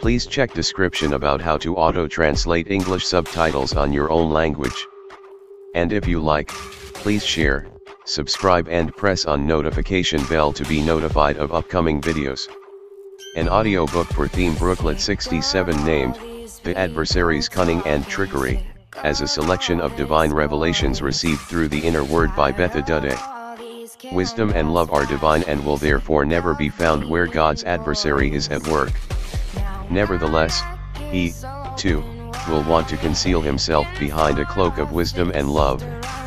Please check description about how to auto-translate English subtitles on your own language. And if you like, please share, subscribe and press on notification bell to be notified of upcoming videos. An audiobook for theme Brooklet 67 named, The Adversary's Cunning and Trickery, as a selection of divine revelations received through the inner word by Bertha Dudde. Wisdom and love are divine and will therefore never be found where God's adversary is at work. Nevertheless, he, too, will want to conceal himself behind a cloak of wisdom and love,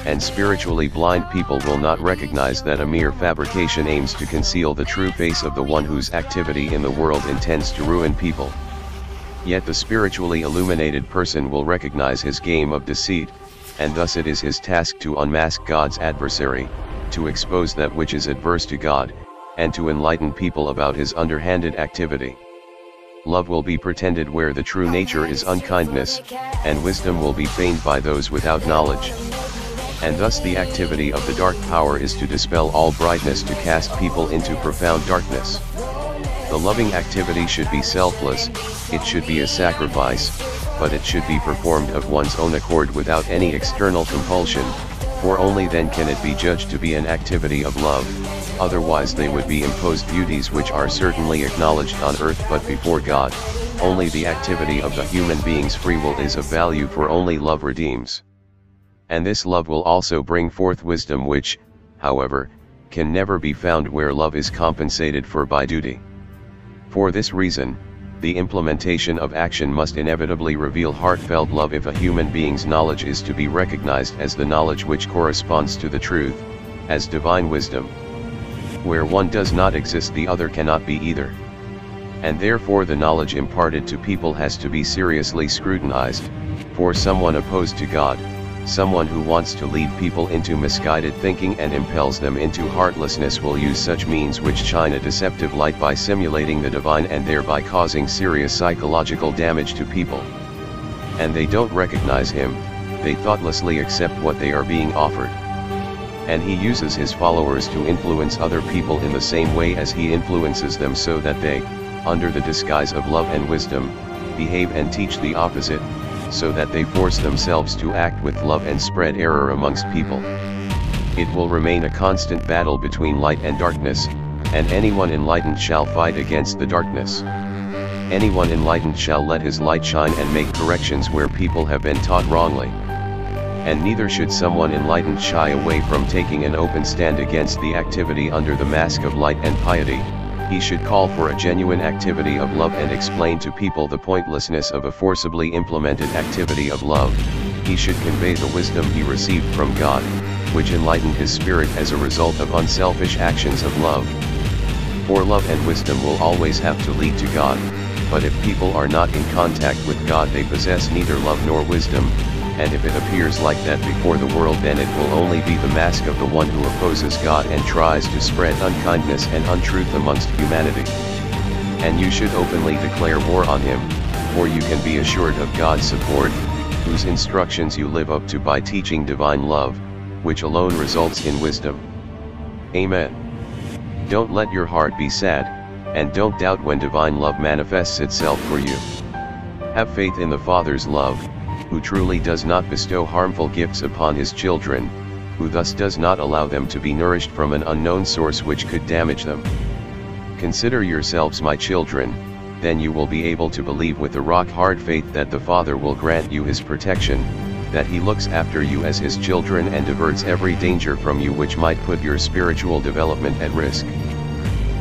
and spiritually blind people will not recognize that a mere fabrication aims to conceal the true face of the one whose activity in the world intends to ruin people. Yet the spiritually illuminated person will recognize his game of deceit, and thus it is his task to unmask God's adversary, to expose that which is adverse to God, and to enlighten people about his underhanded activity. Love will be pretended where the true nature is unkindness, and wisdom will be feigned by those without knowledge. And thus the activity of the dark power is to dispel all brightness to cast people into profound darkness. The loving activity should be selfless, it should be a sacrifice, but it should be performed of one's own accord without any external compulsion, for only then can it be judged to be an activity of love, otherwise they would be imposed beauties which are certainly acknowledged on earth but before God, only the activity of the human being's free will is of value for only love redeems. And this love will also bring forth wisdom which, however, can never be found where love is compensated for by duty. For this reason, the implementation of action must inevitably reveal heartfelt love if a human being's knowledge is to be recognized as the knowledge which corresponds to the truth, as divine wisdom. Where one does not exist the other cannot be either. And therefore the knowledge imparted to people has to be seriously scrutinized, for someone opposed to God, Someone who wants to lead people into misguided thinking and impels them into heartlessness will use such means which shine a deceptive light by simulating the divine and thereby causing serious psychological damage to people. And they don't recognize him, they thoughtlessly accept what they are being offered. And he uses his followers to influence other people in the same way as he influences them so that they, under the disguise of love and wisdom, behave and teach the opposite, so that they force themselves to act with love and spread error amongst people. It will remain a constant battle between light and darkness, and anyone enlightened shall fight against the darkness. Anyone enlightened shall let his light shine and make corrections where people have been taught wrongly. And neither should someone enlightened shy away from taking an open stand against the activity under the mask of light and piety, he should call for a genuine activity of love and explain to people the pointlessness of a forcibly implemented activity of love. He should convey the wisdom he received from God, which enlightened his spirit as a result of unselfish actions of love. For love and wisdom will always have to lead to God, but if people are not in contact with God they possess neither love nor wisdom, and if it appears like that before the world then it will only be the mask of the one who opposes God and tries to spread unkindness and untruth amongst humanity. And you should openly declare war on him, for you can be assured of God's support, whose instructions you live up to by teaching divine love, which alone results in wisdom. Amen. Don't let your heart be sad, and don't doubt when divine love manifests itself for you. Have faith in the Father's love, who truly does not bestow harmful gifts upon his children, who thus does not allow them to be nourished from an unknown source which could damage them. Consider yourselves my children, then you will be able to believe with a rock-hard faith that the Father will grant you his protection, that he looks after you as his children and diverts every danger from you which might put your spiritual development at risk.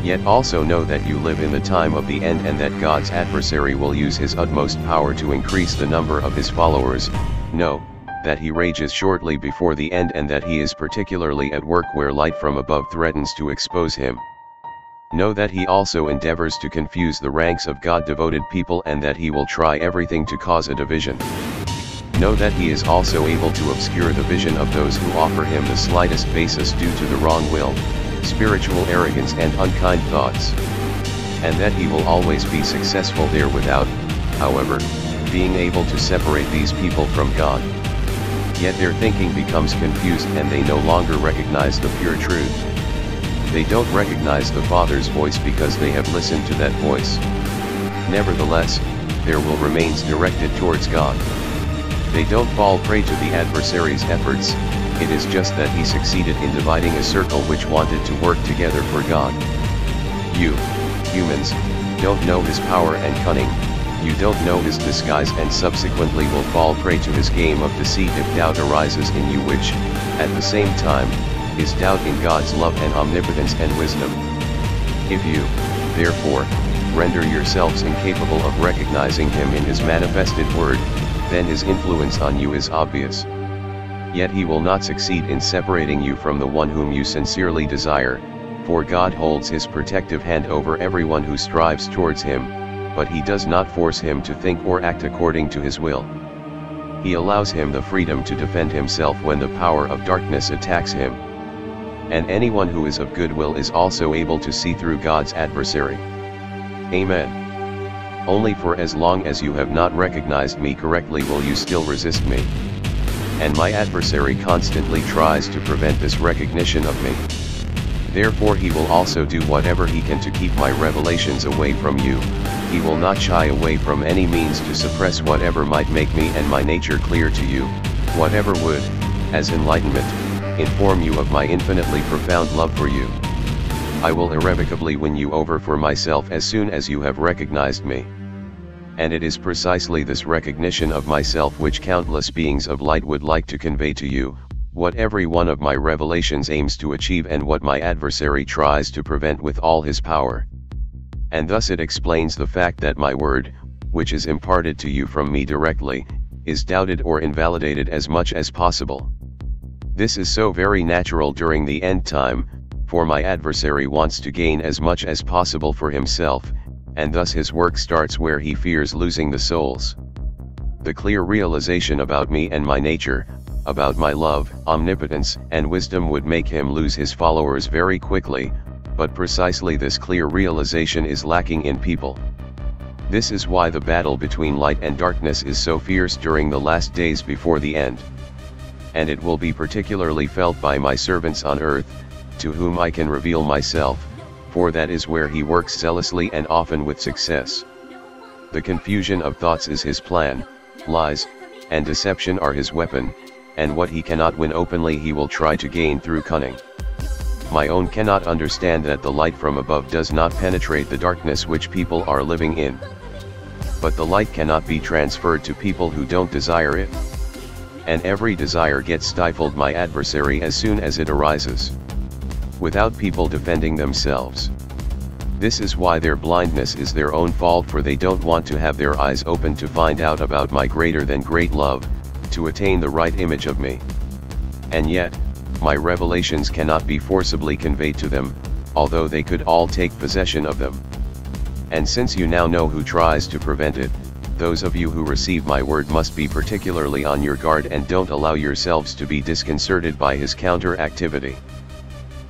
Yet also know that you live in the time of the end and that God's adversary will use his utmost power to increase the number of his followers, know, that he rages shortly before the end and that he is particularly at work where light from above threatens to expose him. Know that he also endeavors to confuse the ranks of God-devoted people and that he will try everything to cause a division. Know that he is also able to obscure the vision of those who offer him the slightest basis due to the wrong will, spiritual arrogance and unkind thoughts. And that he will always be successful there without, however, being able to separate these people from God. Yet their thinking becomes confused and they no longer recognize the pure truth. They don't recognize the Father's voice because they have listened to that voice. nevertheless, their will remains directed towards God. They don't fall prey to the adversary's efforts, it is just that he succeeded in dividing a circle which wanted to work together for God. You, humans, don't know his power and cunning, you don't know his disguise and subsequently will fall prey to his game of deceit if doubt arises in you which, at the same time, is doubt in God's love and omnipotence and wisdom. If you, therefore, render yourselves incapable of recognizing him in his manifested word, then his influence on you is obvious. Yet he will not succeed in separating you from the one whom you sincerely desire, for God holds his protective hand over everyone who strives towards him, but he does not force him to think or act according to his will. He allows him the freedom to defend himself when the power of darkness attacks him. And anyone who is of good will is also able to see through God's adversary. Amen. Only for as long as you have not recognized me correctly will you still resist me and my adversary constantly tries to prevent this recognition of me. Therefore he will also do whatever he can to keep my revelations away from you, he will not shy away from any means to suppress whatever might make me and my nature clear to you, whatever would, as enlightenment, inform you of my infinitely profound love for you. I will irrevocably win you over for myself as soon as you have recognized me and it is precisely this recognition of myself which countless beings of light would like to convey to you, what every one of my revelations aims to achieve and what my adversary tries to prevent with all his power. And thus it explains the fact that my word, which is imparted to you from me directly, is doubted or invalidated as much as possible. This is so very natural during the end time, for my adversary wants to gain as much as possible for himself, and thus his work starts where he fears losing the souls. The clear realization about me and my nature, about my love, omnipotence, and wisdom would make him lose his followers very quickly, but precisely this clear realization is lacking in people. This is why the battle between light and darkness is so fierce during the last days before the end. And it will be particularly felt by my servants on earth, to whom I can reveal myself, for that is where he works zealously and often with success. The confusion of thoughts is his plan, lies, and deception are his weapon, and what he cannot win openly he will try to gain through cunning. My own cannot understand that the light from above does not penetrate the darkness which people are living in. But the light cannot be transferred to people who don't desire it. And every desire gets stifled my adversary as soon as it arises without people defending themselves. This is why their blindness is their own fault for they don't want to have their eyes open to find out about my greater than great love, to attain the right image of me. And yet, my revelations cannot be forcibly conveyed to them, although they could all take possession of them. And since you now know who tries to prevent it, those of you who receive my word must be particularly on your guard and don't allow yourselves to be disconcerted by his counter-activity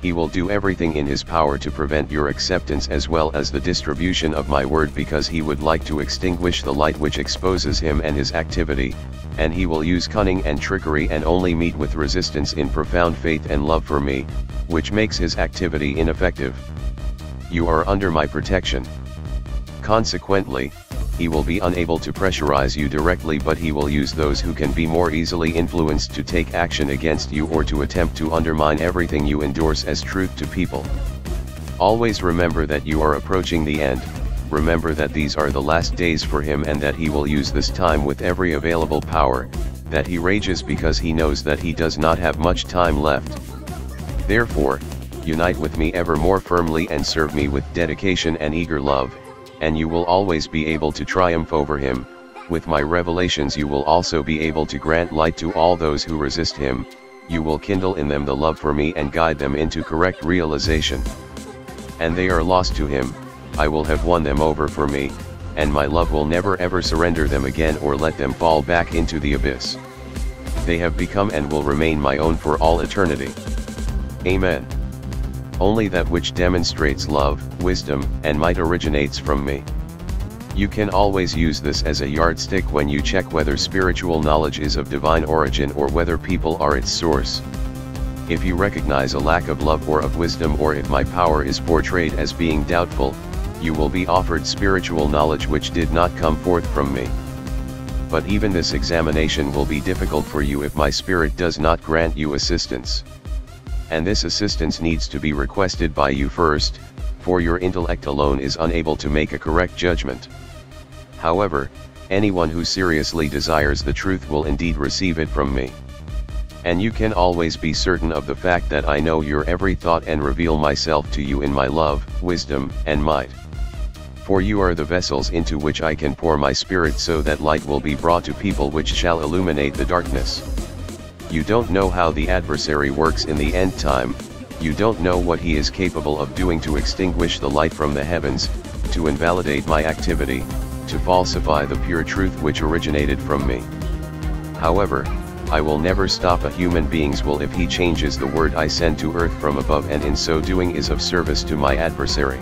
he will do everything in his power to prevent your acceptance as well as the distribution of my word because he would like to extinguish the light which exposes him and his activity, and he will use cunning and trickery and only meet with resistance in profound faith and love for me, which makes his activity ineffective. You are under my protection. Consequently, he will be unable to pressurize you directly but he will use those who can be more easily influenced to take action against you or to attempt to undermine everything you endorse as truth to people. Always remember that you are approaching the end, remember that these are the last days for him and that he will use this time with every available power, that he rages because he knows that he does not have much time left. Therefore, unite with me ever more firmly and serve me with dedication and eager love, and you will always be able to triumph over him, with my revelations you will also be able to grant light to all those who resist him, you will kindle in them the love for me and guide them into correct realization. And they are lost to him, I will have won them over for me, and my love will never ever surrender them again or let them fall back into the abyss. They have become and will remain my own for all eternity. Amen. Only that which demonstrates love, wisdom, and might originates from me. You can always use this as a yardstick when you check whether spiritual knowledge is of divine origin or whether people are its source. If you recognize a lack of love or of wisdom or if my power is portrayed as being doubtful, you will be offered spiritual knowledge which did not come forth from me. But even this examination will be difficult for you if my spirit does not grant you assistance. And this assistance needs to be requested by you first, for your intellect alone is unable to make a correct judgment. However, anyone who seriously desires the truth will indeed receive it from me. And you can always be certain of the fact that I know your every thought and reveal myself to you in my love, wisdom, and might. For you are the vessels into which I can pour my spirit so that light will be brought to people which shall illuminate the darkness. You don't know how the adversary works in the end time, you don't know what he is capable of doing to extinguish the light from the heavens, to invalidate my activity, to falsify the pure truth which originated from me. However, I will never stop a human being's will if he changes the word I send to earth from above and in so doing is of service to my adversary.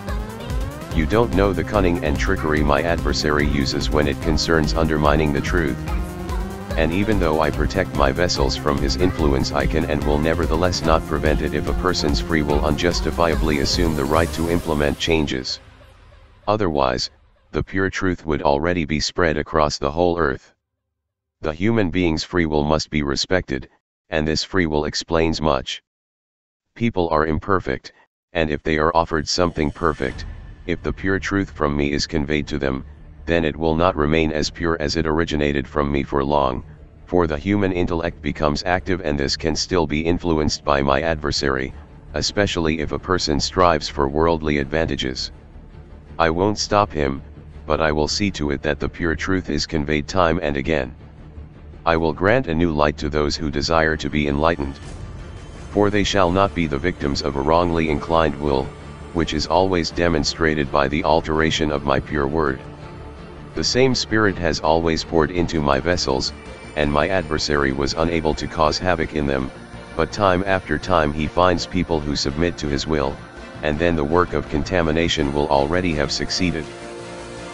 You don't know the cunning and trickery my adversary uses when it concerns undermining the truth. And even though I protect my vessels from his influence I can and will nevertheless not prevent it if a person's free will unjustifiably assume the right to implement changes. Otherwise, the pure truth would already be spread across the whole earth. The human being's free will must be respected, and this free will explains much. People are imperfect, and if they are offered something perfect, if the pure truth from me is conveyed to them, then it will not remain as pure as it originated from me for long, for the human intellect becomes active and this can still be influenced by my adversary, especially if a person strives for worldly advantages. I won't stop him, but I will see to it that the pure truth is conveyed time and again. I will grant a new light to those who desire to be enlightened. For they shall not be the victims of a wrongly inclined will, which is always demonstrated by the alteration of my pure word. The same Spirit has always poured into my vessels, and my adversary was unable to cause havoc in them, but time after time he finds people who submit to his will, and then the work of contamination will already have succeeded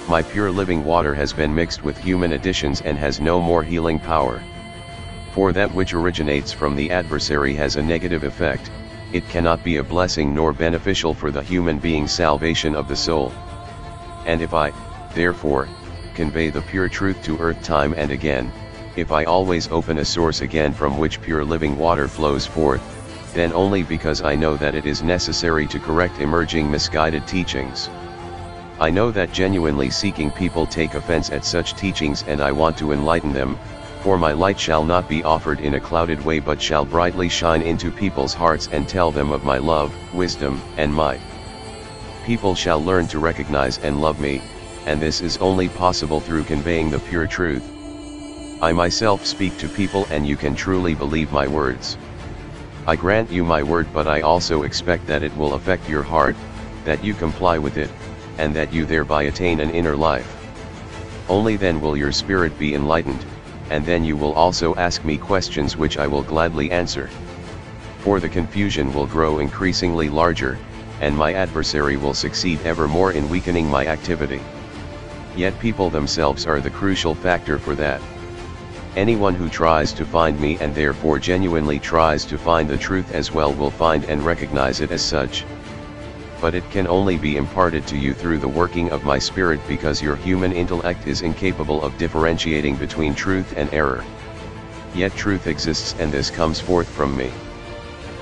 my pure living water has been mixed with human additions and has no more healing power. For that which originates from the adversary has a negative effect, it cannot be a blessing nor beneficial for the human being's salvation of the soul. And if I, therefore, convey the pure truth to earth time and again, if I always open a source again from which pure living water flows forth, then only because I know that it is necessary to correct emerging misguided teachings. I know that genuinely seeking people take offense at such teachings and I want to enlighten them, for my light shall not be offered in a clouded way but shall brightly shine into people's hearts and tell them of my love, wisdom, and might. People shall learn to recognize and love me, and this is only possible through conveying the pure truth. I myself speak to people and you can truly believe my words. I grant you my word but I also expect that it will affect your heart, that you comply with it, and that you thereby attain an inner life. Only then will your spirit be enlightened, and then you will also ask me questions which I will gladly answer. For the confusion will grow increasingly larger, and my adversary will succeed ever more in weakening my activity. Yet people themselves are the crucial factor for that. Anyone who tries to find me and therefore genuinely tries to find the truth as well will find and recognize it as such but it can only be imparted to you through the working of my spirit because your human intellect is incapable of differentiating between truth and error. Yet truth exists and this comes forth from me.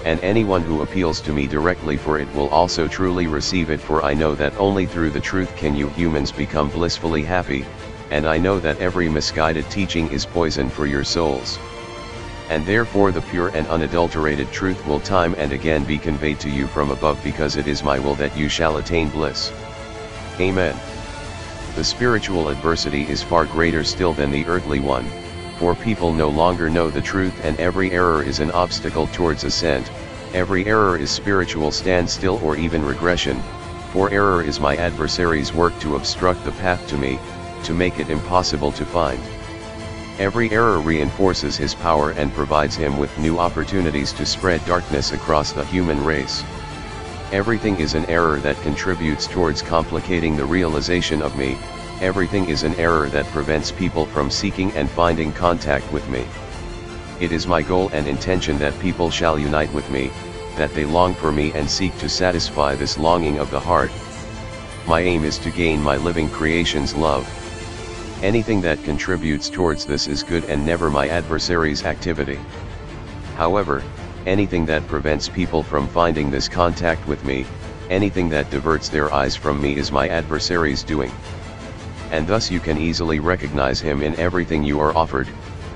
And anyone who appeals to me directly for it will also truly receive it for I know that only through the truth can you humans become blissfully happy, and I know that every misguided teaching is poison for your souls and therefore the pure and unadulterated truth will time and again be conveyed to you from above because it is my will that you shall attain bliss. Amen. The spiritual adversity is far greater still than the earthly one, for people no longer know the truth and every error is an obstacle towards ascent, every error is spiritual standstill or even regression, for error is my adversary's work to obstruct the path to me, to make it impossible to find. Every error reinforces his power and provides him with new opportunities to spread darkness across the human race. Everything is an error that contributes towards complicating the realization of me, everything is an error that prevents people from seeking and finding contact with me. It is my goal and intention that people shall unite with me, that they long for me and seek to satisfy this longing of the heart. My aim is to gain my living creation's love. Anything that contributes towards this is good and never my adversary's activity. However, anything that prevents people from finding this contact with me, anything that diverts their eyes from me is my adversary's doing. And thus you can easily recognize him in everything you are offered,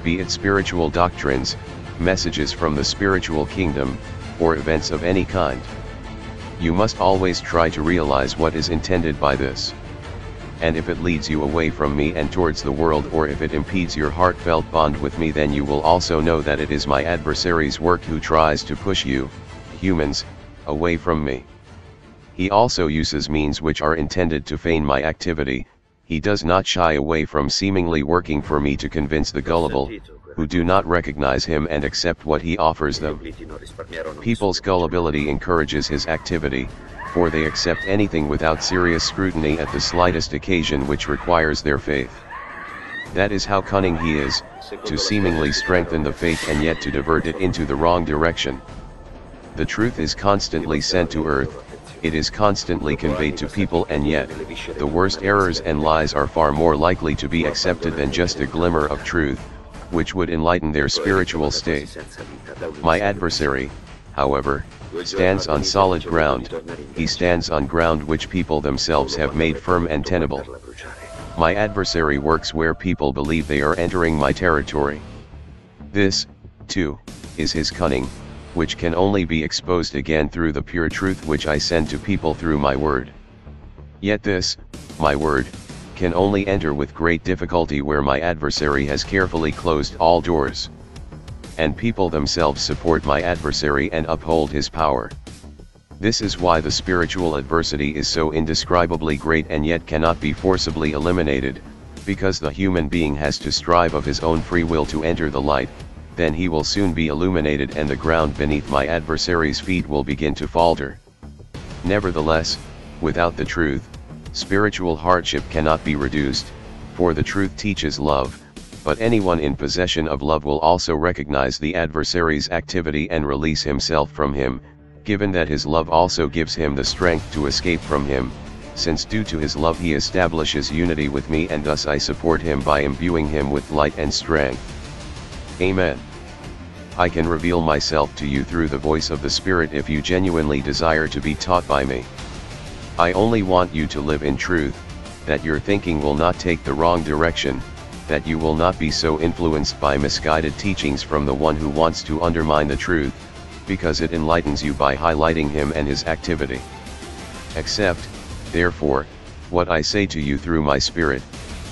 be it spiritual doctrines, messages from the spiritual kingdom, or events of any kind. You must always try to realize what is intended by this. And if it leads you away from me and towards the world or if it impedes your heartfelt bond with me then you will also know that it is my adversary's work who tries to push you, humans, away from me. He also uses means which are intended to feign my activity, he does not shy away from seemingly working for me to convince the gullible, who do not recognize him and accept what he offers them. People's gullibility encourages his activity, for they accept anything without serious scrutiny at the slightest occasion which requires their faith. That is how cunning he is, to seemingly strengthen the faith and yet to divert it into the wrong direction. The truth is constantly sent to earth, it is constantly conveyed to people and yet, the worst errors and lies are far more likely to be accepted than just a glimmer of truth, which would enlighten their spiritual state. My adversary, however, stands on solid ground, he stands on ground which people themselves have made firm and tenable. My adversary works where people believe they are entering my territory. This, too, is his cunning, which can only be exposed again through the pure truth which I send to people through my word. Yet this, my word, can only enter with great difficulty where my adversary has carefully closed all doors. And people themselves support my adversary and uphold his power. This is why the spiritual adversity is so indescribably great and yet cannot be forcibly eliminated, because the human being has to strive of his own free will to enter the light, then he will soon be illuminated and the ground beneath my adversary's feet will begin to falter. Nevertheless, without the truth, spiritual hardship cannot be reduced, for the truth teaches love, but anyone in possession of love will also recognize the adversary's activity and release himself from him, given that his love also gives him the strength to escape from him, since due to his love he establishes unity with me and thus I support him by imbuing him with light and strength. Amen. I can reveal myself to you through the voice of the Spirit if you genuinely desire to be taught by me. I only want you to live in truth, that your thinking will not take the wrong direction, that you will not be so influenced by misguided teachings from the one who wants to undermine the truth, because it enlightens you by highlighting him and his activity. Accept, therefore, what I say to you through my Spirit,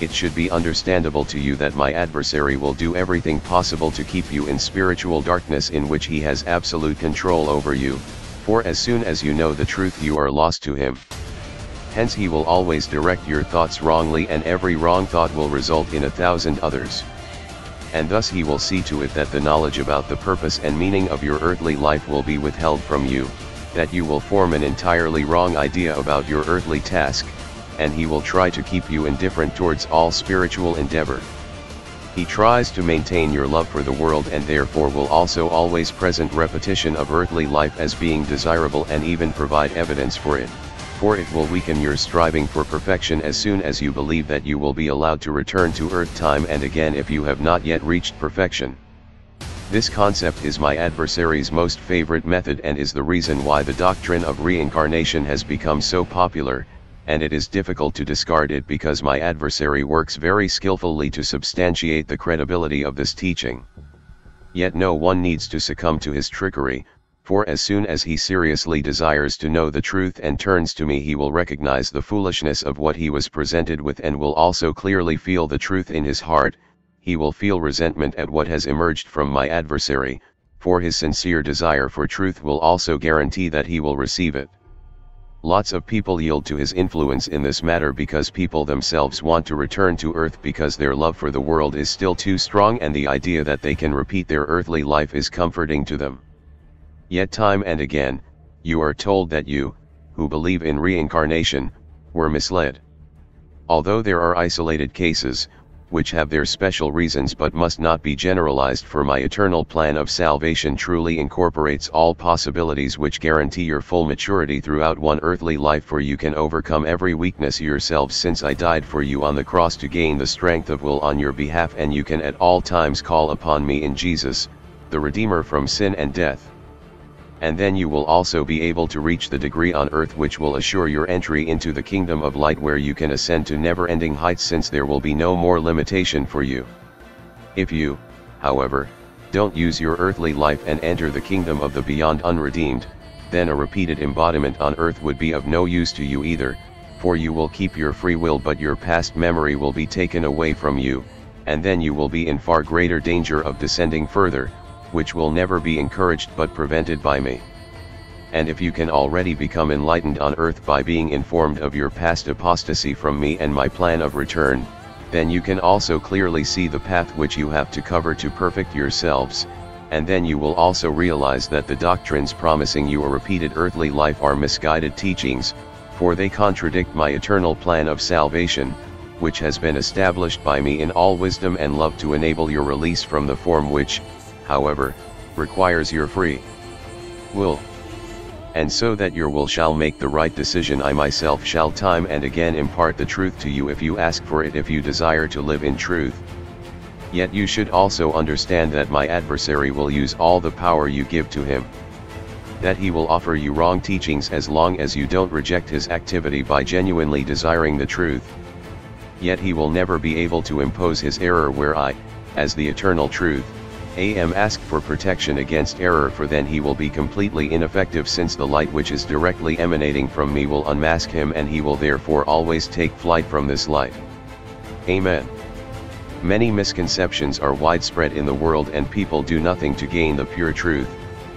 it should be understandable to you that my adversary will do everything possible to keep you in spiritual darkness in which he has absolute control over you, for as soon as you know the truth you are lost to him. Hence he will always direct your thoughts wrongly and every wrong thought will result in a thousand others. And thus he will see to it that the knowledge about the purpose and meaning of your earthly life will be withheld from you, that you will form an entirely wrong idea about your earthly task, and he will try to keep you indifferent towards all spiritual endeavor. He tries to maintain your love for the world and therefore will also always present repetition of earthly life as being desirable and even provide evidence for it, for it will weaken your striving for perfection as soon as you believe that you will be allowed to return to earth time and again if you have not yet reached perfection. This concept is my adversary's most favorite method and is the reason why the doctrine of reincarnation has become so popular, and it is difficult to discard it because my adversary works very skillfully to substantiate the credibility of this teaching. Yet no one needs to succumb to his trickery, for as soon as he seriously desires to know the truth and turns to me he will recognize the foolishness of what he was presented with and will also clearly feel the truth in his heart, he will feel resentment at what has emerged from my adversary, for his sincere desire for truth will also guarantee that he will receive it. Lots of people yield to his influence in this matter because people themselves want to return to earth because their love for the world is still too strong and the idea that they can repeat their earthly life is comforting to them. Yet time and again, you are told that you, who believe in reincarnation, were misled. Although there are isolated cases, which have their special reasons but must not be generalized for my eternal plan of salvation truly incorporates all possibilities which guarantee your full maturity throughout one earthly life for you can overcome every weakness yourselves since I died for you on the cross to gain the strength of will on your behalf and you can at all times call upon me in Jesus, the Redeemer from sin and death and then you will also be able to reach the degree on earth which will assure your entry into the kingdom of light where you can ascend to never-ending heights since there will be no more limitation for you. If you, however, don't use your earthly life and enter the kingdom of the beyond unredeemed, then a repeated embodiment on earth would be of no use to you either, for you will keep your free will but your past memory will be taken away from you, and then you will be in far greater danger of descending further, which will never be encouraged but prevented by me. And if you can already become enlightened on earth by being informed of your past apostasy from me and my plan of return, then you can also clearly see the path which you have to cover to perfect yourselves, and then you will also realize that the doctrines promising you a repeated earthly life are misguided teachings, for they contradict my eternal plan of salvation, which has been established by me in all wisdom and love to enable your release from the form which, however, requires your free will. And so that your will shall make the right decision I myself shall time and again impart the truth to you if you ask for it if you desire to live in truth. Yet you should also understand that my adversary will use all the power you give to him. That he will offer you wrong teachings as long as you don't reject his activity by genuinely desiring the truth. Yet he will never be able to impose his error where I, as the eternal truth, am ask for protection against error for then he will be completely ineffective since the light which is directly emanating from me will unmask him and he will therefore always take flight from this light. Amen. Many misconceptions are widespread in the world and people do nothing to gain the pure truth,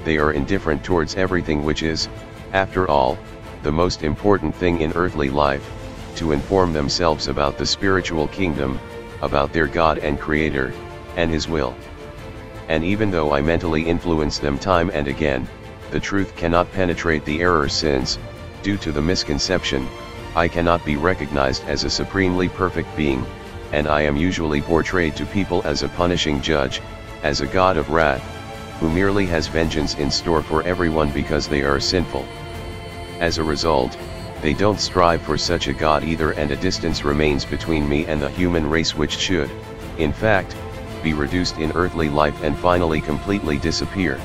they are indifferent towards everything which is, after all, the most important thing in earthly life, to inform themselves about the spiritual kingdom, about their God and Creator, and His will and even though I mentally influence them time and again, the truth cannot penetrate the error since, due to the misconception, I cannot be recognized as a supremely perfect being, and I am usually portrayed to people as a punishing judge, as a god of wrath, who merely has vengeance in store for everyone because they are sinful. As a result, they don't strive for such a god either and a distance remains between me and the human race which should, in fact, be reduced in earthly life and finally completely disappear.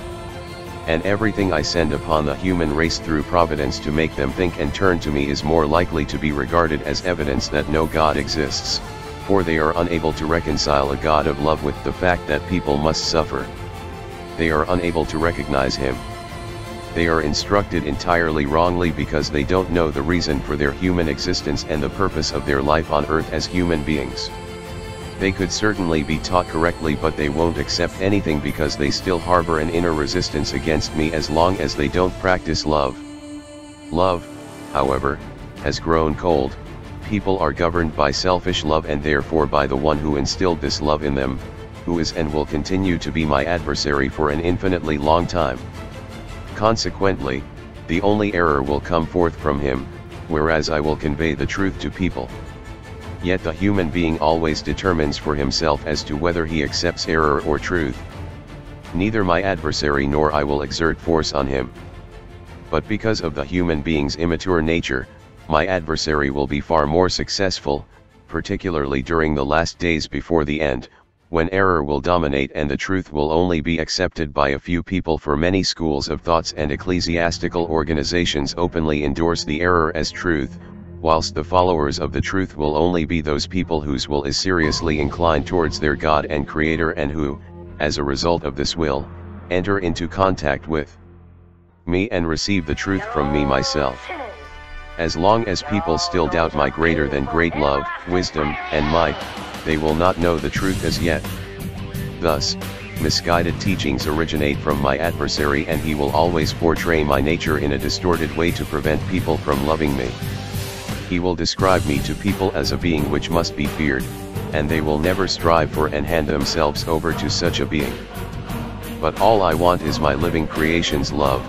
And everything I send upon the human race through providence to make them think and turn to me is more likely to be regarded as evidence that no God exists, for they are unable to reconcile a God of love with the fact that people must suffer. They are unable to recognize Him. They are instructed entirely wrongly because they don't know the reason for their human existence and the purpose of their life on earth as human beings. They could certainly be taught correctly but they won't accept anything because they still harbor an inner resistance against me as long as they don't practice love. Love, however, has grown cold, people are governed by selfish love and therefore by the one who instilled this love in them, who is and will continue to be my adversary for an infinitely long time. Consequently, the only error will come forth from him, whereas I will convey the truth to people. Yet the human being always determines for himself as to whether he accepts error or truth. Neither my adversary nor I will exert force on him. But because of the human being's immature nature, my adversary will be far more successful, particularly during the last days before the end, when error will dominate and the truth will only be accepted by a few people for many schools of thoughts and ecclesiastical organizations openly endorse the error as truth, whilst the followers of the truth will only be those people whose will is seriously inclined towards their God and Creator and who, as a result of this will, enter into contact with me and receive the truth from me myself. As long as people still doubt my greater than great love, wisdom, and might, they will not know the truth as yet. Thus, misguided teachings originate from my adversary and he will always portray my nature in a distorted way to prevent people from loving me. He will describe me to people as a being which must be feared, and they will never strive for and hand themselves over to such a being. But all I want is my living creation's love,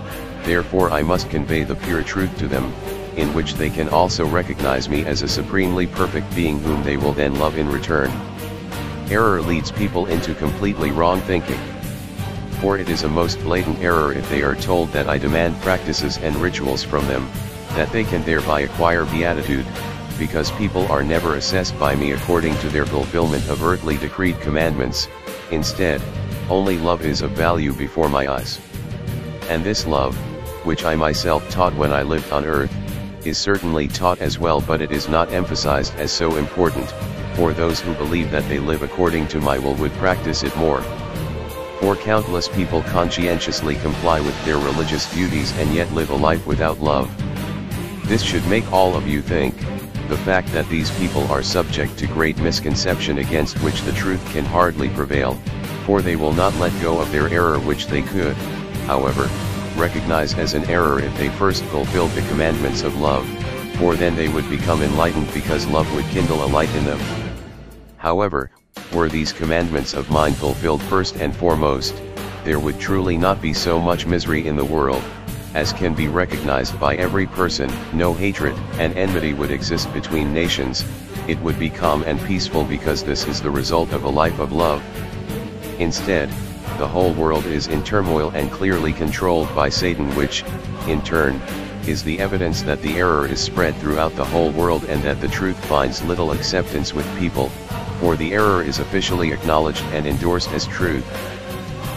therefore I must convey the pure truth to them, in which they can also recognize me as a supremely perfect being whom they will then love in return. Error leads people into completely wrong thinking. For it is a most blatant error if they are told that I demand practices and rituals from them, that they can thereby acquire beatitude, because people are never assessed by me according to their fulfillment of earthly decreed commandments, instead, only love is of value before my eyes. And this love, which I myself taught when I lived on earth, is certainly taught as well but it is not emphasized as so important, for those who believe that they live according to my will would practice it more. For countless people conscientiously comply with their religious duties and yet live a life without love. This should make all of you think, the fact that these people are subject to great misconception against which the truth can hardly prevail, for they will not let go of their error which they could, however, recognize as an error if they first fulfilled the commandments of love, for then they would become enlightened because love would kindle a light in them. However, were these commandments of mine fulfilled first and foremost, there would truly not be so much misery in the world, as can be recognized by every person, no hatred and enmity would exist between nations, it would be calm and peaceful because this is the result of a life of love. Instead, the whole world is in turmoil and clearly controlled by Satan which, in turn, is the evidence that the error is spread throughout the whole world and that the truth finds little acceptance with people, for the error is officially acknowledged and endorsed as truth.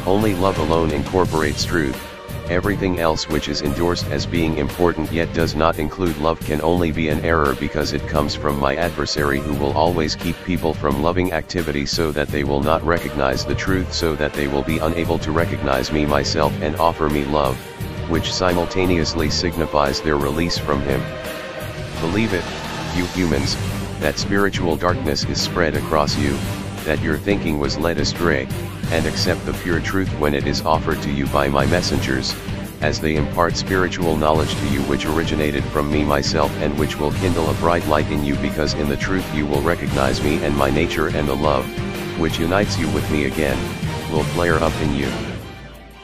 Only love alone incorporates truth, everything else which is endorsed as being important yet does not include love can only be an error because it comes from my adversary who will always keep people from loving activity so that they will not recognize the truth so that they will be unable to recognize me myself and offer me love, which simultaneously signifies their release from him. Believe it, you humans, that spiritual darkness is spread across you, that your thinking was led astray, and accept the pure truth when it is offered to you by my messengers, as they impart spiritual knowledge to you which originated from me myself and which will kindle a bright light in you because in the truth you will recognize me and my nature and the love, which unites you with me again, will flare up in you.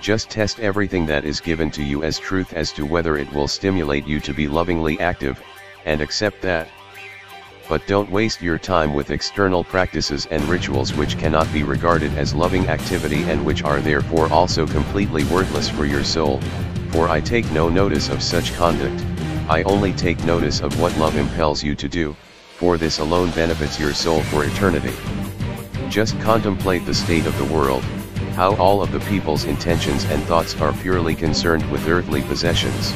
Just test everything that is given to you as truth as to whether it will stimulate you to be lovingly active, and accept that. But don't waste your time with external practices and rituals which cannot be regarded as loving activity and which are therefore also completely worthless for your soul, for I take no notice of such conduct, I only take notice of what love impels you to do, for this alone benefits your soul for eternity. Just contemplate the state of the world, how all of the people's intentions and thoughts are purely concerned with earthly possessions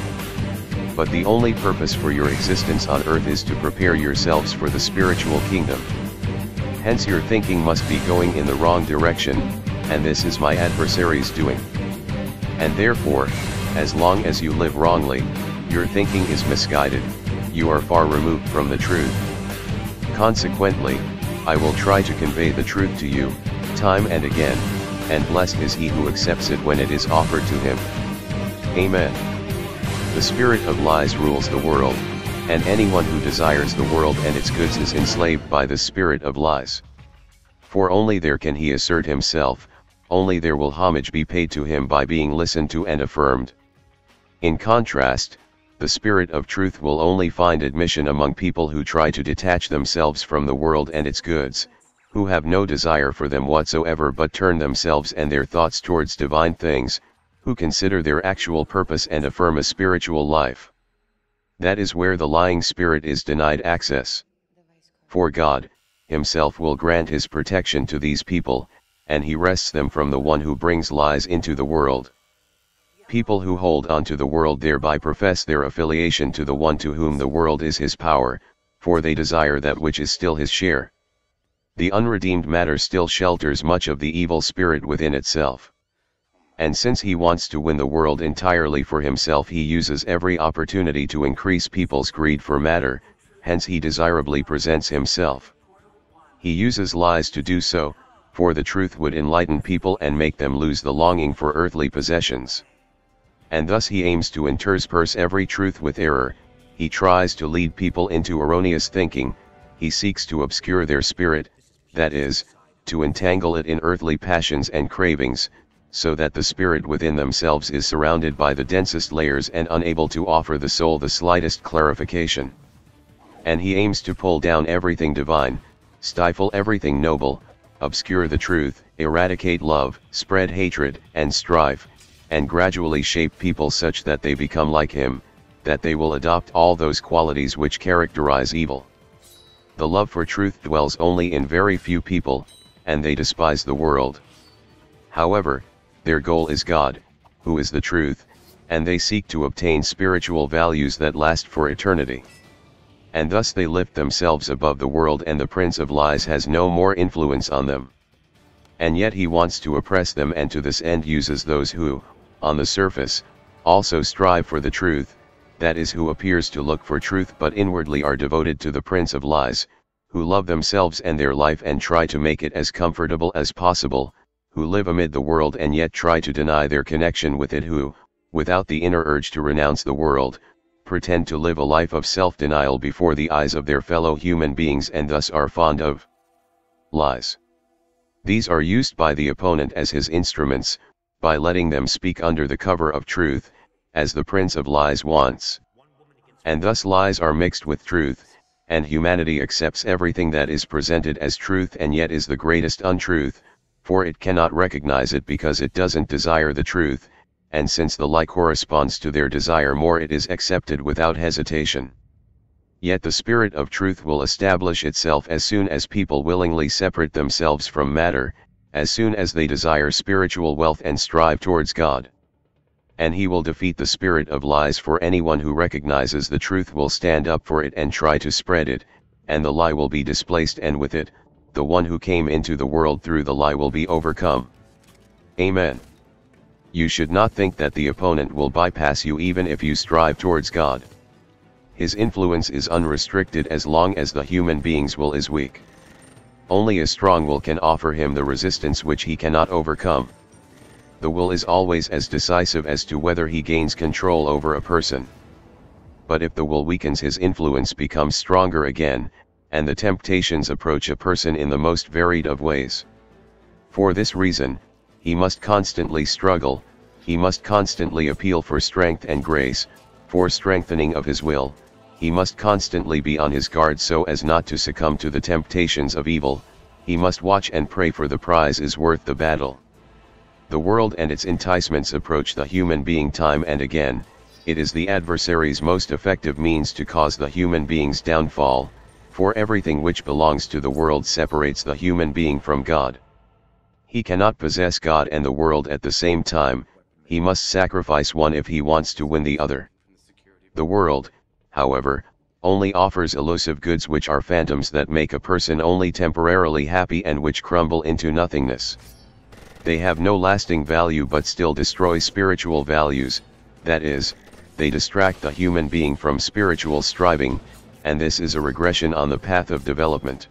but the only purpose for your existence on earth is to prepare yourselves for the spiritual kingdom. Hence your thinking must be going in the wrong direction, and this is my adversary's doing. And therefore, as long as you live wrongly, your thinking is misguided, you are far removed from the truth. Consequently, I will try to convey the truth to you, time and again, and blessed is he who accepts it when it is offered to him. Amen. The spirit of lies rules the world, and anyone who desires the world and its goods is enslaved by the spirit of lies. For only there can he assert himself, only there will homage be paid to him by being listened to and affirmed. In contrast, the spirit of truth will only find admission among people who try to detach themselves from the world and its goods, who have no desire for them whatsoever but turn themselves and their thoughts towards divine things, who consider their actual purpose and affirm a spiritual life. That is where the lying spirit is denied access. For God, Himself will grant His protection to these people, and He wrests them from the one who brings lies into the world. People who hold on to the world thereby profess their affiliation to the one to whom the world is his power, for they desire that which is still his share. The unredeemed matter still shelters much of the evil spirit within itself and since he wants to win the world entirely for himself he uses every opportunity to increase people's greed for matter, hence he desirably presents himself. He uses lies to do so, for the truth would enlighten people and make them lose the longing for earthly possessions. And thus he aims to intersperse every truth with error, he tries to lead people into erroneous thinking, he seeks to obscure their spirit, that is, to entangle it in earthly passions and cravings, so that the spirit within themselves is surrounded by the densest layers and unable to offer the soul the slightest clarification. And he aims to pull down everything divine, stifle everything noble, obscure the truth, eradicate love, spread hatred and strife, and gradually shape people such that they become like him, that they will adopt all those qualities which characterize evil. The love for truth dwells only in very few people, and they despise the world. However, their goal is God, who is the truth, and they seek to obtain spiritual values that last for eternity. And thus they lift themselves above the world and the prince of lies has no more influence on them. And yet he wants to oppress them and to this end uses those who, on the surface, also strive for the truth, that is who appears to look for truth but inwardly are devoted to the prince of lies, who love themselves and their life and try to make it as comfortable as possible, who live amid the world and yet try to deny their connection with it who, without the inner urge to renounce the world, pretend to live a life of self-denial before the eyes of their fellow human beings and thus are fond of lies. These are used by the opponent as his instruments, by letting them speak under the cover of truth, as the Prince of Lies wants. And thus lies are mixed with truth, and humanity accepts everything that is presented as truth and yet is the greatest untruth, for it cannot recognize it because it doesn't desire the truth, and since the lie corresponds to their desire more it is accepted without hesitation. Yet the spirit of truth will establish itself as soon as people willingly separate themselves from matter, as soon as they desire spiritual wealth and strive towards God and he will defeat the spirit of lies for anyone who recognizes the truth will stand up for it and try to spread it, and the lie will be displaced and with it, the one who came into the world through the lie will be overcome. Amen. You should not think that the opponent will bypass you even if you strive towards God. His influence is unrestricted as long as the human being's will is weak. Only a strong will can offer him the resistance which he cannot overcome the will is always as decisive as to whether he gains control over a person. But if the will weakens his influence becomes stronger again, and the temptations approach a person in the most varied of ways. For this reason, he must constantly struggle, he must constantly appeal for strength and grace, for strengthening of his will, he must constantly be on his guard so as not to succumb to the temptations of evil, he must watch and pray for the prize is worth the battle. The world and its enticements approach the human being time and again, it is the adversary's most effective means to cause the human being's downfall, for everything which belongs to the world separates the human being from God. He cannot possess God and the world at the same time, he must sacrifice one if he wants to win the other. The world, however, only offers elusive goods which are phantoms that make a person only temporarily happy and which crumble into nothingness. They have no lasting value but still destroy spiritual values, that is, they distract the human being from spiritual striving, and this is a regression on the path of development.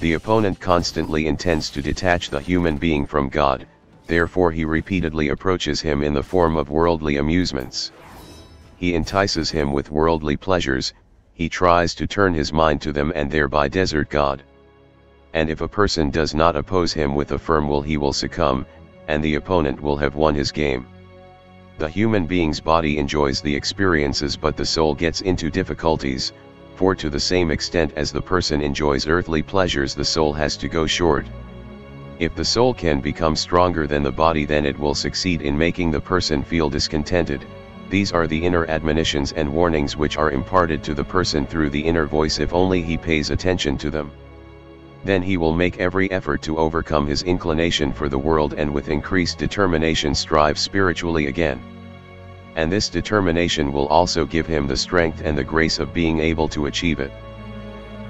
The opponent constantly intends to detach the human being from God, therefore he repeatedly approaches him in the form of worldly amusements. He entices him with worldly pleasures, he tries to turn his mind to them and thereby desert God and if a person does not oppose him with a firm will he will succumb, and the opponent will have won his game. The human being's body enjoys the experiences but the soul gets into difficulties, for to the same extent as the person enjoys earthly pleasures the soul has to go short. If the soul can become stronger than the body then it will succeed in making the person feel discontented, these are the inner admonitions and warnings which are imparted to the person through the inner voice if only he pays attention to them then he will make every effort to overcome his inclination for the world and with increased determination strive spiritually again. And this determination will also give him the strength and the grace of being able to achieve it.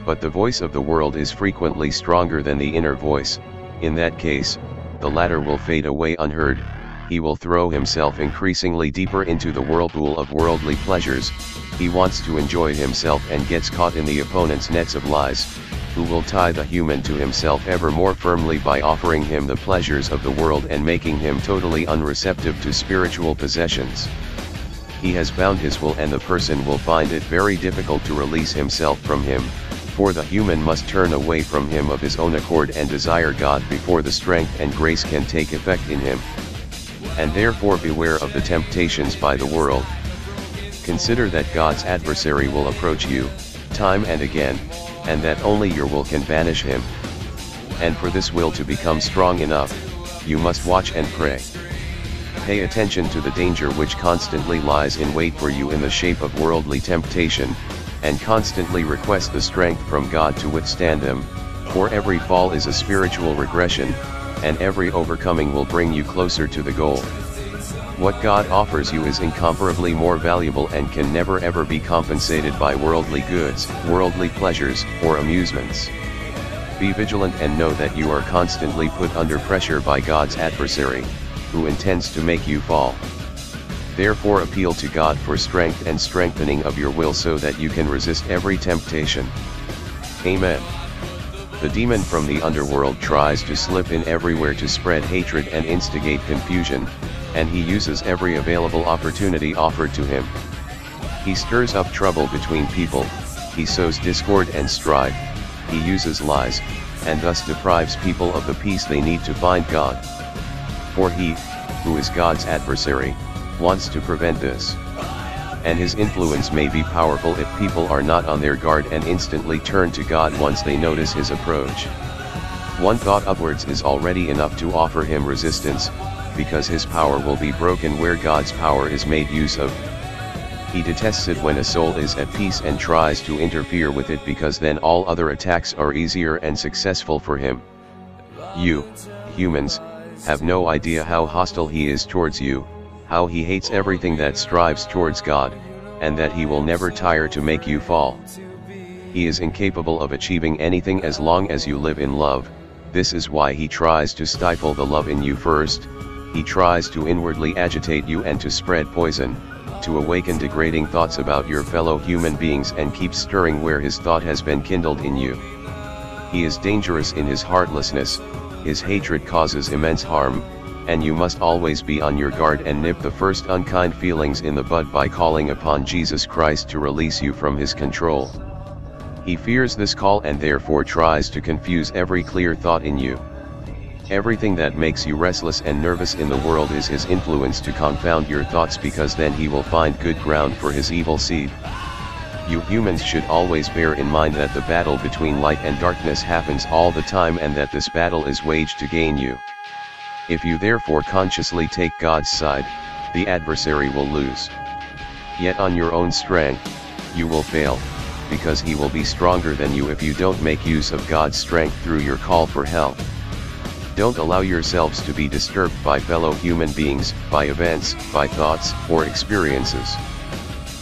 But the voice of the world is frequently stronger than the inner voice, in that case, the latter will fade away unheard, he will throw himself increasingly deeper into the whirlpool of worldly pleasures, he wants to enjoy himself and gets caught in the opponent's nets of lies, who will tie the human to himself ever more firmly by offering him the pleasures of the world and making him totally unreceptive to spiritual possessions. He has bound his will and the person will find it very difficult to release himself from him, for the human must turn away from him of his own accord and desire God before the strength and grace can take effect in him. And therefore beware of the temptations by the world. Consider that God's adversary will approach you, time and again, and that only your will can banish him. And for this will to become strong enough, you must watch and pray. Pay attention to the danger which constantly lies in wait for you in the shape of worldly temptation, and constantly request the strength from God to withstand them, for every fall is a spiritual regression, and every overcoming will bring you closer to the goal. What God offers you is incomparably more valuable and can never ever be compensated by worldly goods, worldly pleasures, or amusements. Be vigilant and know that you are constantly put under pressure by God's adversary, who intends to make you fall. Therefore appeal to God for strength and strengthening of your will so that you can resist every temptation. Amen. The demon from the underworld tries to slip in everywhere to spread hatred and instigate confusion, and he uses every available opportunity offered to him. He stirs up trouble between people, he sows discord and strife, he uses lies, and thus deprives people of the peace they need to find God. For he, who is God's adversary, wants to prevent this. And his influence may be powerful if people are not on their guard and instantly turn to God once they notice his approach. One thought upwards is already enough to offer him resistance, because his power will be broken where God's power is made use of. He detests it when a soul is at peace and tries to interfere with it because then all other attacks are easier and successful for him. You, humans, have no idea how hostile he is towards you, how he hates everything that strives towards God, and that he will never tire to make you fall. He is incapable of achieving anything as long as you live in love, this is why he tries to stifle the love in you first, he tries to inwardly agitate you and to spread poison, to awaken degrading thoughts about your fellow human beings and keep stirring where his thought has been kindled in you. He is dangerous in his heartlessness, his hatred causes immense harm, and you must always be on your guard and nip the first unkind feelings in the bud by calling upon Jesus Christ to release you from his control. He fears this call and therefore tries to confuse every clear thought in you. Everything that makes you restless and nervous in the world is his influence to confound your thoughts because then he will find good ground for his evil seed. You humans should always bear in mind that the battle between light and darkness happens all the time and that this battle is waged to gain you. If you therefore consciously take God's side, the adversary will lose. Yet on your own strength, you will fail, because he will be stronger than you if you don't make use of God's strength through your call for help. Don't allow yourselves to be disturbed by fellow human beings, by events, by thoughts, or experiences.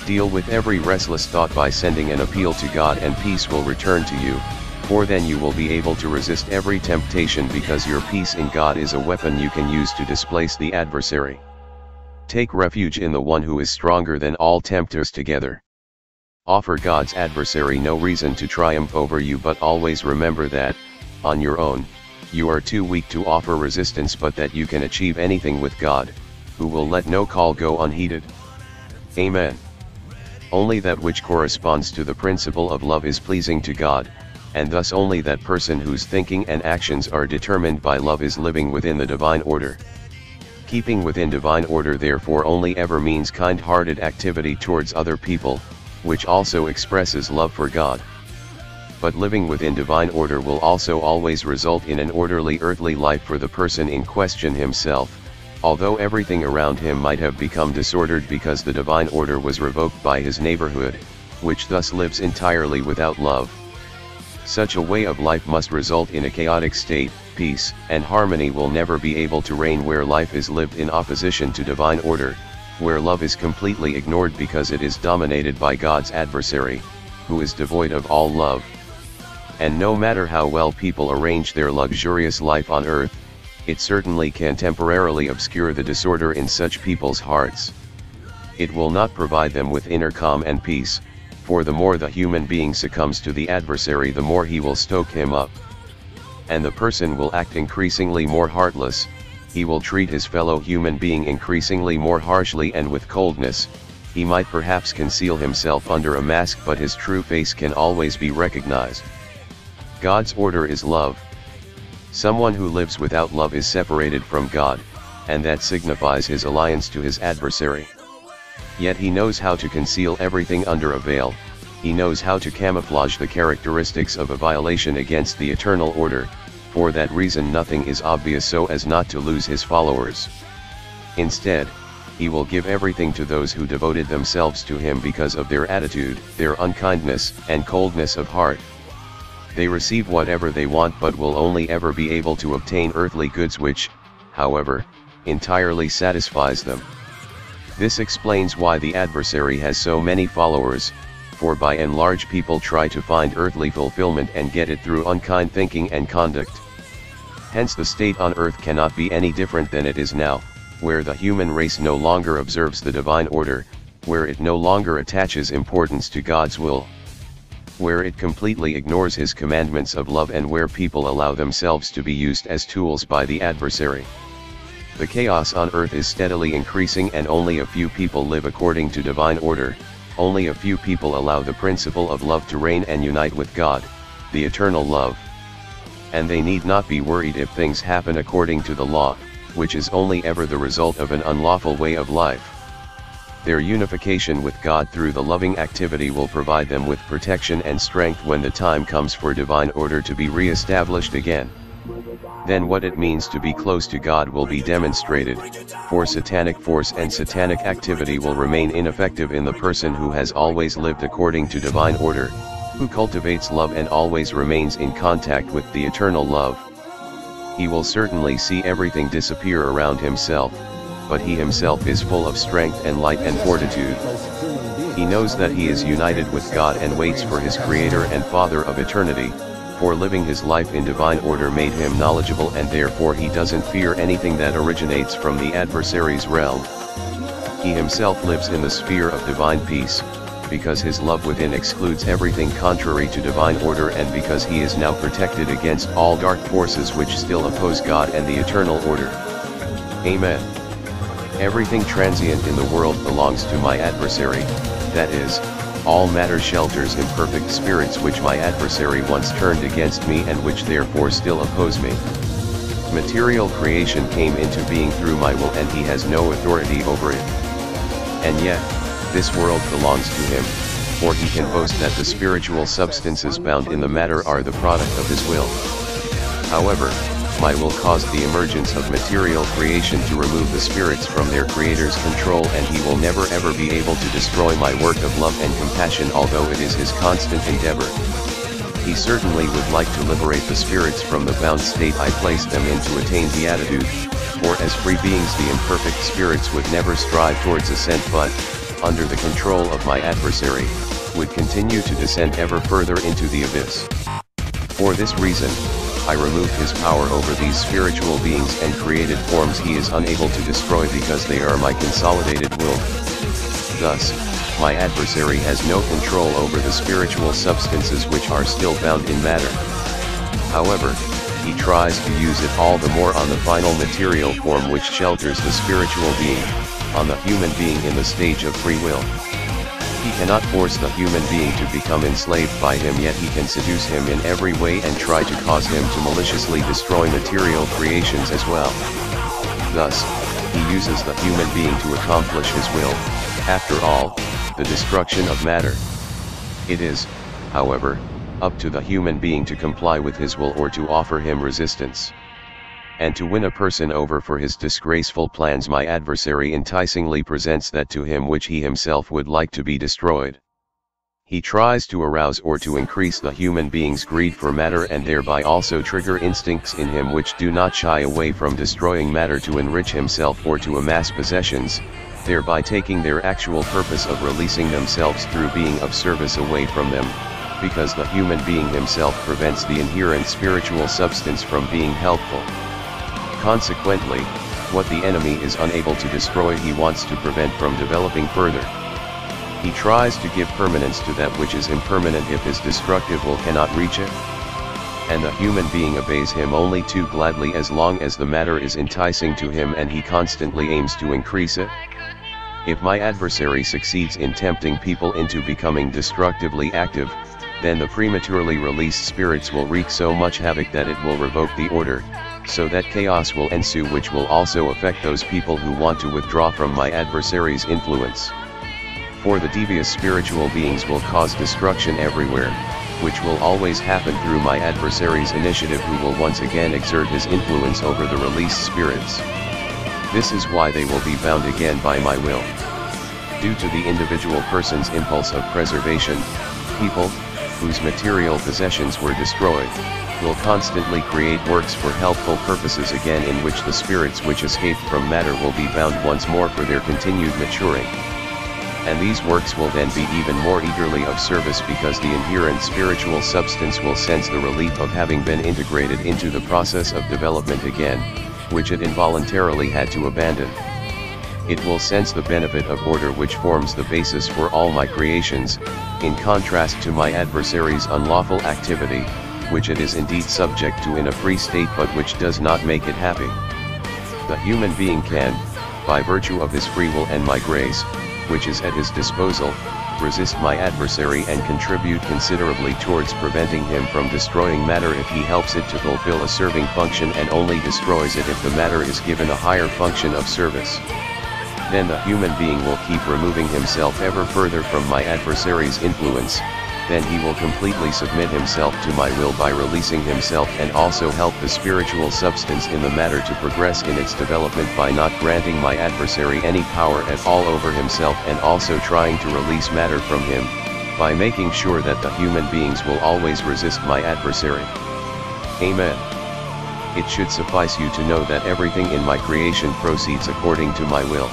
Deal with every restless thought by sending an appeal to God and peace will return to you, for then you will be able to resist every temptation because your peace in God is a weapon you can use to displace the adversary. Take refuge in the one who is stronger than all tempters together. Offer God's adversary no reason to triumph over you but always remember that, on your own, you are too weak to offer resistance but that you can achieve anything with God, who will let no call go unheeded. Amen. Only that which corresponds to the principle of love is pleasing to God, and thus only that person whose thinking and actions are determined by love is living within the divine order. Keeping within divine order therefore only ever means kind-hearted activity towards other people, which also expresses love for God but living within divine order will also always result in an orderly earthly life for the person in question himself, although everything around him might have become disordered because the divine order was revoked by his neighborhood, which thus lives entirely without love. Such a way of life must result in a chaotic state, peace and harmony will never be able to reign where life is lived in opposition to divine order, where love is completely ignored because it is dominated by God's adversary, who is devoid of all love. And no matter how well people arrange their luxurious life on earth, it certainly can temporarily obscure the disorder in such people's hearts. It will not provide them with inner calm and peace, for the more the human being succumbs to the adversary the more he will stoke him up. And the person will act increasingly more heartless, he will treat his fellow human being increasingly more harshly and with coldness, he might perhaps conceal himself under a mask but his true face can always be recognized. God's order is love. Someone who lives without love is separated from God, and that signifies his alliance to his adversary. Yet he knows how to conceal everything under a veil, he knows how to camouflage the characteristics of a violation against the eternal order, for that reason nothing is obvious so as not to lose his followers. Instead, he will give everything to those who devoted themselves to him because of their attitude, their unkindness, and coldness of heart. They receive whatever they want but will only ever be able to obtain earthly goods which, however, entirely satisfies them. This explains why the adversary has so many followers, for by and large people try to find earthly fulfillment and get it through unkind thinking and conduct. Hence the state on earth cannot be any different than it is now, where the human race no longer observes the divine order, where it no longer attaches importance to God's will, where it completely ignores his commandments of love and where people allow themselves to be used as tools by the adversary. The chaos on earth is steadily increasing and only a few people live according to divine order, only a few people allow the principle of love to reign and unite with God, the eternal love. And they need not be worried if things happen according to the law, which is only ever the result of an unlawful way of life. Their unification with God through the loving activity will provide them with protection and strength when the time comes for divine order to be re-established again. Then what it means to be close to God will be demonstrated, for satanic force and satanic activity will remain ineffective in the person who has always lived according to divine order, who cultivates love and always remains in contact with the eternal love. He will certainly see everything disappear around himself, but he himself is full of strength and light and fortitude. He knows that he is united with God and waits for his Creator and Father of eternity, for living his life in divine order made him knowledgeable and therefore he doesn't fear anything that originates from the adversary's realm. He himself lives in the sphere of divine peace, because his love within excludes everything contrary to divine order and because he is now protected against all dark forces which still oppose God and the eternal order. Amen. Everything transient in the world belongs to my adversary, that is, all matter shelters imperfect spirits which my adversary once turned against me and which therefore still oppose me. Material creation came into being through my will and he has no authority over it. And yet, this world belongs to him, for he can boast that the spiritual substances bound in the matter are the product of his will. However, my will caused the emergence of material creation to remove the spirits from their creator's control and he will never ever be able to destroy my work of love and compassion although it is his constant endeavor. He certainly would like to liberate the spirits from the bound state I placed them in to attain beatitude, for as free beings the imperfect spirits would never strive towards ascent but, under the control of my adversary, would continue to descend ever further into the abyss. For this reason, I removed his power over these spiritual beings and created forms he is unable to destroy because they are my consolidated will. Thus, my adversary has no control over the spiritual substances which are still bound in matter. However, he tries to use it all the more on the final material form which shelters the spiritual being, on the human being in the stage of free will. He cannot force the human being to become enslaved by him yet he can seduce him in every way and try to cause him to maliciously destroy material creations as well. Thus, he uses the human being to accomplish his will, after all, the destruction of matter. It is, however, up to the human being to comply with his will or to offer him resistance and to win a person over for his disgraceful plans my adversary enticingly presents that to him which he himself would like to be destroyed. He tries to arouse or to increase the human being's greed for matter and thereby also trigger instincts in him which do not shy away from destroying matter to enrich himself or to amass possessions, thereby taking their actual purpose of releasing themselves through being of service away from them, because the human being himself prevents the inherent spiritual substance from being helpful. Consequently, what the enemy is unable to destroy he wants to prevent from developing further. He tries to give permanence to that which is impermanent if his destructive will cannot reach it. And the human being obeys him only too gladly as long as the matter is enticing to him and he constantly aims to increase it. If my adversary succeeds in tempting people into becoming destructively active, then the prematurely released spirits will wreak so much havoc that it will revoke the order, so that chaos will ensue which will also affect those people who want to withdraw from my adversary's influence. For the devious spiritual beings will cause destruction everywhere, which will always happen through my adversary's initiative who will once again exert his influence over the released spirits. This is why they will be bound again by my will. Due to the individual person's impulse of preservation, people, whose material possessions were destroyed, will constantly create works for helpful purposes again in which the spirits which escaped from matter will be bound once more for their continued maturing. And these works will then be even more eagerly of service because the inherent spiritual substance will sense the relief of having been integrated into the process of development again, which it involuntarily had to abandon. It will sense the benefit of order which forms the basis for all my creations, in contrast to my adversary's unlawful activity, which it is indeed subject to in a free state but which does not make it happy. The human being can, by virtue of his free will and my grace, which is at his disposal, resist my adversary and contribute considerably towards preventing him from destroying matter if he helps it to fulfill a serving function and only destroys it if the matter is given a higher function of service. Then the human being will keep removing himself ever further from my adversary's influence, then he will completely submit himself to my will by releasing himself and also help the spiritual substance in the matter to progress in its development by not granting my adversary any power at all over himself and also trying to release matter from him, by making sure that the human beings will always resist my adversary. Amen. It should suffice you to know that everything in my creation proceeds according to my will.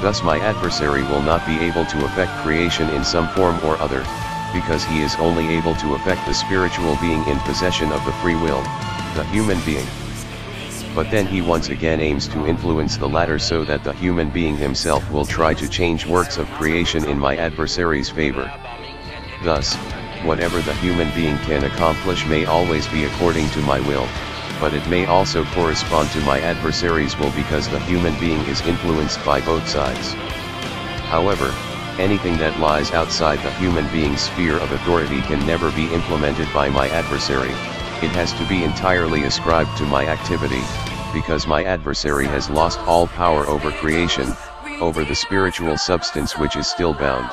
Thus my adversary will not be able to affect creation in some form or other, because he is only able to affect the spiritual being in possession of the free will, the human being. But then he once again aims to influence the latter so that the human being himself will try to change works of creation in my adversary's favor. Thus, whatever the human being can accomplish may always be according to my will, but it may also correspond to my adversary's will because the human being is influenced by both sides. However, anything that lies outside the human being's sphere of authority can never be implemented by my adversary, it has to be entirely ascribed to my activity, because my adversary has lost all power over creation, over the spiritual substance which is still bound.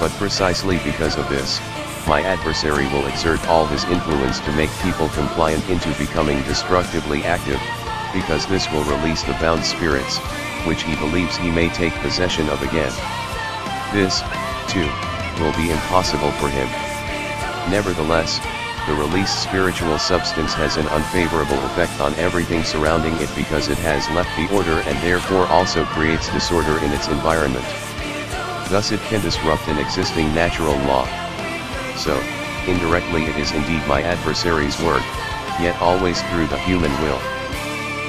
But precisely because of this, my adversary will exert all his influence to make people compliant into becoming destructively active, because this will release the bound spirits, which he believes he may take possession of again. This, too, will be impossible for him. Nevertheless, the released spiritual substance has an unfavorable effect on everything surrounding it because it has left the order and therefore also creates disorder in its environment. Thus it can disrupt an existing natural law. So, indirectly it is indeed my adversary's work, yet always through the human will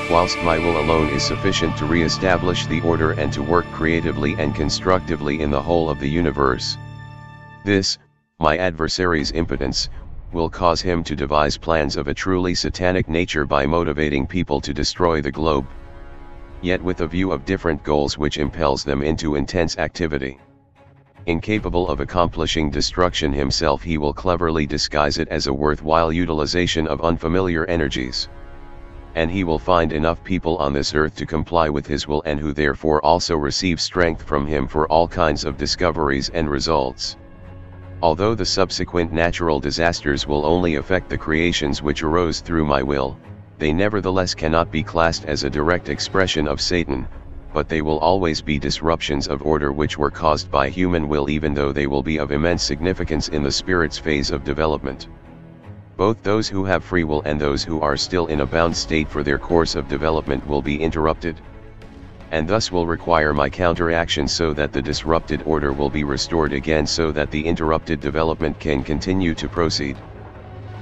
whilst my will alone is sufficient to re-establish the order and to work creatively and constructively in the whole of the universe. This, my adversary's impotence, will cause him to devise plans of a truly satanic nature by motivating people to destroy the globe. Yet with a view of different goals which impels them into intense activity. Incapable of accomplishing destruction himself he will cleverly disguise it as a worthwhile utilization of unfamiliar energies and he will find enough people on this earth to comply with his will and who therefore also receive strength from him for all kinds of discoveries and results. Although the subsequent natural disasters will only affect the creations which arose through my will, they nevertheless cannot be classed as a direct expression of Satan, but they will always be disruptions of order which were caused by human will even though they will be of immense significance in the spirit's phase of development. Both those who have free will and those who are still in a bound state for their course of development will be interrupted. And thus will require my counteraction so that the disrupted order will be restored again so that the interrupted development can continue to proceed.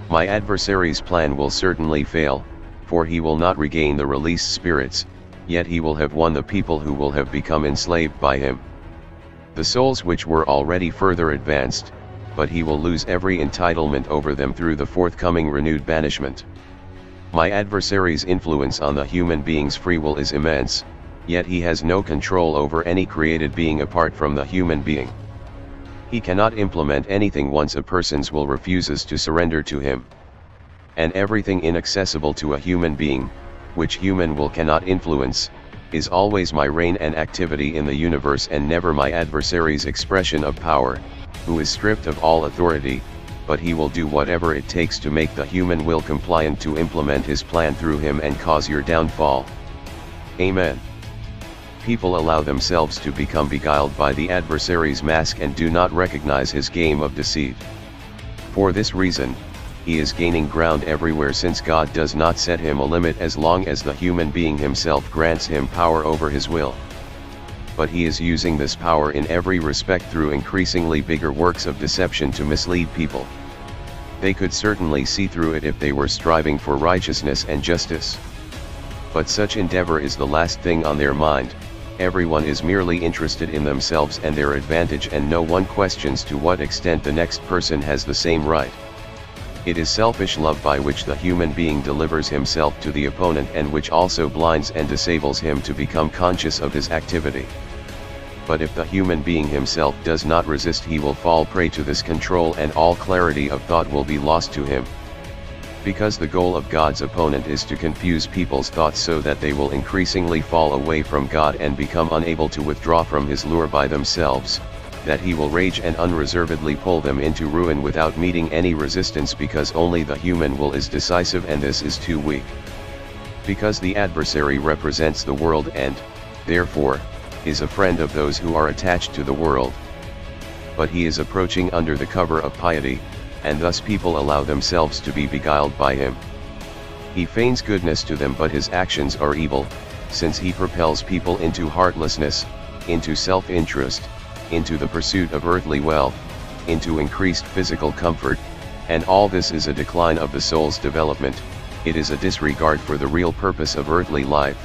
My adversary's plan will certainly fail, for he will not regain the released spirits, yet he will have won the people who will have become enslaved by him. The souls which were already further advanced, but he will lose every entitlement over them through the forthcoming renewed banishment. My adversary's influence on the human being's free will is immense, yet he has no control over any created being apart from the human being. He cannot implement anything once a person's will refuses to surrender to him. And everything inaccessible to a human being, which human will cannot influence, is always my reign and activity in the universe and never my adversary's expression of power, who is stripped of all authority, but he will do whatever it takes to make the human will compliant to implement his plan through him and cause your downfall. Amen. People allow themselves to become beguiled by the adversary's mask and do not recognize his game of deceit. For this reason, he is gaining ground everywhere since God does not set him a limit as long as the human being himself grants him power over his will. But he is using this power in every respect through increasingly bigger works of deception to mislead people. They could certainly see through it if they were striving for righteousness and justice. But such endeavor is the last thing on their mind, everyone is merely interested in themselves and their advantage and no one questions to what extent the next person has the same right. It is selfish love by which the human being delivers himself to the opponent and which also blinds and disables him to become conscious of his activity. But if the human being himself does not resist he will fall prey to this control and all clarity of thought will be lost to him. Because the goal of God's opponent is to confuse people's thoughts so that they will increasingly fall away from God and become unable to withdraw from his lure by themselves, that he will rage and unreservedly pull them into ruin without meeting any resistance because only the human will is decisive and this is too weak. Because the adversary represents the world and, therefore, is a friend of those who are attached to the world. But he is approaching under the cover of piety, and thus people allow themselves to be beguiled by him. He feigns goodness to them but his actions are evil, since he propels people into heartlessness, into self-interest, into the pursuit of earthly wealth, into increased physical comfort, and all this is a decline of the soul's development, it is a disregard for the real purpose of earthly life,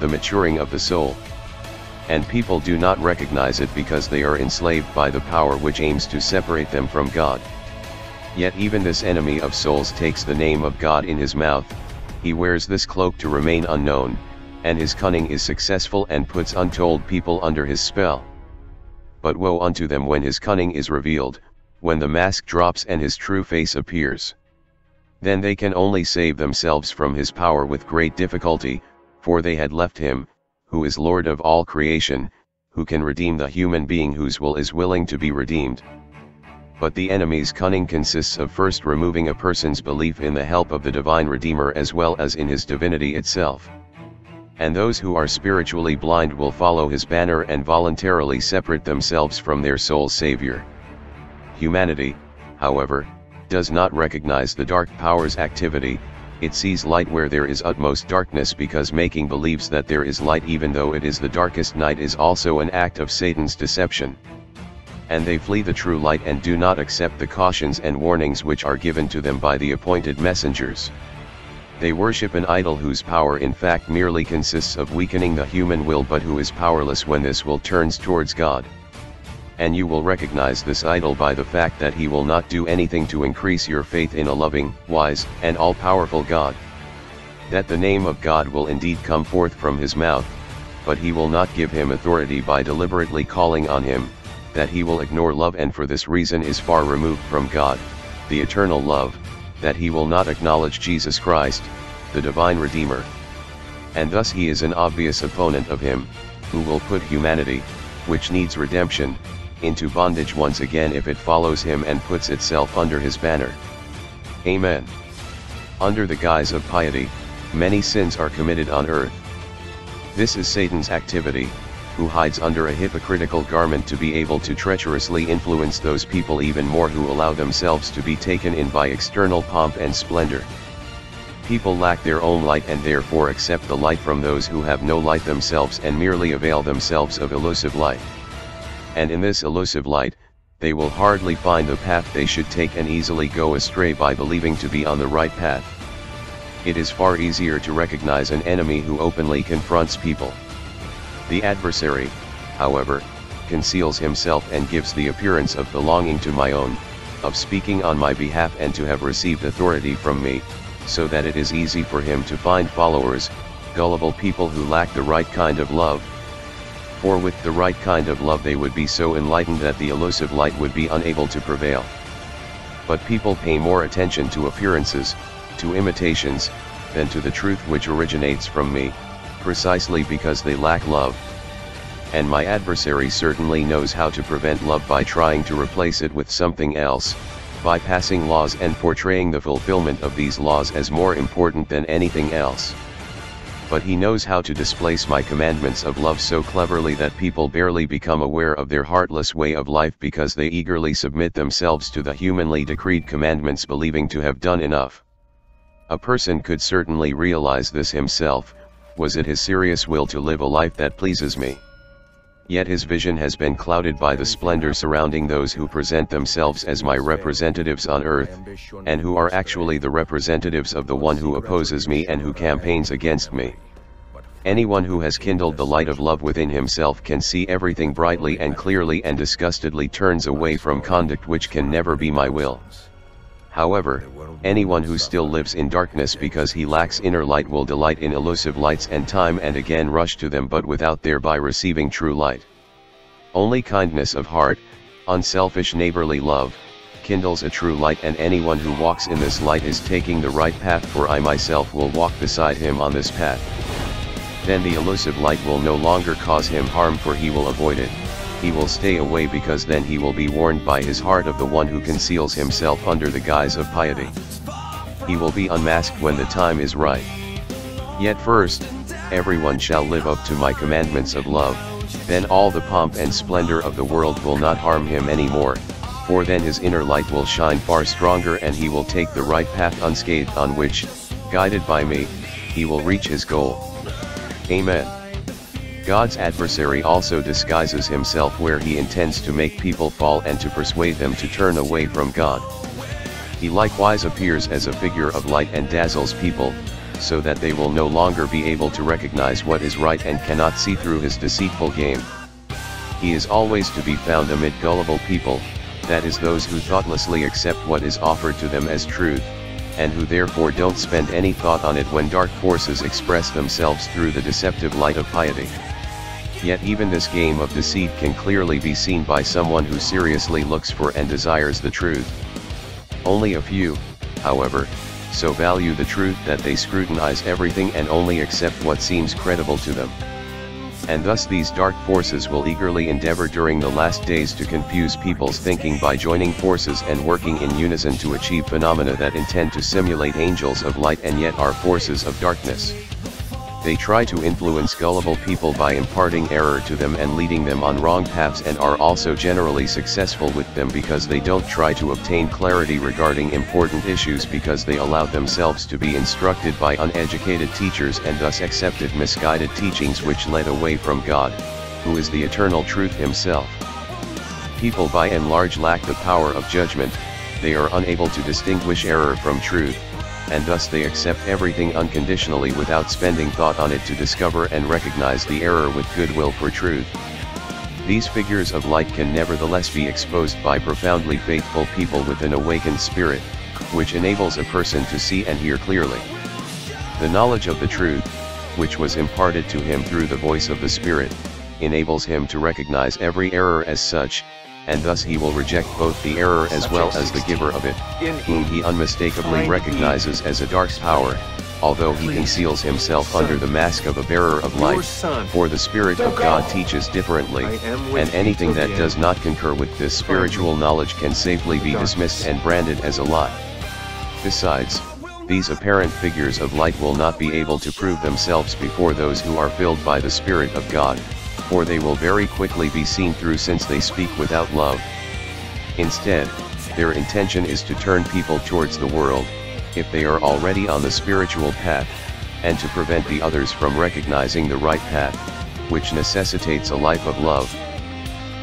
the maturing of the soul. And people do not recognize it because they are enslaved by the power which aims to separate them from God. Yet even this enemy of souls takes the name of God in his mouth, he wears this cloak to remain unknown, and his cunning is successful and puts untold people under his spell but woe unto them when his cunning is revealed, when the mask drops and his true face appears. Then they can only save themselves from his power with great difficulty, for they had left him, who is Lord of all creation, who can redeem the human being whose will is willing to be redeemed. But the enemy's cunning consists of first removing a person's belief in the help of the divine Redeemer as well as in his divinity itself and those who are spiritually blind will follow his banner and voluntarily separate themselves from their soul's savior. Humanity, however, does not recognize the dark power's activity, it sees light where there is utmost darkness because making believes that there is light even though it is the darkest night is also an act of Satan's deception. And they flee the true light and do not accept the cautions and warnings which are given to them by the appointed messengers. They worship an idol whose power in fact merely consists of weakening the human will but who is powerless when this will turns towards God. And you will recognize this idol by the fact that he will not do anything to increase your faith in a loving, wise, and all-powerful God. That the name of God will indeed come forth from his mouth, but he will not give him authority by deliberately calling on him, that he will ignore love and for this reason is far removed from God, the eternal love, that he will not acknowledge Jesus Christ, the divine Redeemer. And thus he is an obvious opponent of him, who will put humanity, which needs redemption, into bondage once again if it follows him and puts itself under his banner. Amen. Under the guise of piety, many sins are committed on earth. This is Satan's activity, who hides under a hypocritical garment to be able to treacherously influence those people even more who allow themselves to be taken in by external pomp and splendor. People lack their own light and therefore accept the light from those who have no light themselves and merely avail themselves of elusive light. And in this elusive light, they will hardly find the path they should take and easily go astray by believing to be on the right path. It is far easier to recognize an enemy who openly confronts people. The adversary, however, conceals himself and gives the appearance of belonging to my own, of speaking on my behalf and to have received authority from me, so that it is easy for him to find followers, gullible people who lack the right kind of love. For with the right kind of love they would be so enlightened that the elusive light would be unable to prevail. But people pay more attention to appearances, to imitations, than to the truth which originates from me, precisely because they lack love. And my adversary certainly knows how to prevent love by trying to replace it with something else, by passing laws and portraying the fulfillment of these laws as more important than anything else. But he knows how to displace my commandments of love so cleverly that people barely become aware of their heartless way of life because they eagerly submit themselves to the humanly decreed commandments believing to have done enough. A person could certainly realize this himself, was it his serious will to live a life that pleases me. Yet his vision has been clouded by the splendor surrounding those who present themselves as my representatives on earth, and who are actually the representatives of the one who opposes me and who campaigns against me. Anyone who has kindled the light of love within himself can see everything brightly and clearly and disgustedly turns away from conduct which can never be my will. However, anyone who still lives in darkness because he lacks inner light will delight in elusive lights and time and again rush to them but without thereby receiving true light. Only kindness of heart, unselfish neighborly love, kindles a true light and anyone who walks in this light is taking the right path for I myself will walk beside him on this path. Then the elusive light will no longer cause him harm for he will avoid it he will stay away because then he will be warned by his heart of the one who conceals himself under the guise of piety. He will be unmasked when the time is right. Yet first, everyone shall live up to my commandments of love, then all the pomp and splendor of the world will not harm him any more, for then his inner light will shine far stronger and he will take the right path unscathed on which, guided by me, he will reach his goal. Amen. God's adversary also disguises himself where he intends to make people fall and to persuade them to turn away from God. He likewise appears as a figure of light and dazzles people, so that they will no longer be able to recognize what is right and cannot see through his deceitful game. He is always to be found amid gullible people, that is those who thoughtlessly accept what is offered to them as truth, and who therefore don't spend any thought on it when dark forces express themselves through the deceptive light of piety. Yet even this game of deceit can clearly be seen by someone who seriously looks for and desires the truth. Only a few, however, so value the truth that they scrutinize everything and only accept what seems credible to them. And thus these dark forces will eagerly endeavor during the last days to confuse people's thinking by joining forces and working in unison to achieve phenomena that intend to simulate angels of light and yet are forces of darkness. They try to influence gullible people by imparting error to them and leading them on wrong paths and are also generally successful with them because they don't try to obtain clarity regarding important issues because they allow themselves to be instructed by uneducated teachers and thus accepted misguided teachings which led away from God, who is the eternal truth himself. People by and large lack the power of judgment, they are unable to distinguish error from truth, and thus they accept everything unconditionally without spending thought on it to discover and recognize the error with goodwill for truth. These figures of light can nevertheless be exposed by profoundly faithful people with an awakened spirit, which enables a person to see and hear clearly. The knowledge of the truth, which was imparted to him through the voice of the Spirit, enables him to recognize every error as such, and thus he will reject both the error as well as the giver of it, whom he unmistakably recognizes as a dark power, although he conceals himself under the mask of a bearer of light, for the Spirit of God teaches differently, and anything that does not concur with this spiritual knowledge can safely be dismissed and branded as a lie. Besides, these apparent figures of light will not be able to prove themselves before those who are filled by the Spirit of God, for they will very quickly be seen through since they speak without love. Instead, their intention is to turn people towards the world, if they are already on the spiritual path, and to prevent the others from recognizing the right path, which necessitates a life of love.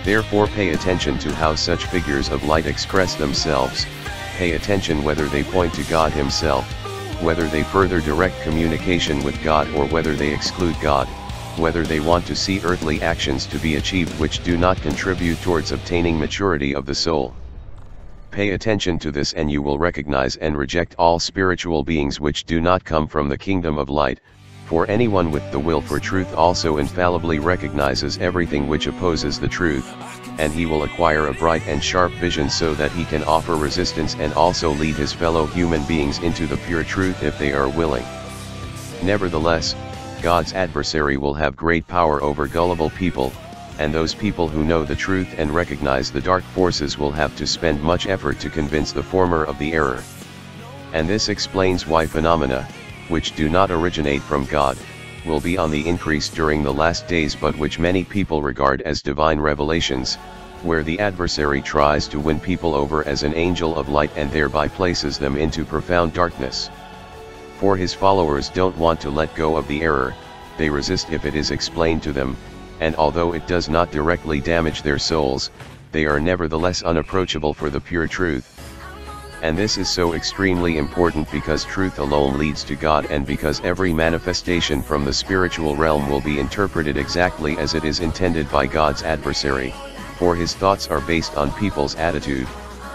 Therefore pay attention to how such figures of light express themselves, pay attention whether they point to God himself, whether they further direct communication with God or whether they exclude God whether they want to see earthly actions to be achieved which do not contribute towards obtaining maturity of the soul. Pay attention to this and you will recognize and reject all spiritual beings which do not come from the kingdom of light, for anyone with the will for truth also infallibly recognizes everything which opposes the truth, and he will acquire a bright and sharp vision so that he can offer resistance and also lead his fellow human beings into the pure truth if they are willing. Nevertheless, God's adversary will have great power over gullible people, and those people who know the truth and recognize the dark forces will have to spend much effort to convince the former of the error. And this explains why phenomena, which do not originate from God, will be on the increase during the last days but which many people regard as divine revelations, where the adversary tries to win people over as an angel of light and thereby places them into profound darkness. For his followers don't want to let go of the error, they resist if it is explained to them, and although it does not directly damage their souls, they are nevertheless unapproachable for the pure truth. And this is so extremely important because truth alone leads to God and because every manifestation from the spiritual realm will be interpreted exactly as it is intended by God's adversary, for his thoughts are based on people's attitude,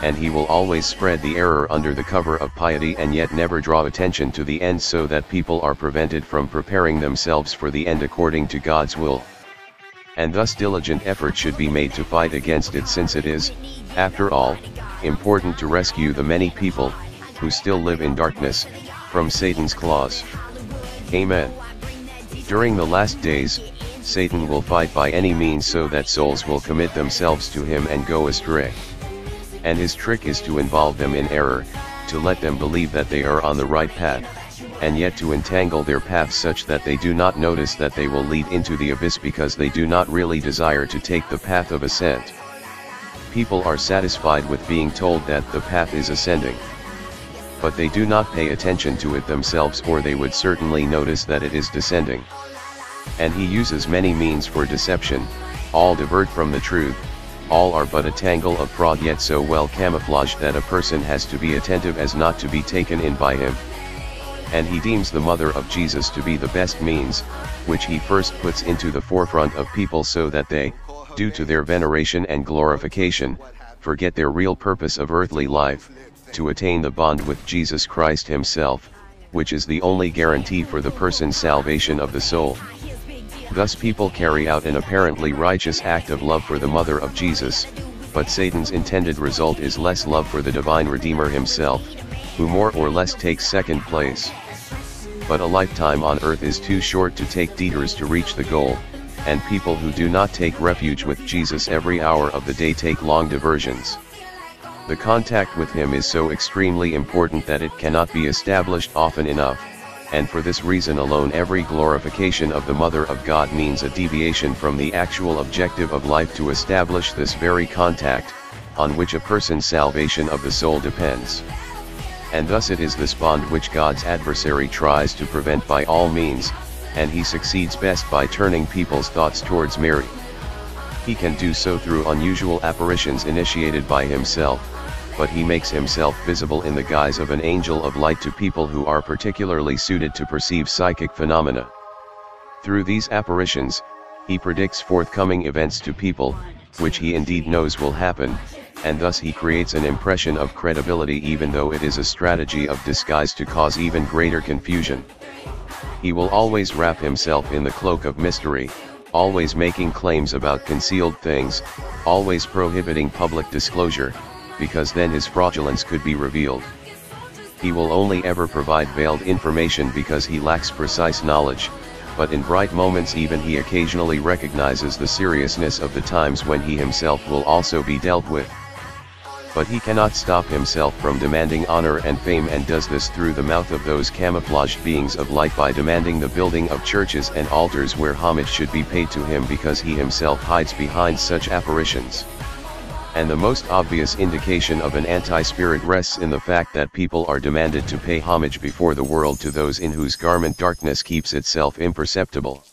and he will always spread the error under the cover of piety and yet never draw attention to the end so that people are prevented from preparing themselves for the end according to God's will. And thus diligent effort should be made to fight against it since it is, after all, important to rescue the many people, who still live in darkness, from Satan's claws. Amen. During the last days, Satan will fight by any means so that souls will commit themselves to him and go astray. And his trick is to involve them in error, to let them believe that they are on the right path, and yet to entangle their path such that they do not notice that they will lead into the abyss because they do not really desire to take the path of ascent people are satisfied with being told that the path is ascending. But they do not pay attention to it themselves or they would certainly notice that it is descending. And he uses many means for deception, all divert from the truth, all are but a tangle of fraud yet so well camouflaged that a person has to be attentive as not to be taken in by him. And he deems the mother of Jesus to be the best means, which he first puts into the forefront of people so that they, due to their veneration and glorification, forget their real purpose of earthly life, to attain the bond with Jesus Christ himself, which is the only guarantee for the person's salvation of the soul. Thus people carry out an apparently righteous act of love for the mother of Jesus, but Satan's intended result is less love for the divine Redeemer himself, who more or less takes second place. But a lifetime on earth is too short to take detours to reach the goal, and people who do not take refuge with Jesus every hour of the day take long diversions. The contact with him is so extremely important that it cannot be established often enough, and for this reason alone every glorification of the Mother of God means a deviation from the actual objective of life to establish this very contact, on which a person's salvation of the soul depends. And thus it is this bond which God's adversary tries to prevent by all means, and he succeeds best by turning people's thoughts towards Mary. He can do so through unusual apparitions initiated by himself, but he makes himself visible in the guise of an angel of light to people who are particularly suited to perceive psychic phenomena. Through these apparitions, he predicts forthcoming events to people, which he indeed knows will happen, and thus he creates an impression of credibility even though it is a strategy of disguise to cause even greater confusion. He will always wrap himself in the cloak of mystery, always making claims about concealed things, always prohibiting public disclosure, because then his fraudulence could be revealed. He will only ever provide veiled information because he lacks precise knowledge, but in bright moments even he occasionally recognizes the seriousness of the times when he himself will also be dealt with but he cannot stop himself from demanding honor and fame and does this through the mouth of those camouflaged beings of light by demanding the building of churches and altars where homage should be paid to him because he himself hides behind such apparitions. And the most obvious indication of an anti-spirit rests in the fact that people are demanded to pay homage before the world to those in whose garment darkness keeps itself imperceptible.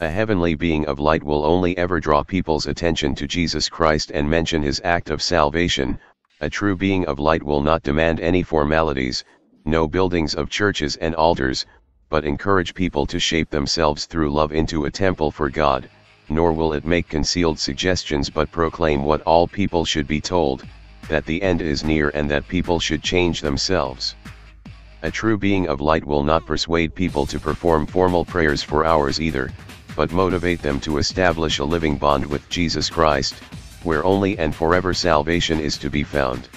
A heavenly being of light will only ever draw people's attention to Jesus Christ and mention his act of salvation, a true being of light will not demand any formalities, no buildings of churches and altars, but encourage people to shape themselves through love into a temple for God, nor will it make concealed suggestions but proclaim what all people should be told, that the end is near and that people should change themselves. A true being of light will not persuade people to perform formal prayers for hours either, but motivate them to establish a living bond with Jesus Christ, where only and forever salvation is to be found.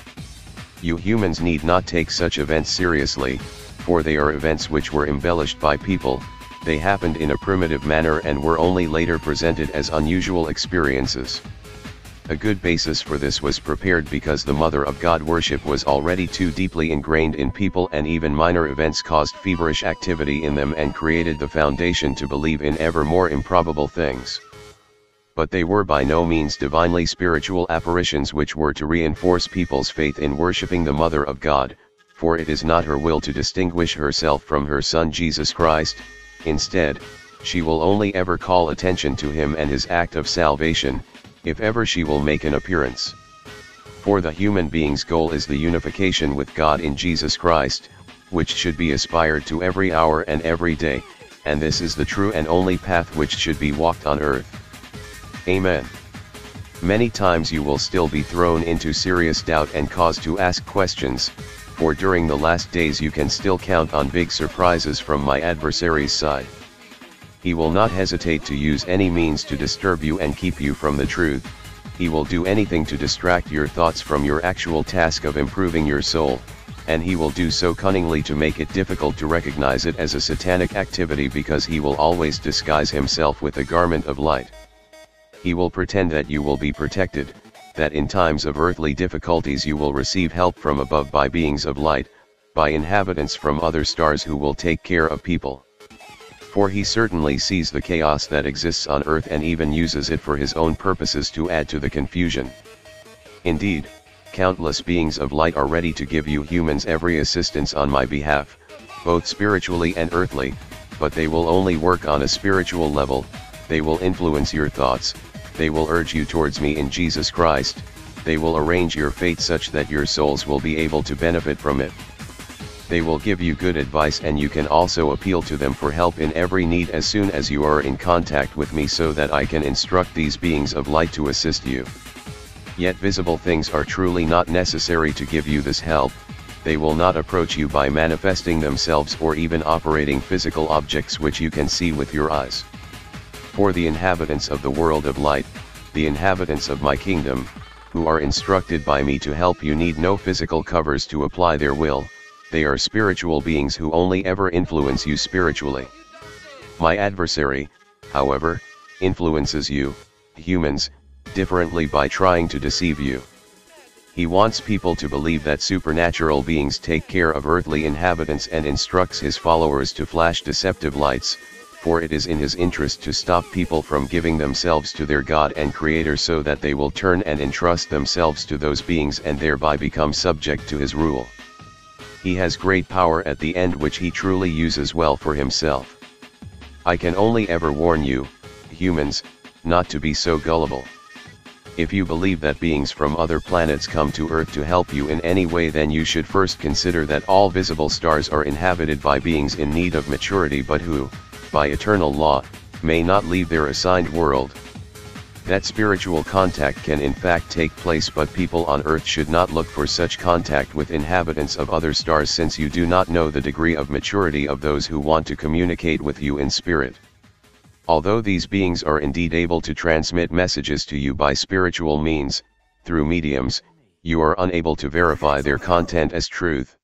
You humans need not take such events seriously, for they are events which were embellished by people, they happened in a primitive manner and were only later presented as unusual experiences. A good basis for this was prepared because the Mother of God worship was already too deeply ingrained in people and even minor events caused feverish activity in them and created the foundation to believe in ever more improbable things. But they were by no means divinely spiritual apparitions which were to reinforce people's faith in worshipping the Mother of God, for it is not her will to distinguish herself from her Son Jesus Christ, instead, she will only ever call attention to him and his act of salvation, if ever she will make an appearance. For the human being's goal is the unification with God in Jesus Christ, which should be aspired to every hour and every day, and this is the true and only path which should be walked on earth. Amen. Many times you will still be thrown into serious doubt and caused to ask questions, for during the last days you can still count on big surprises from my adversary's side. He will not hesitate to use any means to disturb you and keep you from the truth, he will do anything to distract your thoughts from your actual task of improving your soul, and he will do so cunningly to make it difficult to recognize it as a satanic activity because he will always disguise himself with a garment of light. He will pretend that you will be protected, that in times of earthly difficulties you will receive help from above by beings of light, by inhabitants from other stars who will take care of people for he certainly sees the chaos that exists on earth and even uses it for his own purposes to add to the confusion. Indeed, countless beings of light are ready to give you humans every assistance on my behalf, both spiritually and earthly, but they will only work on a spiritual level, they will influence your thoughts, they will urge you towards me in Jesus Christ, they will arrange your fate such that your souls will be able to benefit from it they will give you good advice and you can also appeal to them for help in every need as soon as you are in contact with me so that I can instruct these beings of light to assist you. Yet visible things are truly not necessary to give you this help, they will not approach you by manifesting themselves or even operating physical objects which you can see with your eyes. For the inhabitants of the world of light, the inhabitants of my kingdom, who are instructed by me to help you need no physical covers to apply their will, they are spiritual beings who only ever influence you spiritually. My adversary, however, influences you, humans, differently by trying to deceive you. He wants people to believe that supernatural beings take care of earthly inhabitants and instructs his followers to flash deceptive lights, for it is in his interest to stop people from giving themselves to their God and Creator so that they will turn and entrust themselves to those beings and thereby become subject to his rule he has great power at the end which he truly uses well for himself. I can only ever warn you, humans, not to be so gullible. If you believe that beings from other planets come to Earth to help you in any way then you should first consider that all visible stars are inhabited by beings in need of maturity but who, by eternal law, may not leave their assigned world. That spiritual contact can in fact take place but people on earth should not look for such contact with inhabitants of other stars since you do not know the degree of maturity of those who want to communicate with you in spirit. Although these beings are indeed able to transmit messages to you by spiritual means, through mediums, you are unable to verify their content as truth.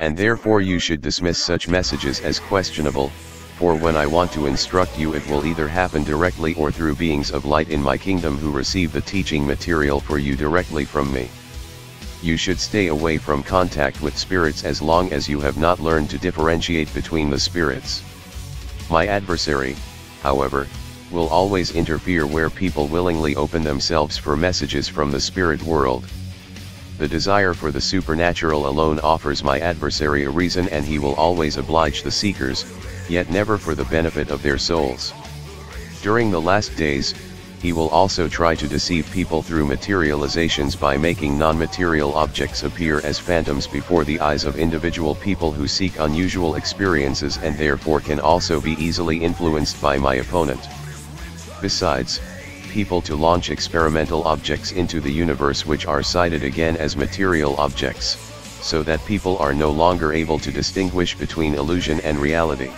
And therefore you should dismiss such messages as questionable, for when I want to instruct you it will either happen directly or through beings of light in my kingdom who receive the teaching material for you directly from me. You should stay away from contact with spirits as long as you have not learned to differentiate between the spirits. My adversary, however, will always interfere where people willingly open themselves for messages from the spirit world. The desire for the supernatural alone offers my adversary a reason and he will always oblige the seekers, yet never for the benefit of their souls. During the last days, he will also try to deceive people through materializations by making non-material objects appear as phantoms before the eyes of individual people who seek unusual experiences and therefore can also be easily influenced by my opponent. Besides, people to launch experimental objects into the universe which are sighted again as material objects, so that people are no longer able to distinguish between illusion and reality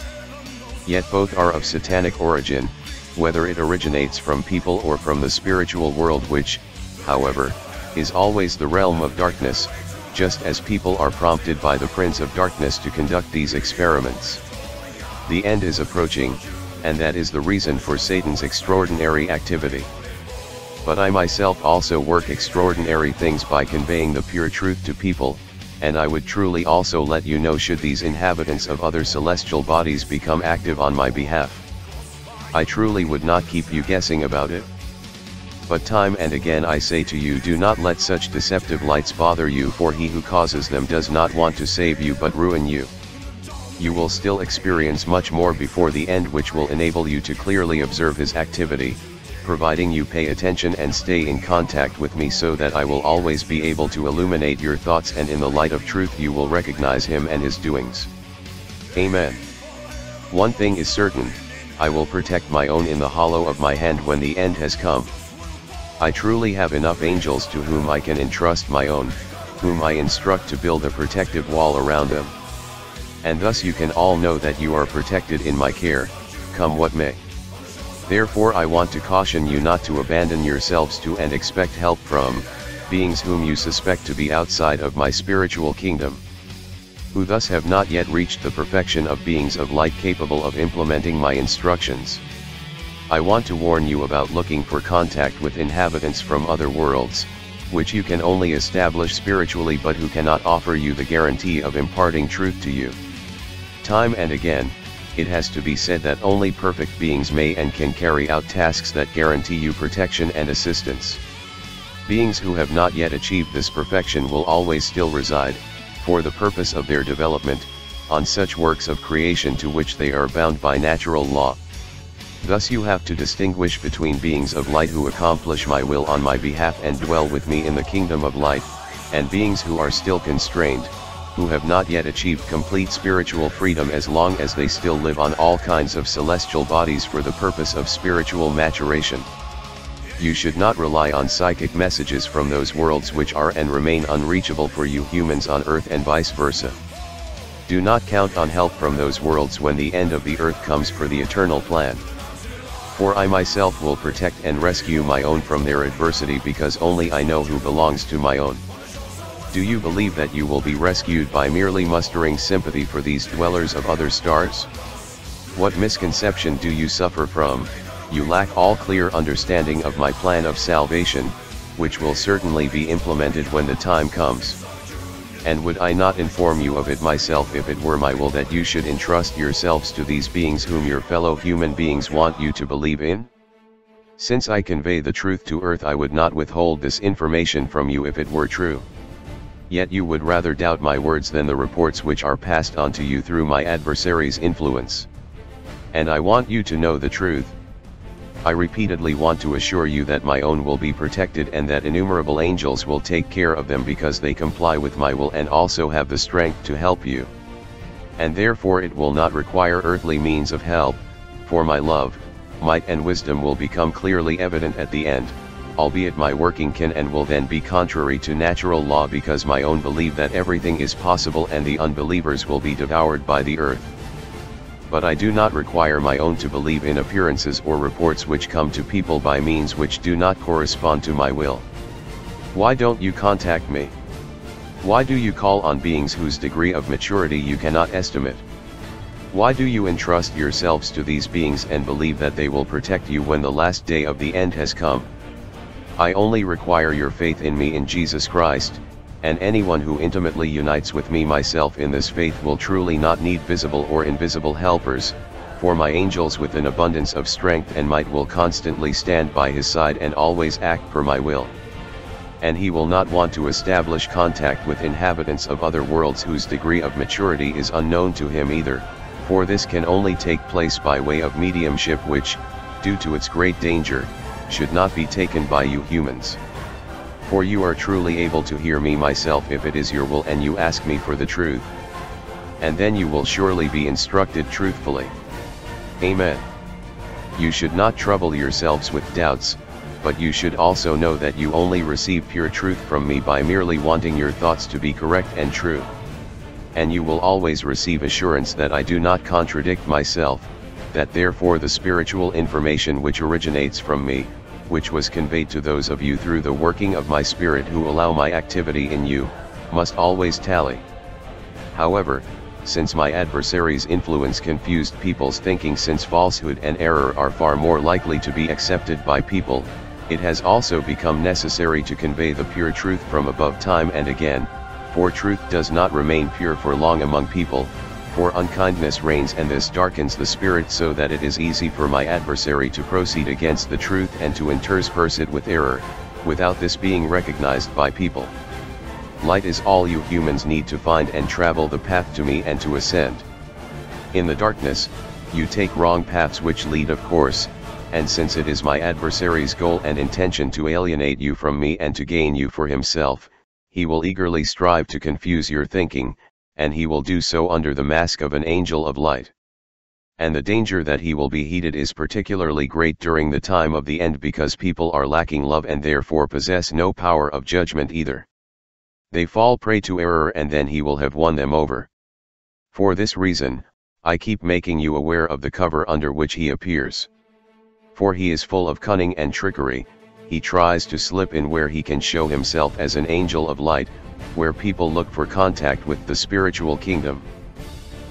yet both are of satanic origin, whether it originates from people or from the spiritual world which, however, is always the realm of darkness, just as people are prompted by the Prince of Darkness to conduct these experiments. The end is approaching, and that is the reason for Satan's extraordinary activity. But I myself also work extraordinary things by conveying the pure truth to people, and I would truly also let you know should these inhabitants of other celestial bodies become active on my behalf. I truly would not keep you guessing about it. But time and again I say to you do not let such deceptive lights bother you for he who causes them does not want to save you but ruin you. You will still experience much more before the end which will enable you to clearly observe his activity, providing you pay attention and stay in contact with me so that I will always be able to illuminate your thoughts and in the light of truth you will recognize him and his doings. Amen. One thing is certain, I will protect my own in the hollow of my hand when the end has come. I truly have enough angels to whom I can entrust my own, whom I instruct to build a protective wall around them. And thus you can all know that you are protected in my care, come what may. Therefore I want to caution you not to abandon yourselves to and expect help from, beings whom you suspect to be outside of my spiritual kingdom. Who thus have not yet reached the perfection of beings of light capable of implementing my instructions. I want to warn you about looking for contact with inhabitants from other worlds, which you can only establish spiritually but who cannot offer you the guarantee of imparting truth to you. Time and again, it has to be said that only perfect beings may and can carry out tasks that guarantee you protection and assistance. Beings who have not yet achieved this perfection will always still reside, for the purpose of their development, on such works of creation to which they are bound by natural law. Thus you have to distinguish between beings of light who accomplish my will on my behalf and dwell with me in the kingdom of light, and beings who are still constrained, who have not yet achieved complete spiritual freedom as long as they still live on all kinds of celestial bodies for the purpose of spiritual maturation. You should not rely on psychic messages from those worlds which are and remain unreachable for you humans on earth and vice versa. Do not count on help from those worlds when the end of the earth comes for the eternal plan. For I myself will protect and rescue my own from their adversity because only I know who belongs to my own. Do you believe that you will be rescued by merely mustering sympathy for these dwellers of other stars? What misconception do you suffer from? You lack all clear understanding of my plan of salvation, which will certainly be implemented when the time comes. And would I not inform you of it myself if it were my will that you should entrust yourselves to these beings whom your fellow human beings want you to believe in? Since I convey the truth to earth I would not withhold this information from you if it were true. Yet you would rather doubt my words than the reports which are passed on to you through my adversary's influence. And I want you to know the truth. I repeatedly want to assure you that my own will be protected and that innumerable angels will take care of them because they comply with my will and also have the strength to help you. And therefore it will not require earthly means of help, for my love, might and wisdom will become clearly evident at the end albeit my working can and will then be contrary to natural law because my own believe that everything is possible and the unbelievers will be devoured by the earth. But I do not require my own to believe in appearances or reports which come to people by means which do not correspond to my will. Why don't you contact me? Why do you call on beings whose degree of maturity you cannot estimate? Why do you entrust yourselves to these beings and believe that they will protect you when the last day of the end has come? I only require your faith in me in Jesus Christ, and anyone who intimately unites with me myself in this faith will truly not need visible or invisible helpers, for my angels with an abundance of strength and might will constantly stand by his side and always act per my will. And he will not want to establish contact with inhabitants of other worlds whose degree of maturity is unknown to him either, for this can only take place by way of mediumship which, due to its great danger, should not be taken by you humans. For you are truly able to hear me myself if it is your will and you ask me for the truth. And then you will surely be instructed truthfully. Amen. You should not trouble yourselves with doubts, but you should also know that you only receive pure truth from me by merely wanting your thoughts to be correct and true. And you will always receive assurance that I do not contradict myself, that therefore the spiritual information which originates from me, which was conveyed to those of you through the working of my spirit who allow my activity in you, must always tally. However, since my adversary's influence confused people's thinking since falsehood and error are far more likely to be accepted by people, it has also become necessary to convey the pure truth from above time and again, for truth does not remain pure for long among people, for unkindness reigns and this darkens the spirit so that it is easy for my adversary to proceed against the truth and to intersperse it with error, without this being recognized by people. Light is all you humans need to find and travel the path to me and to ascend. In the darkness, you take wrong paths which lead of course, and since it is my adversary's goal and intention to alienate you from me and to gain you for himself, he will eagerly strive to confuse your thinking, and he will do so under the mask of an angel of light. And the danger that he will be heeded is particularly great during the time of the end because people are lacking love and therefore possess no power of judgment either. They fall prey to error and then he will have won them over. For this reason, I keep making you aware of the cover under which he appears. For he is full of cunning and trickery, he tries to slip in where he can show himself as an angel of light, where people look for contact with the spiritual kingdom.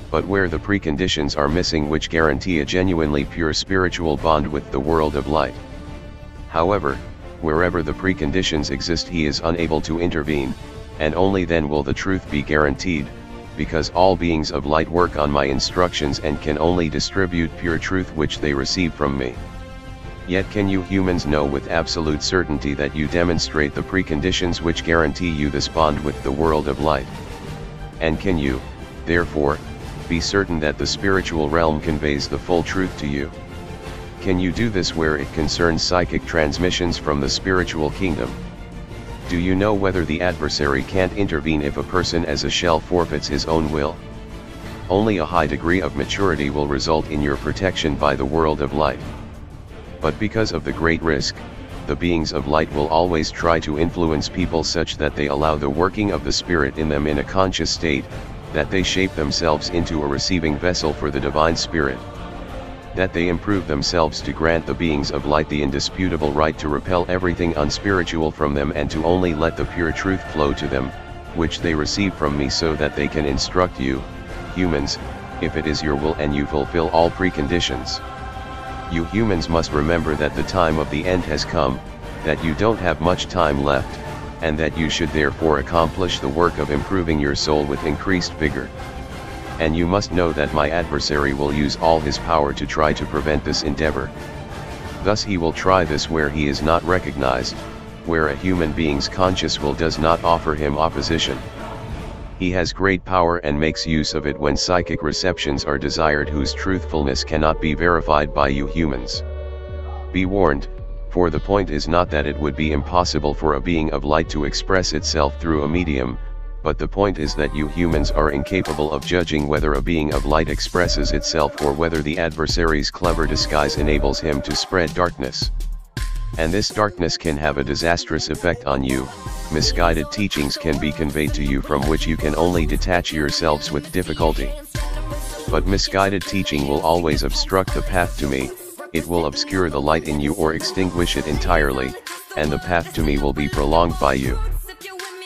But where the preconditions are missing which guarantee a genuinely pure spiritual bond with the world of light. However, wherever the preconditions exist he is unable to intervene, and only then will the truth be guaranteed, because all beings of light work on my instructions and can only distribute pure truth which they receive from me. Yet can you humans know with absolute certainty that you demonstrate the preconditions which guarantee you this bond with the world of light? And can you, therefore, be certain that the spiritual realm conveys the full truth to you? Can you do this where it concerns psychic transmissions from the spiritual kingdom? Do you know whether the adversary can't intervene if a person as a shell forfeits his own will? Only a high degree of maturity will result in your protection by the world of light. But because of the great risk, the beings of light will always try to influence people such that they allow the working of the Spirit in them in a conscious state, that they shape themselves into a receiving vessel for the Divine Spirit. That they improve themselves to grant the beings of light the indisputable right to repel everything unspiritual from them and to only let the pure truth flow to them, which they receive from me so that they can instruct you, humans, if it is your will and you fulfill all preconditions. You humans must remember that the time of the end has come, that you don't have much time left, and that you should therefore accomplish the work of improving your soul with increased vigor. And you must know that my adversary will use all his power to try to prevent this endeavor. Thus he will try this where he is not recognized, where a human being's conscious will does not offer him opposition. He has great power and makes use of it when psychic receptions are desired whose truthfulness cannot be verified by you humans. Be warned, for the point is not that it would be impossible for a being of light to express itself through a medium, but the point is that you humans are incapable of judging whether a being of light expresses itself or whether the adversary's clever disguise enables him to spread darkness. And this darkness can have a disastrous effect on you, misguided teachings can be conveyed to you from which you can only detach yourselves with difficulty. But misguided teaching will always obstruct the path to me, it will obscure the light in you or extinguish it entirely, and the path to me will be prolonged by you.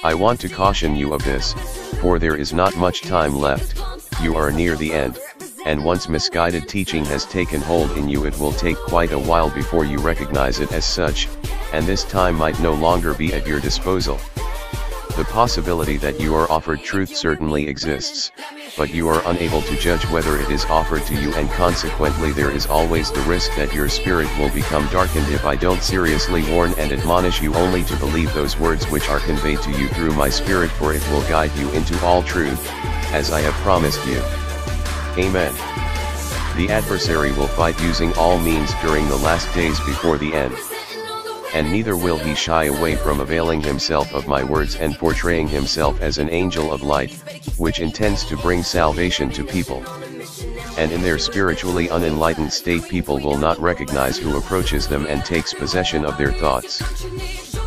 I want to caution you of this, for there is not much time left, you are near the end, and once misguided teaching has taken hold in you it will take quite a while before you recognize it as such, and this time might no longer be at your disposal. The possibility that you are offered truth certainly exists, but you are unable to judge whether it is offered to you and consequently there is always the risk that your spirit will become darkened if I don't seriously warn and admonish you only to believe those words which are conveyed to you through my spirit for it will guide you into all truth, as I have promised you. Amen. The adversary will fight using all means during the last days before the end. And neither will he shy away from availing himself of my words and portraying himself as an angel of light, which intends to bring salvation to people. And in their spiritually unenlightened state people will not recognize who approaches them and takes possession of their thoughts.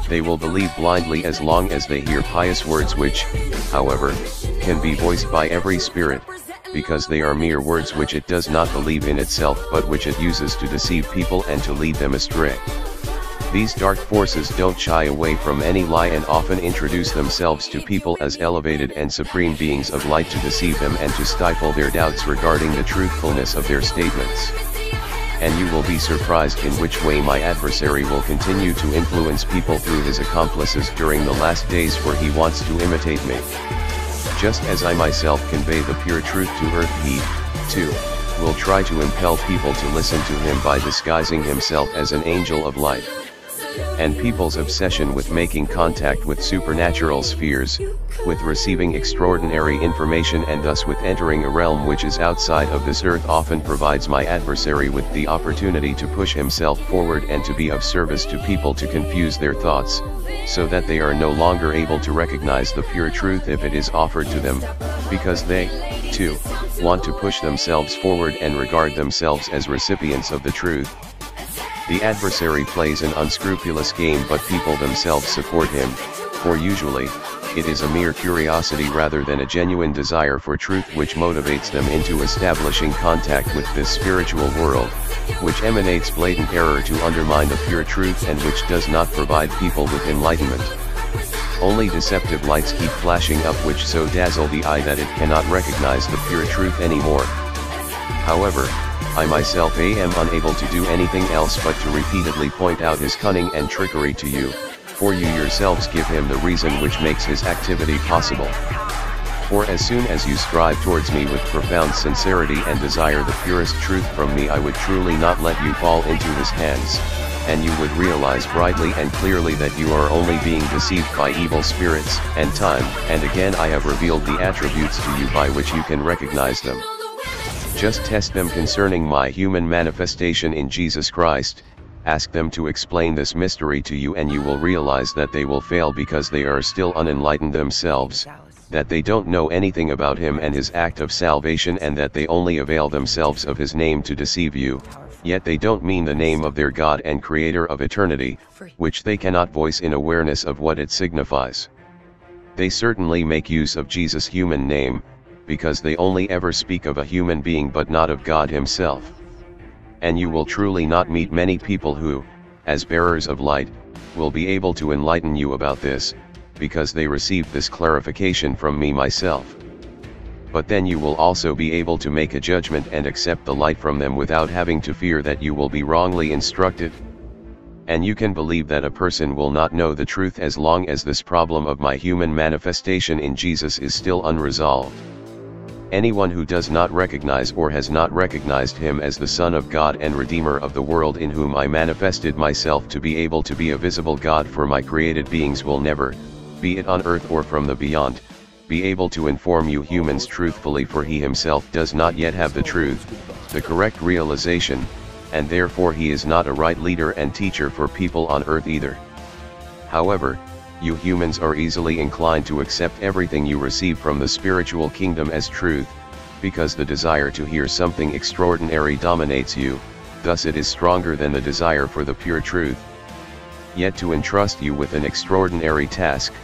They will believe blindly as long as they hear pious words which, however, can be voiced by every spirit, because they are mere words which it does not believe in itself but which it uses to deceive people and to lead them astray. These dark forces don't shy away from any lie and often introduce themselves to people as elevated and supreme beings of light to deceive them and to stifle their doubts regarding the truthfulness of their statements. And you will be surprised in which way my adversary will continue to influence people through his accomplices during the last days where he wants to imitate me. Just as I myself convey the pure truth to earth he, too, will try to impel people to listen to him by disguising himself as an angel of light. And people's obsession with making contact with supernatural spheres, with receiving extraordinary information and thus with entering a realm which is outside of this earth often provides my adversary with the opportunity to push himself forward and to be of service to people to confuse their thoughts, so that they are no longer able to recognize the pure truth if it is offered to them, because they, too, want to push themselves forward and regard themselves as recipients of the truth. The adversary plays an unscrupulous game but people themselves support him, for usually, it is a mere curiosity rather than a genuine desire for truth which motivates them into establishing contact with this spiritual world, which emanates blatant error to undermine the pure truth and which does not provide people with enlightenment. Only deceptive lights keep flashing up which so dazzle the eye that it cannot recognize the pure truth anymore. However, I myself am unable to do anything else but to repeatedly point out his cunning and trickery to you, for you yourselves give him the reason which makes his activity possible. For as soon as you strive towards me with profound sincerity and desire the purest truth from me I would truly not let you fall into his hands, and you would realize brightly and clearly that you are only being deceived by evil spirits and time, and again I have revealed the attributes to you by which you can recognize them. Just test them concerning my human manifestation in Jesus Christ, ask them to explain this mystery to you and you will realize that they will fail because they are still unenlightened themselves, that they don't know anything about him and his act of salvation and that they only avail themselves of his name to deceive you, yet they don't mean the name of their God and creator of eternity, which they cannot voice in awareness of what it signifies. They certainly make use of Jesus' human name, because they only ever speak of a human being but not of God himself. And you will truly not meet many people who, as bearers of light, will be able to enlighten you about this, because they received this clarification from me myself. But then you will also be able to make a judgment and accept the light from them without having to fear that you will be wrongly instructed. And you can believe that a person will not know the truth as long as this problem of my human manifestation in Jesus is still unresolved. Anyone who does not recognize or has not recognized him as the Son of God and Redeemer of the world in whom I manifested myself to be able to be a visible God for my created beings will never, be it on earth or from the beyond, be able to inform you humans truthfully for he himself does not yet have the truth, the correct realization, and therefore he is not a right leader and teacher for people on earth either. However, you humans are easily inclined to accept everything you receive from the spiritual kingdom as truth, because the desire to hear something extraordinary dominates you, thus it is stronger than the desire for the pure truth. Yet to entrust you with an extraordinary task,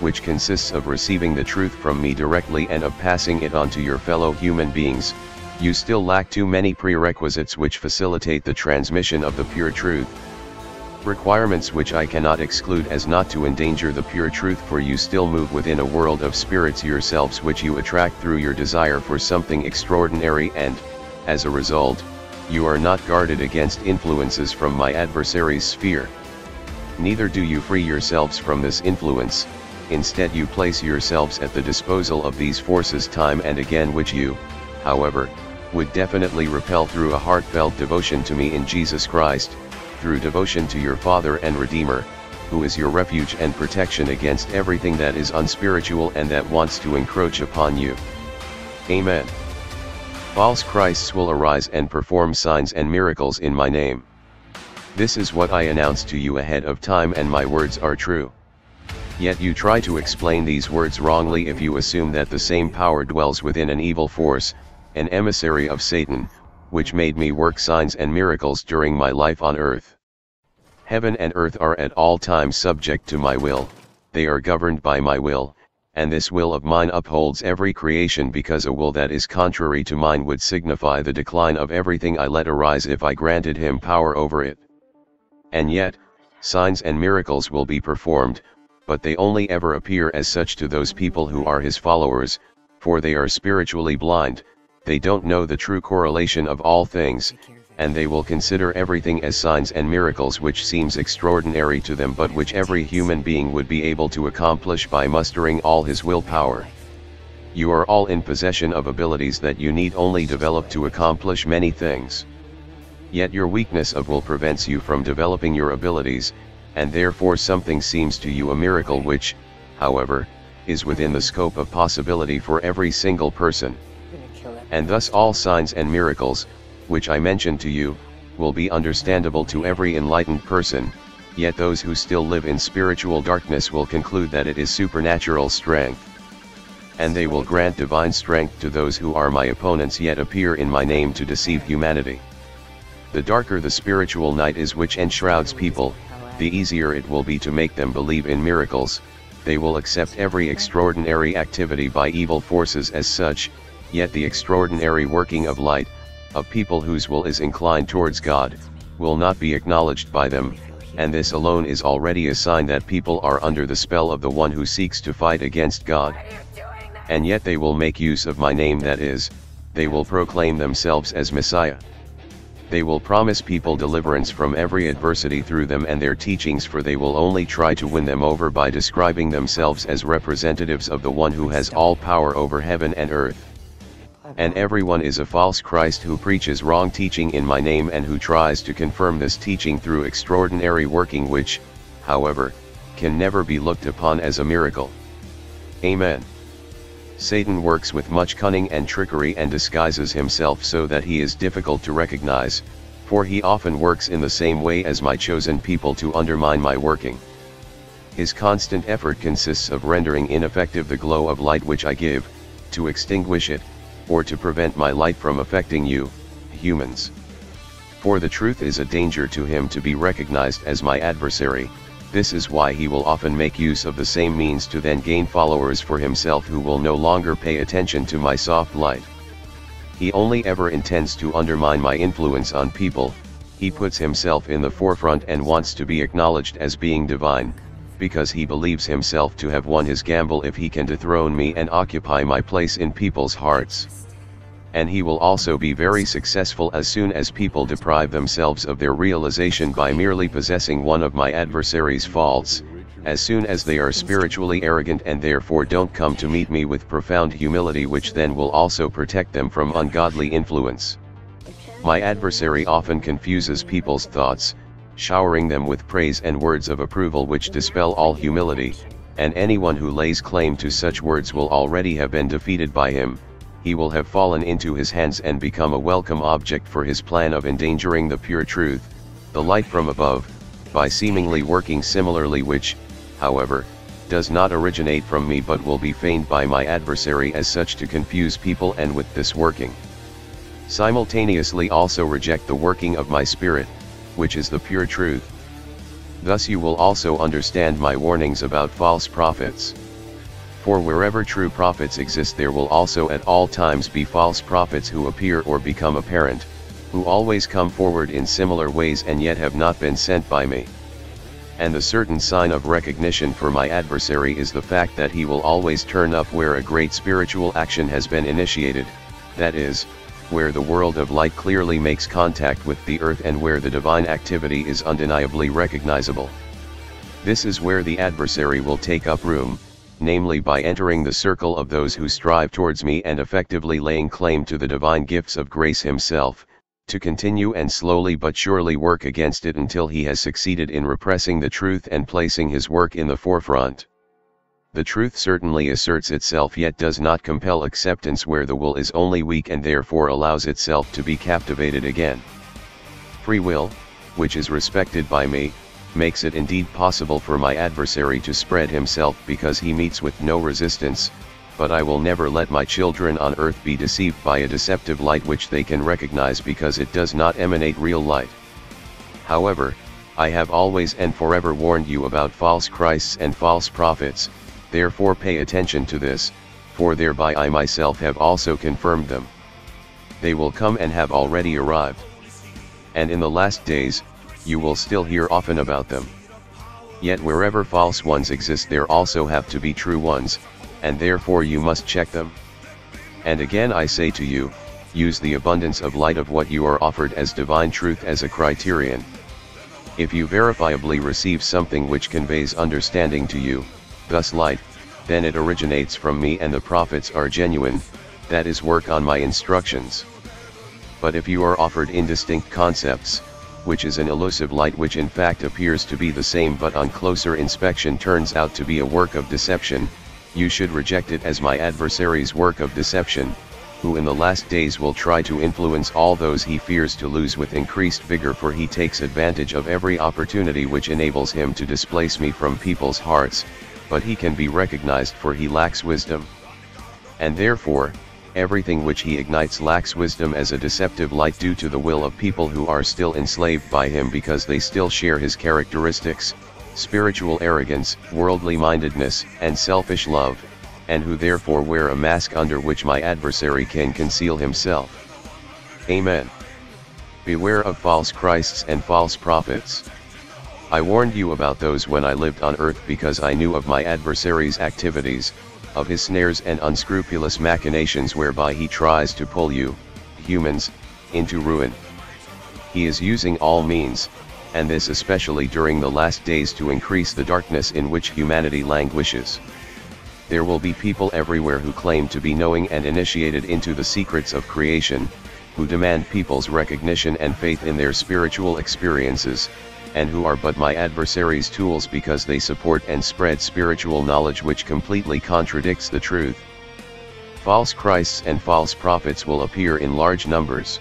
which consists of receiving the truth from me directly and of passing it on to your fellow human beings, you still lack too many prerequisites which facilitate the transmission of the pure truth requirements which I cannot exclude as not to endanger the pure truth for you still move within a world of spirits yourselves which you attract through your desire for something extraordinary and, as a result, you are not guarded against influences from my adversary's sphere. Neither do you free yourselves from this influence, instead you place yourselves at the disposal of these forces time and again which you, however, would definitely repel through a heartfelt devotion to me in Jesus Christ, through devotion to your Father and Redeemer, who is your refuge and protection against everything that is unspiritual and that wants to encroach upon you. Amen. False Christs will arise and perform signs and miracles in my name. This is what I announce to you ahead of time and my words are true. Yet you try to explain these words wrongly if you assume that the same power dwells within an evil force, an emissary of Satan, which made me work signs and miracles during my life on earth. Heaven and earth are at all times subject to my will, they are governed by my will, and this will of mine upholds every creation because a will that is contrary to mine would signify the decline of everything I let arise if I granted him power over it. And yet, signs and miracles will be performed, but they only ever appear as such to those people who are his followers, for they are spiritually blind, they don't know the true correlation of all things, and they will consider everything as signs and miracles which seems extraordinary to them but which every human being would be able to accomplish by mustering all his willpower. You are all in possession of abilities that you need only develop to accomplish many things. Yet your weakness of will prevents you from developing your abilities, and therefore something seems to you a miracle which, however, is within the scope of possibility for every single person. And thus all signs and miracles, which I mentioned to you, will be understandable to every enlightened person, yet those who still live in spiritual darkness will conclude that it is supernatural strength. And they will grant divine strength to those who are my opponents yet appear in my name to deceive humanity. The darker the spiritual night is which enshrouds people, the easier it will be to make them believe in miracles, they will accept every extraordinary activity by evil forces as such, yet the extraordinary working of light, of people whose will is inclined towards God, will not be acknowledged by them, and this alone is already a sign that people are under the spell of the one who seeks to fight against God. And yet they will make use of my name that is, they will proclaim themselves as Messiah. They will promise people deliverance from every adversity through them and their teachings for they will only try to win them over by describing themselves as representatives of the one who has all power over heaven and earth. And everyone is a false Christ who preaches wrong teaching in my name and who tries to confirm this teaching through extraordinary working which, however, can never be looked upon as a miracle. Amen. Satan works with much cunning and trickery and disguises himself so that he is difficult to recognize, for he often works in the same way as my chosen people to undermine my working. His constant effort consists of rendering ineffective the glow of light which I give, to extinguish it, or to prevent my light from affecting you, humans. For the truth is a danger to him to be recognized as my adversary, this is why he will often make use of the same means to then gain followers for himself who will no longer pay attention to my soft light. He only ever intends to undermine my influence on people, he puts himself in the forefront and wants to be acknowledged as being divine, because he believes himself to have won his gamble if he can dethrone me and occupy my place in people's hearts and he will also be very successful as soon as people deprive themselves of their realization by merely possessing one of my adversary's faults, as soon as they are spiritually arrogant and therefore don't come to meet me with profound humility which then will also protect them from ungodly influence. My adversary often confuses people's thoughts, showering them with praise and words of approval which dispel all humility, and anyone who lays claim to such words will already have been defeated by him, he will have fallen into his hands and become a welcome object for his plan of endangering the pure truth, the light from above, by seemingly working similarly which, however, does not originate from me but will be feigned by my adversary as such to confuse people and with this working. Simultaneously also reject the working of my spirit, which is the pure truth. Thus you will also understand my warnings about false prophets. For wherever true prophets exist there will also at all times be false prophets who appear or become apparent, who always come forward in similar ways and yet have not been sent by me. And the certain sign of recognition for my adversary is the fact that he will always turn up where a great spiritual action has been initiated, that is, where the world of light clearly makes contact with the earth and where the divine activity is undeniably recognizable. This is where the adversary will take up room, namely by entering the circle of those who strive towards me and effectively laying claim to the divine gifts of grace himself, to continue and slowly but surely work against it until he has succeeded in repressing the truth and placing his work in the forefront. The truth certainly asserts itself yet does not compel acceptance where the will is only weak and therefore allows itself to be captivated again. Free will, which is respected by me, makes it indeed possible for my adversary to spread himself because he meets with no resistance, but I will never let my children on earth be deceived by a deceptive light which they can recognize because it does not emanate real light. However, I have always and forever warned you about false Christs and false prophets, therefore pay attention to this, for thereby I myself have also confirmed them. They will come and have already arrived. And in the last days, you will still hear often about them. Yet wherever false ones exist there also have to be true ones, and therefore you must check them. And again I say to you, use the abundance of light of what you are offered as divine truth as a criterion. If you verifiably receive something which conveys understanding to you, thus light, then it originates from me and the prophets are genuine, that is work on my instructions. But if you are offered indistinct concepts, which is an elusive light which in fact appears to be the same but on closer inspection turns out to be a work of deception, you should reject it as my adversary's work of deception, who in the last days will try to influence all those he fears to lose with increased vigor for he takes advantage of every opportunity which enables him to displace me from people's hearts, but he can be recognized for he lacks wisdom. And therefore, everything which he ignites lacks wisdom as a deceptive light due to the will of people who are still enslaved by him because they still share his characteristics, spiritual arrogance, worldly mindedness, and selfish love, and who therefore wear a mask under which my adversary can conceal himself. Amen. Beware of false Christs and false prophets. I warned you about those when I lived on earth because I knew of my adversary's activities, of his snares and unscrupulous machinations whereby he tries to pull you, humans, into ruin. He is using all means, and this especially during the last days to increase the darkness in which humanity languishes there will be people everywhere who claim to be knowing and initiated into the secrets of creation, who demand people's recognition and faith in their spiritual experiences, and who are but my adversary's tools because they support and spread spiritual knowledge which completely contradicts the truth. False Christs and false prophets will appear in large numbers.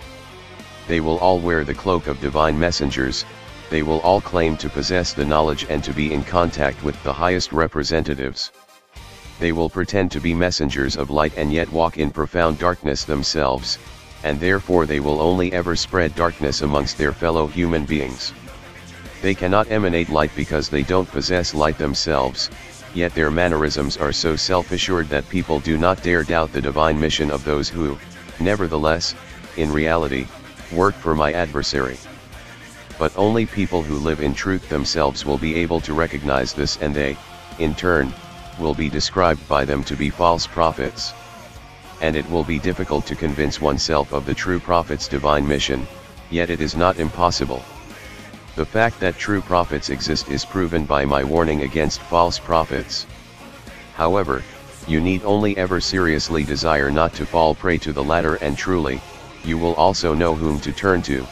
They will all wear the cloak of divine messengers, they will all claim to possess the knowledge and to be in contact with the highest representatives they will pretend to be messengers of light and yet walk in profound darkness themselves, and therefore they will only ever spread darkness amongst their fellow human beings. They cannot emanate light because they don't possess light themselves, yet their mannerisms are so self-assured that people do not dare doubt the divine mission of those who, nevertheless, in reality, work for my adversary. But only people who live in truth themselves will be able to recognize this and they, in turn, will be described by them to be false prophets. And it will be difficult to convince oneself of the true prophet's divine mission, yet it is not impossible. The fact that true prophets exist is proven by my warning against false prophets. However, you need only ever seriously desire not to fall prey to the latter and truly, you will also know whom to turn to.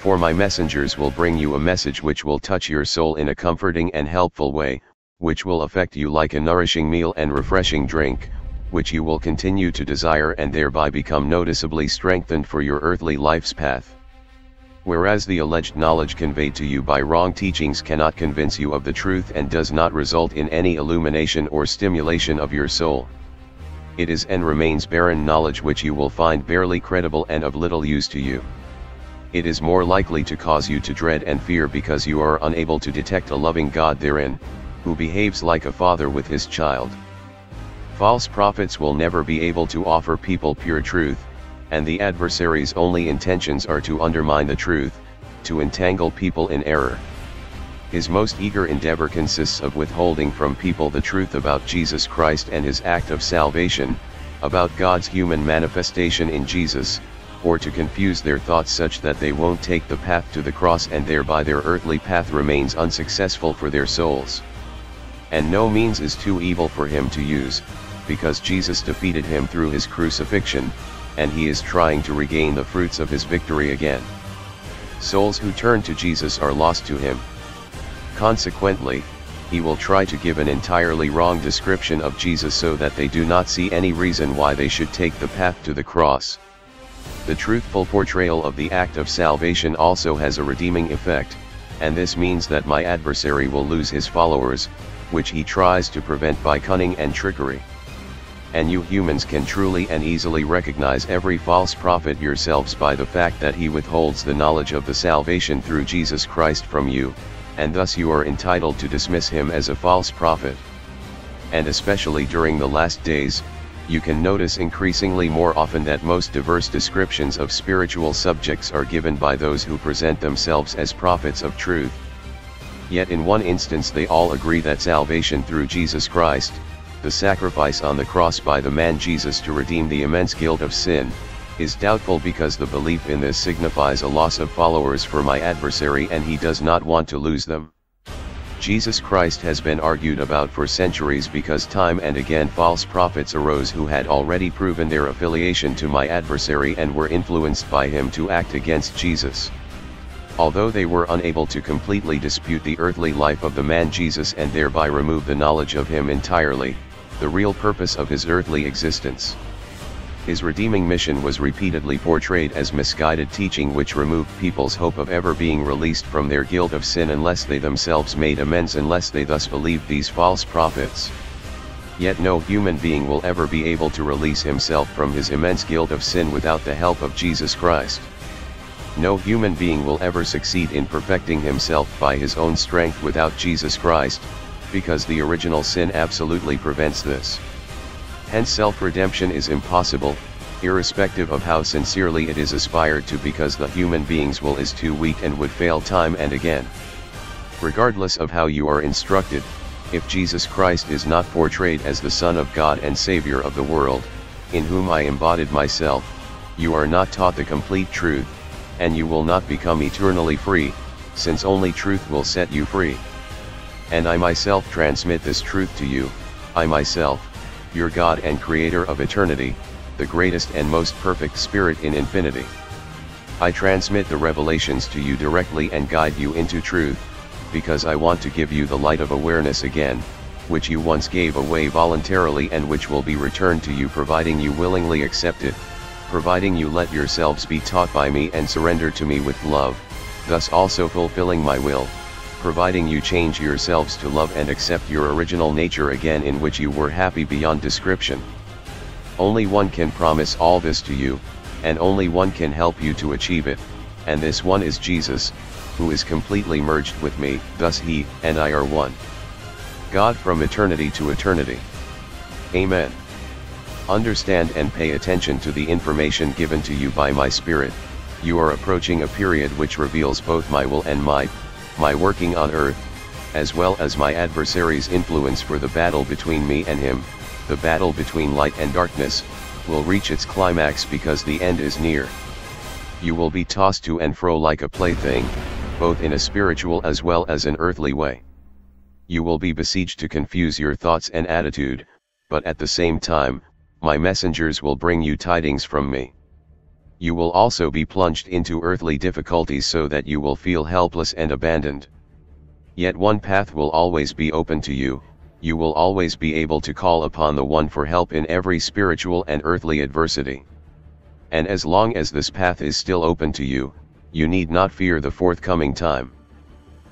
For my messengers will bring you a message which will touch your soul in a comforting and helpful way, which will affect you like a nourishing meal and refreshing drink, which you will continue to desire and thereby become noticeably strengthened for your earthly life's path. Whereas the alleged knowledge conveyed to you by wrong teachings cannot convince you of the truth and does not result in any illumination or stimulation of your soul. It is and remains barren knowledge which you will find barely credible and of little use to you. It is more likely to cause you to dread and fear because you are unable to detect a loving God therein, who behaves like a father with his child. False prophets will never be able to offer people pure truth, and the adversary's only intentions are to undermine the truth, to entangle people in error. His most eager endeavor consists of withholding from people the truth about Jesus Christ and his act of salvation, about God's human manifestation in Jesus, or to confuse their thoughts such that they won't take the path to the cross and thereby their earthly path remains unsuccessful for their souls and no means is too evil for him to use, because Jesus defeated him through his crucifixion, and he is trying to regain the fruits of his victory again. Souls who turn to Jesus are lost to him. Consequently, he will try to give an entirely wrong description of Jesus so that they do not see any reason why they should take the path to the cross. The truthful portrayal of the act of salvation also has a redeeming effect, and this means that my adversary will lose his followers, which he tries to prevent by cunning and trickery. And you humans can truly and easily recognize every false prophet yourselves by the fact that he withholds the knowledge of the salvation through Jesus Christ from you, and thus you are entitled to dismiss him as a false prophet. And especially during the last days, you can notice increasingly more often that most diverse descriptions of spiritual subjects are given by those who present themselves as prophets of truth. Yet in one instance they all agree that salvation through Jesus Christ, the sacrifice on the cross by the man Jesus to redeem the immense guilt of sin, is doubtful because the belief in this signifies a loss of followers for my adversary and he does not want to lose them. Jesus Christ has been argued about for centuries because time and again false prophets arose who had already proven their affiliation to my adversary and were influenced by him to act against Jesus. Although they were unable to completely dispute the earthly life of the man Jesus and thereby remove the knowledge of him entirely, the real purpose of his earthly existence. His redeeming mission was repeatedly portrayed as misguided teaching which removed people's hope of ever being released from their guilt of sin unless they themselves made amends unless they thus believed these false prophets. Yet no human being will ever be able to release himself from his immense guilt of sin without the help of Jesus Christ. No human being will ever succeed in perfecting himself by his own strength without Jesus Christ, because the original sin absolutely prevents this. Hence self-redemption is impossible, irrespective of how sincerely it is aspired to because the human being's will is too weak and would fail time and again. Regardless of how you are instructed, if Jesus Christ is not portrayed as the Son of God and Savior of the world, in whom I embodied myself, you are not taught the complete truth, and you will not become eternally free, since only truth will set you free. And I myself transmit this truth to you, I myself, your God and Creator of eternity, the greatest and most perfect Spirit in infinity. I transmit the revelations to you directly and guide you into truth, because I want to give you the light of awareness again, which you once gave away voluntarily and which will be returned to you providing you willingly accept it, providing you let yourselves be taught by me and surrender to me with love, thus also fulfilling my will providing you change yourselves to love and accept your original nature again in which you were happy beyond description. Only one can promise all this to you, and only one can help you to achieve it, and this one is Jesus, who is completely merged with me, thus he and I are one. God from eternity to eternity. Amen. Understand and pay attention to the information given to you by my Spirit, you are approaching a period which reveals both my will and might, my working on earth, as well as my adversary's influence for the battle between me and him, the battle between light and darkness, will reach its climax because the end is near. You will be tossed to and fro like a plaything, both in a spiritual as well as an earthly way. You will be besieged to confuse your thoughts and attitude, but at the same time, my messengers will bring you tidings from me you will also be plunged into earthly difficulties so that you will feel helpless and abandoned. Yet one path will always be open to you, you will always be able to call upon the one for help in every spiritual and earthly adversity. And as long as this path is still open to you, you need not fear the forthcoming time.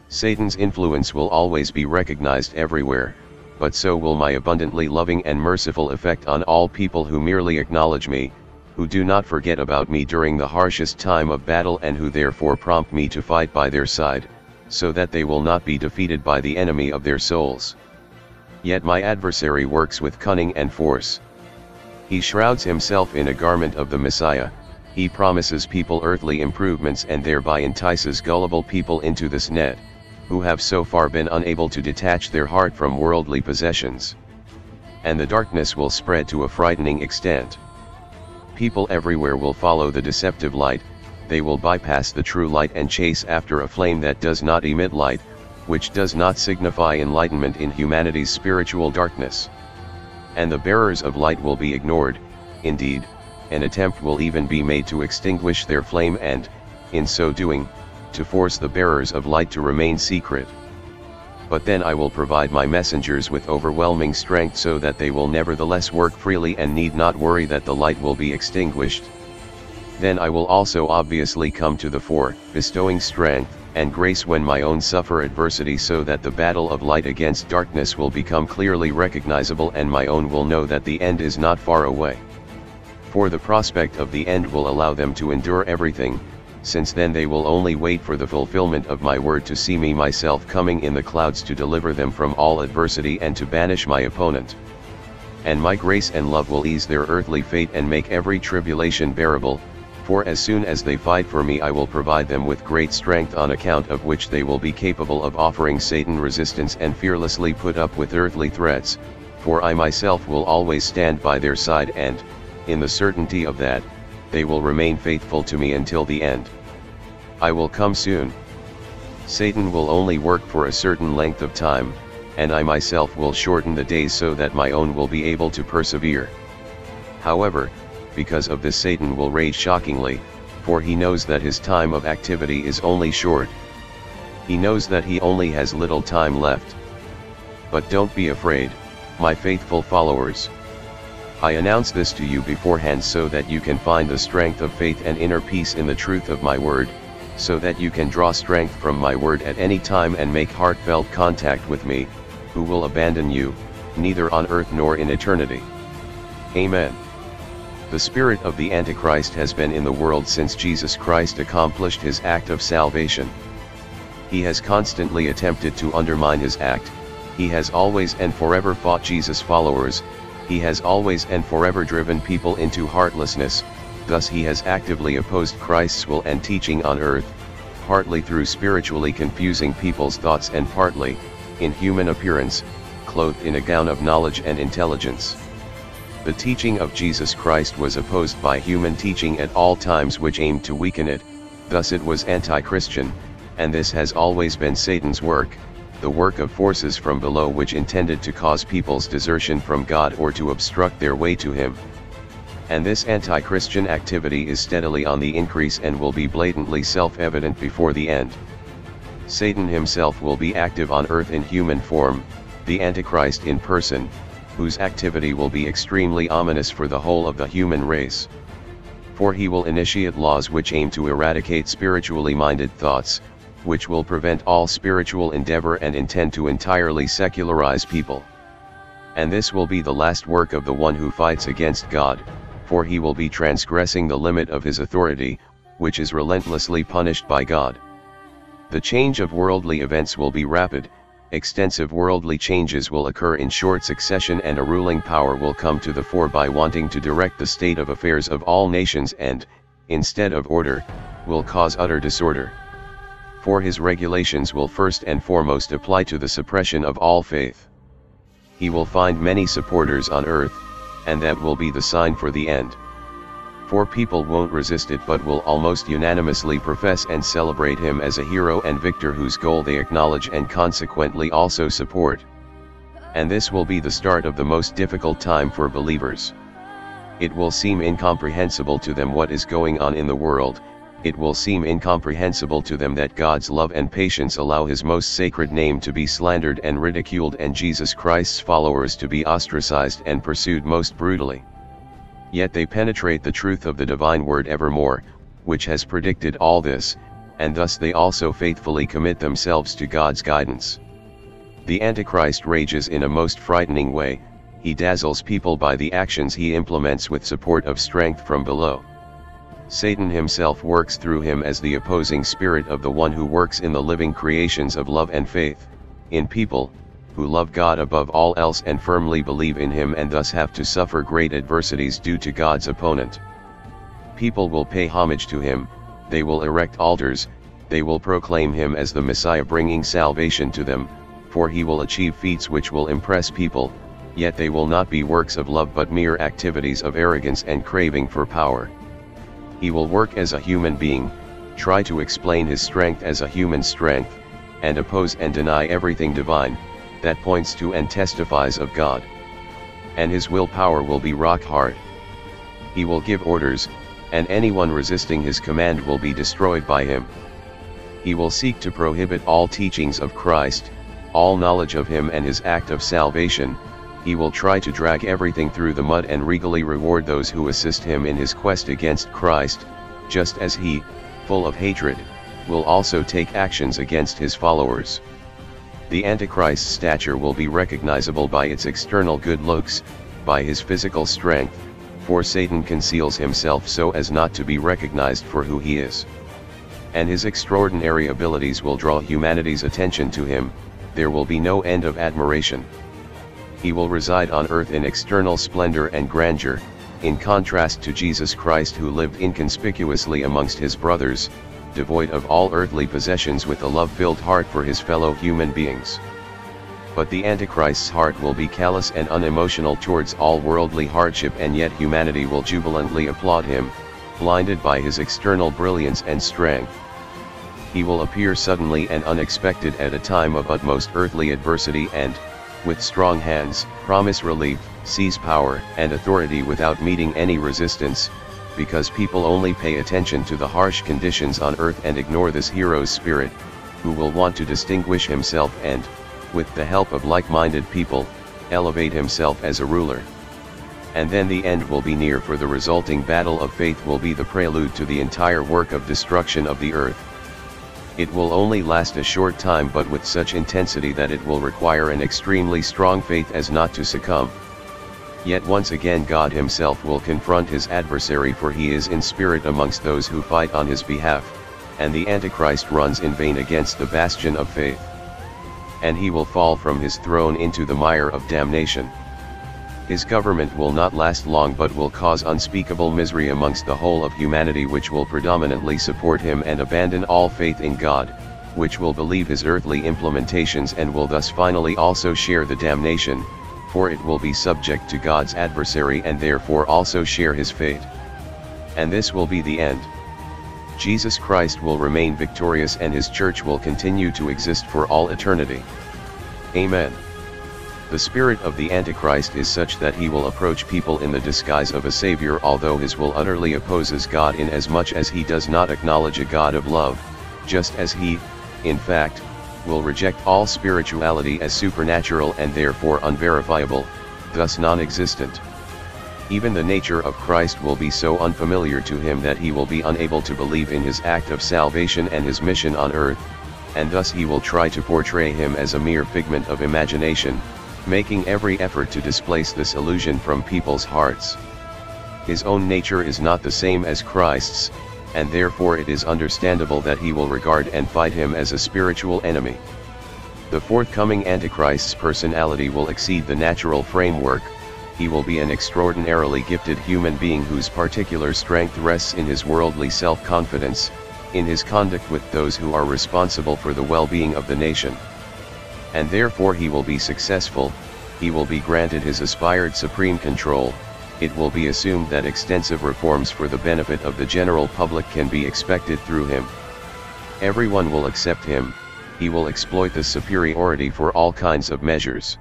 Satan's influence will always be recognized everywhere, but so will my abundantly loving and merciful effect on all people who merely acknowledge me, who do not forget about me during the harshest time of battle and who therefore prompt me to fight by their side, so that they will not be defeated by the enemy of their souls. Yet my adversary works with cunning and force. He shrouds himself in a garment of the Messiah, he promises people earthly improvements and thereby entices gullible people into this net, who have so far been unable to detach their heart from worldly possessions. And the darkness will spread to a frightening extent. People everywhere will follow the deceptive light, they will bypass the true light and chase after a flame that does not emit light, which does not signify enlightenment in humanity's spiritual darkness. And the bearers of light will be ignored, indeed, an attempt will even be made to extinguish their flame and, in so doing, to force the bearers of light to remain secret but then I will provide my messengers with overwhelming strength so that they will nevertheless work freely and need not worry that the light will be extinguished. Then I will also obviously come to the fore, bestowing strength and grace when my own suffer adversity so that the battle of light against darkness will become clearly recognizable and my own will know that the end is not far away. For the prospect of the end will allow them to endure everything, since then they will only wait for the fulfillment of my word to see me myself coming in the clouds to deliver them from all adversity and to banish my opponent. And my grace and love will ease their earthly fate and make every tribulation bearable, For as soon as they fight for me I will provide them with great strength on account of which they will be capable of offering Satan resistance and fearlessly put up with earthly threats, for I myself will always stand by their side and, in the certainty of that, they will remain faithful to me until the end. I will come soon. Satan will only work for a certain length of time, and I myself will shorten the days so that my own will be able to persevere. However, because of this Satan will rage shockingly, for he knows that his time of activity is only short. He knows that he only has little time left. But don't be afraid, my faithful followers. I announce this to you beforehand so that you can find the strength of faith and inner peace in the truth of my word, so that you can draw strength from my word at any time and make heartfelt contact with me, who will abandon you, neither on earth nor in eternity. Amen. The spirit of the Antichrist has been in the world since Jesus Christ accomplished his act of salvation. He has constantly attempted to undermine his act, he has always and forever fought Jesus' followers, he has always and forever driven people into heartlessness, thus he has actively opposed Christ's will and teaching on earth, partly through spiritually confusing people's thoughts and partly, in human appearance, clothed in a gown of knowledge and intelligence. The teaching of Jesus Christ was opposed by human teaching at all times which aimed to weaken it, thus it was anti-Christian, and this has always been Satan's work, the work of forces from below which intended to cause people's desertion from God or to obstruct their way to Him. And this anti-Christian activity is steadily on the increase and will be blatantly self-evident before the end. Satan himself will be active on earth in human form, the Antichrist in person, whose activity will be extremely ominous for the whole of the human race. For he will initiate laws which aim to eradicate spiritually minded thoughts, which will prevent all spiritual endeavor and intend to entirely secularize people. And this will be the last work of the one who fights against God, for he will be transgressing the limit of his authority, which is relentlessly punished by God. The change of worldly events will be rapid, extensive worldly changes will occur in short succession and a ruling power will come to the fore by wanting to direct the state of affairs of all nations and, instead of order, will cause utter disorder. For his regulations will first and foremost apply to the suppression of all faith. He will find many supporters on earth, and that will be the sign for the end for people won't resist it but will almost unanimously profess and celebrate him as a hero and victor whose goal they acknowledge and consequently also support. And this will be the start of the most difficult time for believers. It will seem incomprehensible to them what is going on in the world, it will seem incomprehensible to them that God's love and patience allow his most sacred name to be slandered and ridiculed and Jesus Christ's followers to be ostracized and pursued most brutally. Yet they penetrate the truth of the divine word evermore, which has predicted all this, and thus they also faithfully commit themselves to God's guidance. The Antichrist rages in a most frightening way, he dazzles people by the actions he implements with support of strength from below. Satan himself works through him as the opposing spirit of the one who works in the living creations of love and faith, in people, who love God above all else and firmly believe in Him and thus have to suffer great adversities due to God's opponent. People will pay homage to Him, they will erect altars, they will proclaim Him as the Messiah bringing salvation to them, for He will achieve feats which will impress people, yet they will not be works of love but mere activities of arrogance and craving for power. He will work as a human being, try to explain his strength as a human strength, and oppose and deny everything divine, that points to and testifies of God. And his willpower will be rock hard. He will give orders, and anyone resisting his command will be destroyed by him. He will seek to prohibit all teachings of Christ, all knowledge of him and his act of salvation, he will try to drag everything through the mud and regally reward those who assist him in his quest against Christ, just as he, full of hatred, will also take actions against his followers. The Antichrist's stature will be recognizable by its external good looks, by his physical strength, for Satan conceals himself so as not to be recognized for who he is. And his extraordinary abilities will draw humanity's attention to him, there will be no end of admiration. He will reside on earth in external splendor and grandeur, in contrast to Jesus Christ who lived inconspicuously amongst his brothers, devoid of all earthly possessions with a love-filled heart for his fellow human beings. But the Antichrist's heart will be callous and unemotional towards all worldly hardship and yet humanity will jubilantly applaud him, blinded by his external brilliance and strength. He will appear suddenly and unexpected at a time of utmost earthly adversity and, with strong hands, promise relief, seize power and authority without meeting any resistance, because people only pay attention to the harsh conditions on earth and ignore this hero's spirit, who will want to distinguish himself and, with the help of like-minded people, elevate himself as a ruler. And then the end will be near for the resulting battle of faith will be the prelude to the entire work of destruction of the earth. It will only last a short time but with such intensity that it will require an extremely strong faith as not to succumb. Yet once again God himself will confront his adversary for he is in spirit amongst those who fight on his behalf, and the Antichrist runs in vain against the bastion of faith. And he will fall from his throne into the mire of damnation. His government will not last long but will cause unspeakable misery amongst the whole of humanity which will predominantly support him and abandon all faith in God, which will believe his earthly implementations and will thus finally also share the damnation, for it will be subject to God's adversary and therefore also share his fate. And this will be the end. Jesus Christ will remain victorious and his church will continue to exist for all eternity. Amen. The spirit of the Antichrist is such that he will approach people in the disguise of a savior although his will utterly opposes God in as much as he does not acknowledge a God of love, just as he, in fact, will reject all spirituality as supernatural and therefore unverifiable, thus non-existent. Even the nature of Christ will be so unfamiliar to him that he will be unable to believe in his act of salvation and his mission on earth, and thus he will try to portray him as a mere figment of imagination, making every effort to displace this illusion from people's hearts. His own nature is not the same as Christ's, and therefore it is understandable that he will regard and fight him as a spiritual enemy. The forthcoming Antichrist's personality will exceed the natural framework, he will be an extraordinarily gifted human being whose particular strength rests in his worldly self-confidence, in his conduct with those who are responsible for the well-being of the nation. And therefore he will be successful, he will be granted his aspired supreme control, it will be assumed that extensive reforms for the benefit of the general public can be expected through him. Everyone will accept him, he will exploit the superiority for all kinds of measures.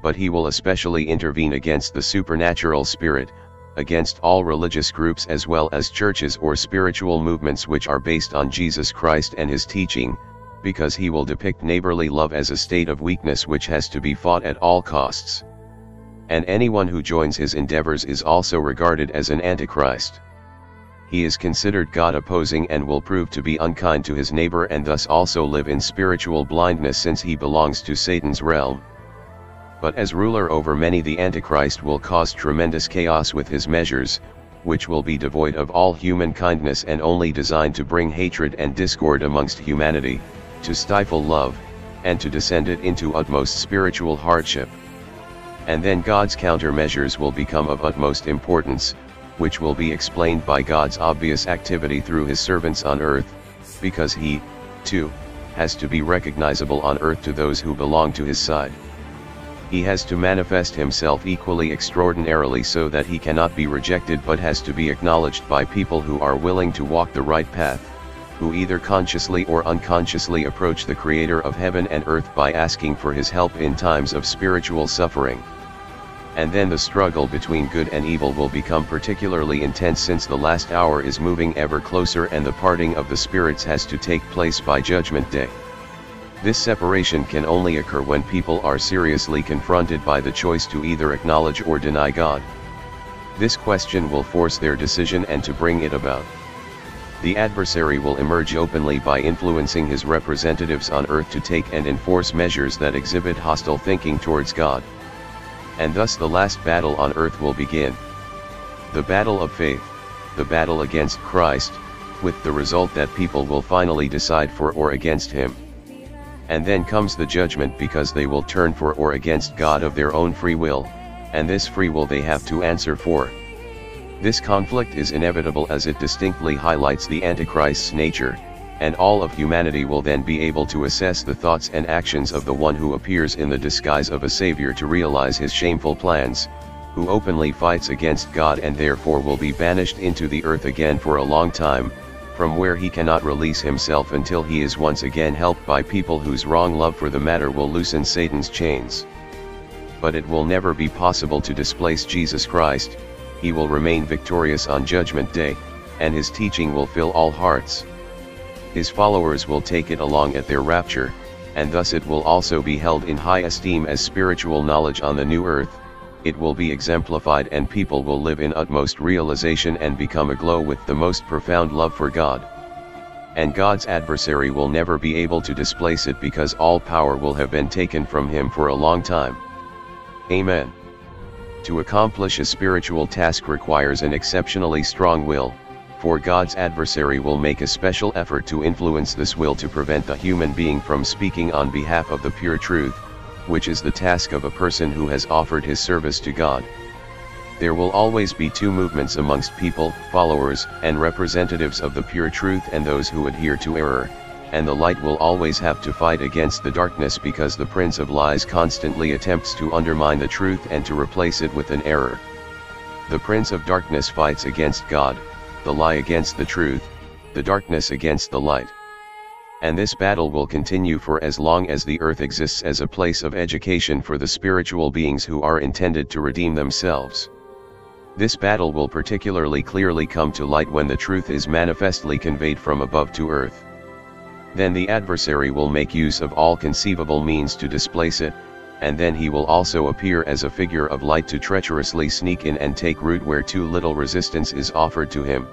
But he will especially intervene against the supernatural spirit, against all religious groups as well as churches or spiritual movements which are based on Jesus Christ and his teaching, because he will depict neighborly love as a state of weakness which has to be fought at all costs and anyone who joins his endeavors is also regarded as an antichrist. He is considered God-opposing and will prove to be unkind to his neighbor and thus also live in spiritual blindness since he belongs to Satan's realm. But as ruler over many the Antichrist will cause tremendous chaos with his measures, which will be devoid of all human kindness and only designed to bring hatred and discord amongst humanity, to stifle love, and to descend it into utmost spiritual hardship. And then God's countermeasures will become of utmost importance, which will be explained by God's obvious activity through his servants on earth, because he, too, has to be recognizable on earth to those who belong to his side. He has to manifest himself equally extraordinarily so that he cannot be rejected but has to be acknowledged by people who are willing to walk the right path, who either consciously or unconsciously approach the Creator of heaven and earth by asking for his help in times of spiritual suffering and then the struggle between good and evil will become particularly intense since the last hour is moving ever closer and the parting of the spirits has to take place by Judgment Day. This separation can only occur when people are seriously confronted by the choice to either acknowledge or deny God. This question will force their decision and to bring it about. The adversary will emerge openly by influencing his representatives on earth to take and enforce measures that exhibit hostile thinking towards God and thus the last battle on earth will begin. The battle of faith, the battle against Christ, with the result that people will finally decide for or against him. And then comes the judgment because they will turn for or against God of their own free will, and this free will they have to answer for, This conflict is inevitable as it distinctly highlights the Antichrist's nature, and all of humanity will then be able to assess the thoughts and actions of the one who appears in the disguise of a savior to realize his shameful plans, who openly fights against God and therefore will be banished into the earth again for a long time, from where he cannot release himself until he is once again helped by people whose wrong love for the matter will loosen Satan's chains. But it will never be possible to displace Jesus Christ, he will remain victorious on Judgment Day, and his teaching will fill all hearts. His followers will take it along at their rapture, and thus it will also be held in high esteem as spiritual knowledge on the new earth, it will be exemplified and people will live in utmost realization and become aglow with the most profound love for God. And God's adversary will never be able to displace it because all power will have been taken from him for a long time. Amen. To accomplish a spiritual task requires an exceptionally strong will, for God's adversary will make a special effort to influence this will to prevent the human being from speaking on behalf of the pure truth, which is the task of a person who has offered his service to God. There will always be two movements amongst people, followers, and representatives of the pure truth and those who adhere to error, and the light will always have to fight against the darkness because the prince of lies constantly attempts to undermine the truth and to replace it with an error. The prince of darkness fights against God, the lie against the truth, the darkness against the light and this battle will continue for as long as the earth exists as a place of education for the spiritual beings who are intended to redeem themselves. This battle will particularly clearly come to light when the truth is manifestly conveyed from above to earth. Then the adversary will make use of all conceivable means to displace it, and then he will also appear as a figure of light to treacherously sneak in and take root where too little resistance is offered to him.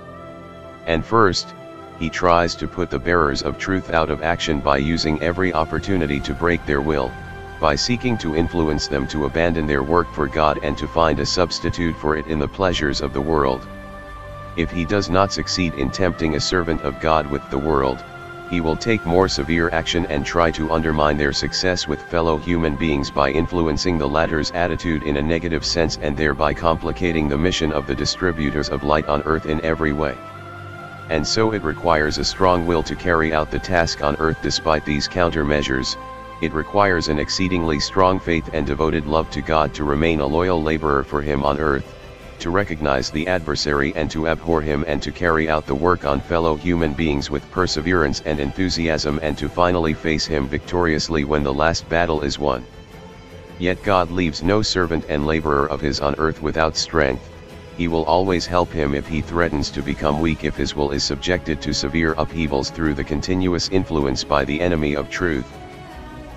And first, he tries to put the bearers of truth out of action by using every opportunity to break their will, by seeking to influence them to abandon their work for God and to find a substitute for it in the pleasures of the world. If he does not succeed in tempting a servant of God with the world, he will take more severe action and try to undermine their success with fellow human beings by influencing the latter's attitude in a negative sense and thereby complicating the mission of the distributors of light on earth in every way. And so it requires a strong will to carry out the task on earth despite these countermeasures, it requires an exceedingly strong faith and devoted love to God to remain a loyal laborer for him on earth, to recognize the adversary and to abhor him and to carry out the work on fellow human beings with perseverance and enthusiasm and to finally face him victoriously when the last battle is won. Yet God leaves no servant and laborer of his on earth without strength, he will always help him if he threatens to become weak if his will is subjected to severe upheavals through the continuous influence by the enemy of truth.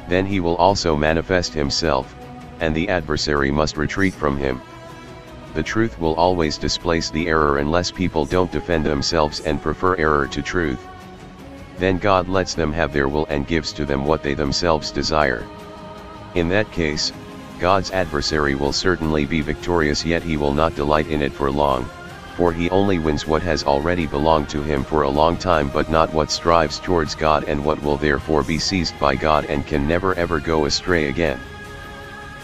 Then he will also manifest himself, and the adversary must retreat from him. The truth will always displace the error unless people don't defend themselves and prefer error to truth. Then God lets them have their will and gives to them what they themselves desire. In that case, God's adversary will certainly be victorious yet he will not delight in it for long, for he only wins what has already belonged to him for a long time but not what strives towards God and what will therefore be seized by God and can never ever go astray again.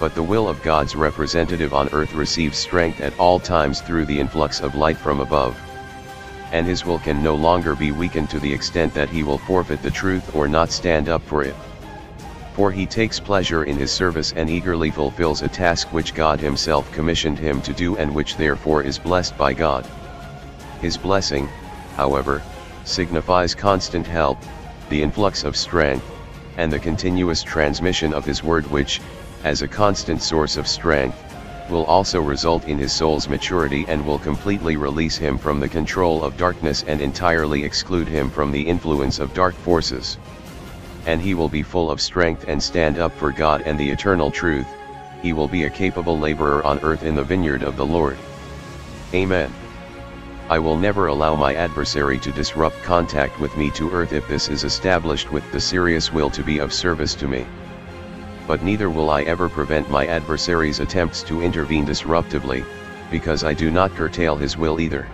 But the will of God's representative on earth receives strength at all times through the influx of light from above. And his will can no longer be weakened to the extent that he will forfeit the truth or not stand up for it for he takes pleasure in his service and eagerly fulfills a task which God himself commissioned him to do and which therefore is blessed by God. His blessing, however, signifies constant help, the influx of strength, and the continuous transmission of his word which, as a constant source of strength, will also result in his soul's maturity and will completely release him from the control of darkness and entirely exclude him from the influence of dark forces and he will be full of strength and stand up for God and the eternal truth, he will be a capable laborer on earth in the vineyard of the Lord. Amen. I will never allow my adversary to disrupt contact with me to earth if this is established with the serious will to be of service to me. But neither will I ever prevent my adversary's attempts to intervene disruptively, because I do not curtail his will either.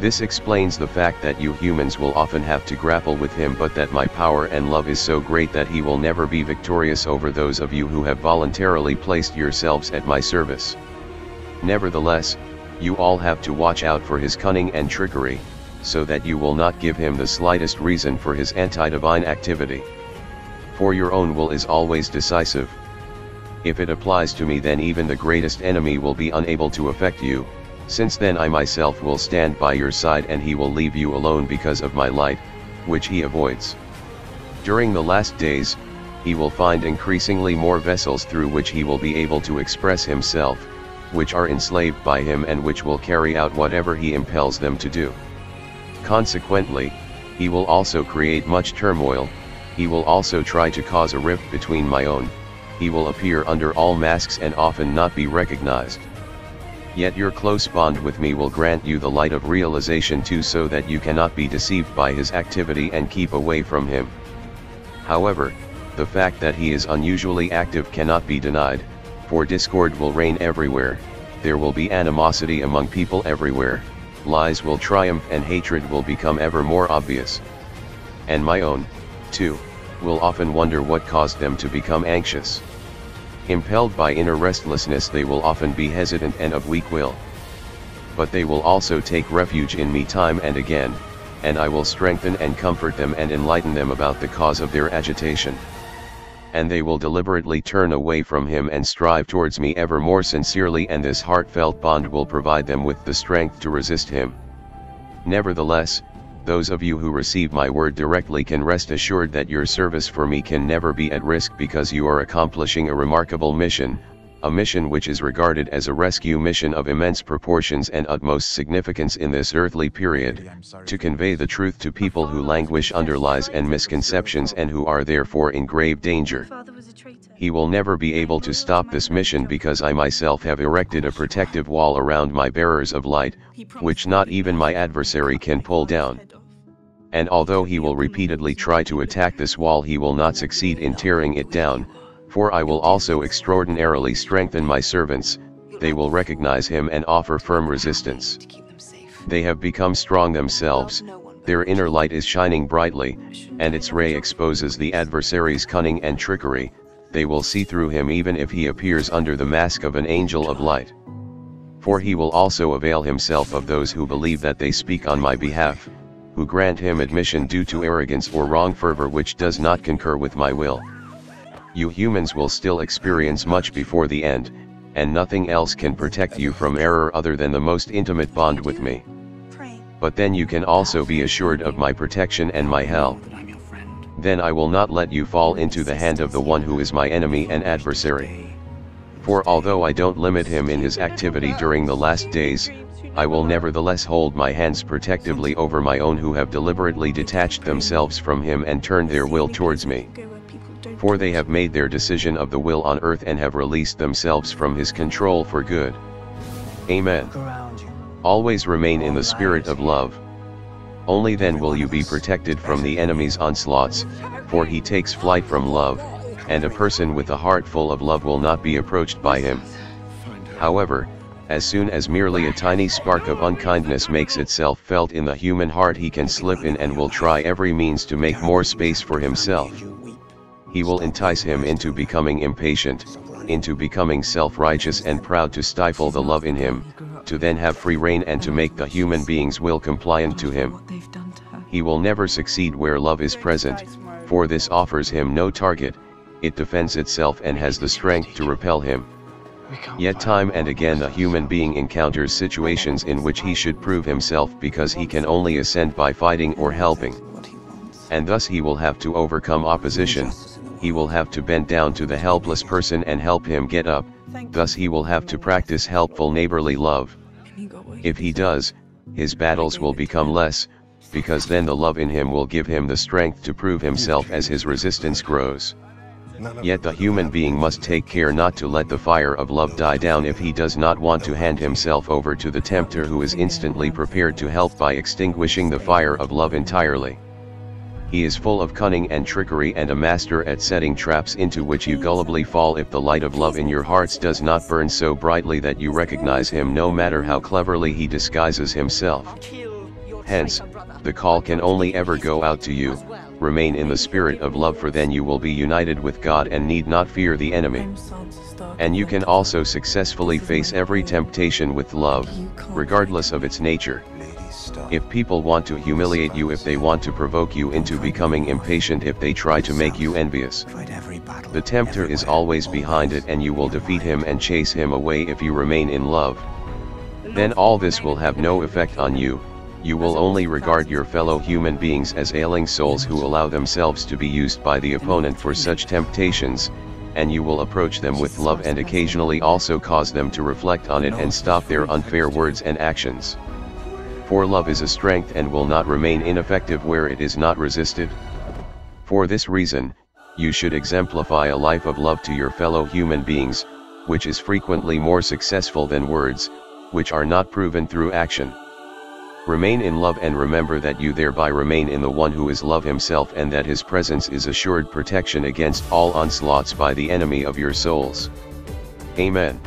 This explains the fact that you humans will often have to grapple with him but that my power and love is so great that he will never be victorious over those of you who have voluntarily placed yourselves at my service. Nevertheless, You all have to watch out for his cunning and trickery, so that you will not give him the slightest reason for his anti-divine activity. For your own will is always decisive. If it applies to me then even the greatest enemy will be unable to affect you, since then I myself will stand by your side and he will leave you alone because of my light, which he avoids. During the last days, he will find increasingly more vessels through which he will be able to express himself, which are enslaved by him and which will carry out whatever he impels them to do. Consequently, he will also create much turmoil, he will also try to cause a rift between my own, he will appear under all masks and often not be recognized. Yet your close bond with me will grant you the light of realization too so that you cannot be deceived by his activity and keep away from him. However, the fact that he is unusually active cannot be denied, for discord will reign everywhere, there will be animosity among people everywhere, lies will triumph and hatred will become ever more obvious. And my own, too, will often wonder what caused them to become anxious. Impelled by inner restlessness they will often be hesitant and of weak will. But they will also take refuge in me time and again, and I will strengthen and comfort them and enlighten them about the cause of their agitation. And they will deliberately turn away from him and strive towards me ever more sincerely and this heartfelt bond will provide them with the strength to resist him. Nevertheless, those of you who receive my word directly can rest assured that your service for me can never be at risk because you are accomplishing a remarkable mission, a mission which is regarded as a rescue mission of immense proportions and utmost significance in this earthly period, to convey the truth to people who languish under lies and misconceptions and who are therefore in grave danger. He will never be able to stop this mission because I myself have erected a protective wall around my bearers of light, which not even my adversary can pull down. And although he will repeatedly try to attack this wall he will not succeed in tearing it down, for I will also extraordinarily strengthen my servants, they will recognize him and offer firm resistance. They have become strong themselves, their inner light is shining brightly, and its ray exposes the adversary's cunning and trickery, they will see through him even if he appears under the mask of an angel of light. For he will also avail himself of those who believe that they speak on my behalf, who grant him admission due to arrogance or wrong fervor which does not concur with my will. You humans will still experience much before the end, and nothing else can protect you from error other than the most intimate bond with me. But then you can also be assured of my protection and my help. Then I will not let you fall into the hand of the one who is my enemy and adversary. For although I don't limit him in his activity during the last days, I will nevertheless hold my hands protectively over my own who have deliberately detached themselves from him and turned their will towards me for they have made their decision of the will on earth and have released themselves from his control for good. Amen. Always remain in the spirit of love. Only then will you be protected from the enemy's onslaughts, for he takes flight from love, and a person with a heart full of love will not be approached by him. However, as soon as merely a tiny spark of unkindness makes itself felt in the human heart he can slip in and will try every means to make more space for himself he will entice him into becoming impatient, into becoming self-righteous and proud to stifle the love in him, to then have free reign and to make the human being's will compliant to him. He will never succeed where love is present, for this offers him no target, it defends itself and has the strength to repel him. Yet time and again the human being encounters situations in which he should prove himself because he can only ascend by fighting or helping. And thus he will have to overcome opposition, he will have to bend down to the helpless person and help him get up, thus he will have to practice helpful neighborly love. If he does, his battles will become less, because then the love in him will give him the strength to prove himself as his resistance grows. Yet the human being must take care not to let the fire of love die down if he does not want to hand himself over to the tempter who is instantly prepared to help by extinguishing the fire of love entirely. He is full of cunning and trickery and a master at setting traps into which you gullibly fall if the light of love in your hearts does not burn so brightly that you recognize him no matter how cleverly he disguises himself. Hence, the call can only ever go out to you, remain in the spirit of love for then you will be united with God and need not fear the enemy. And you can also successfully face every temptation with love, regardless of its nature. If people want to humiliate you if they want to provoke you into becoming impatient if they try to make you envious. The tempter is always behind it and you will defeat him and chase him away if you remain in love. Then all this will have no effect on you, you will only regard your fellow human beings as ailing souls who allow themselves to be used by the opponent for such temptations, and you will approach them with love and occasionally also cause them to reflect on it and stop their unfair words and actions. For love is a strength and will not remain ineffective where it is not resisted. For this reason, you should exemplify a life of love to your fellow human beings, which is frequently more successful than words, which are not proven through action. Remain in love and remember that you thereby remain in the one who is love himself and that his presence is assured protection against all onslaughts by the enemy of your souls. Amen.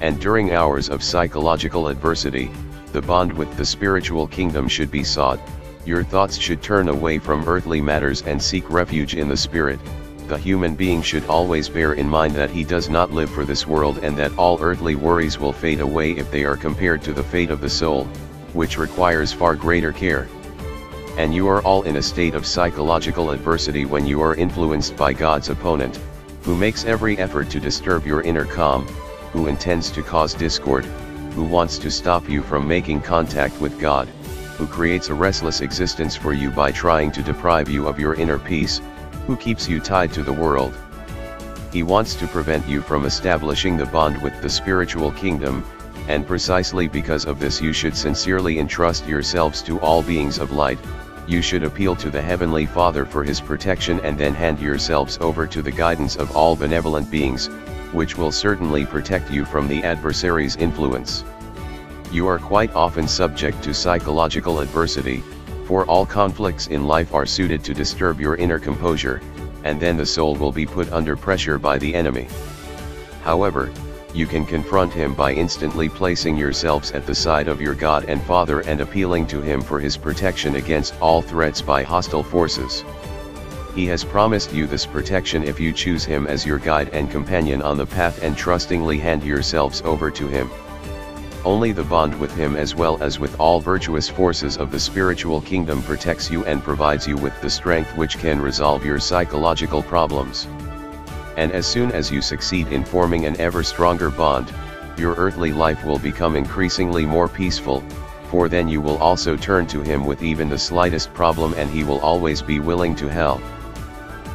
And during hours of psychological adversity, the bond with the spiritual kingdom should be sought, your thoughts should turn away from earthly matters and seek refuge in the spirit, the human being should always bear in mind that he does not live for this world and that all earthly worries will fade away if they are compared to the fate of the soul, which requires far greater care. And you are all in a state of psychological adversity when you are influenced by God's opponent, who makes every effort to disturb your inner calm, who intends to cause discord, who wants to stop you from making contact with God, who creates a restless existence for you by trying to deprive you of your inner peace, who keeps you tied to the world. He wants to prevent you from establishing the bond with the spiritual kingdom, and precisely because of this you should sincerely entrust yourselves to all beings of light, you should appeal to the Heavenly Father for His protection and then hand yourselves over to the guidance of all benevolent beings, which will certainly protect you from the adversary's influence. You are quite often subject to psychological adversity, for all conflicts in life are suited to disturb your inner composure, and then the soul will be put under pressure by the enemy. However, you can confront him by instantly placing yourselves at the side of your God and Father and appealing to him for his protection against all threats by hostile forces. He has promised you this protection if you choose him as your guide and companion on the path and trustingly hand yourselves over to him. Only the bond with him as well as with all virtuous forces of the spiritual kingdom protects you and provides you with the strength which can resolve your psychological problems. And as soon as you succeed in forming an ever stronger bond, your earthly life will become increasingly more peaceful, for then you will also turn to him with even the slightest problem and he will always be willing to help.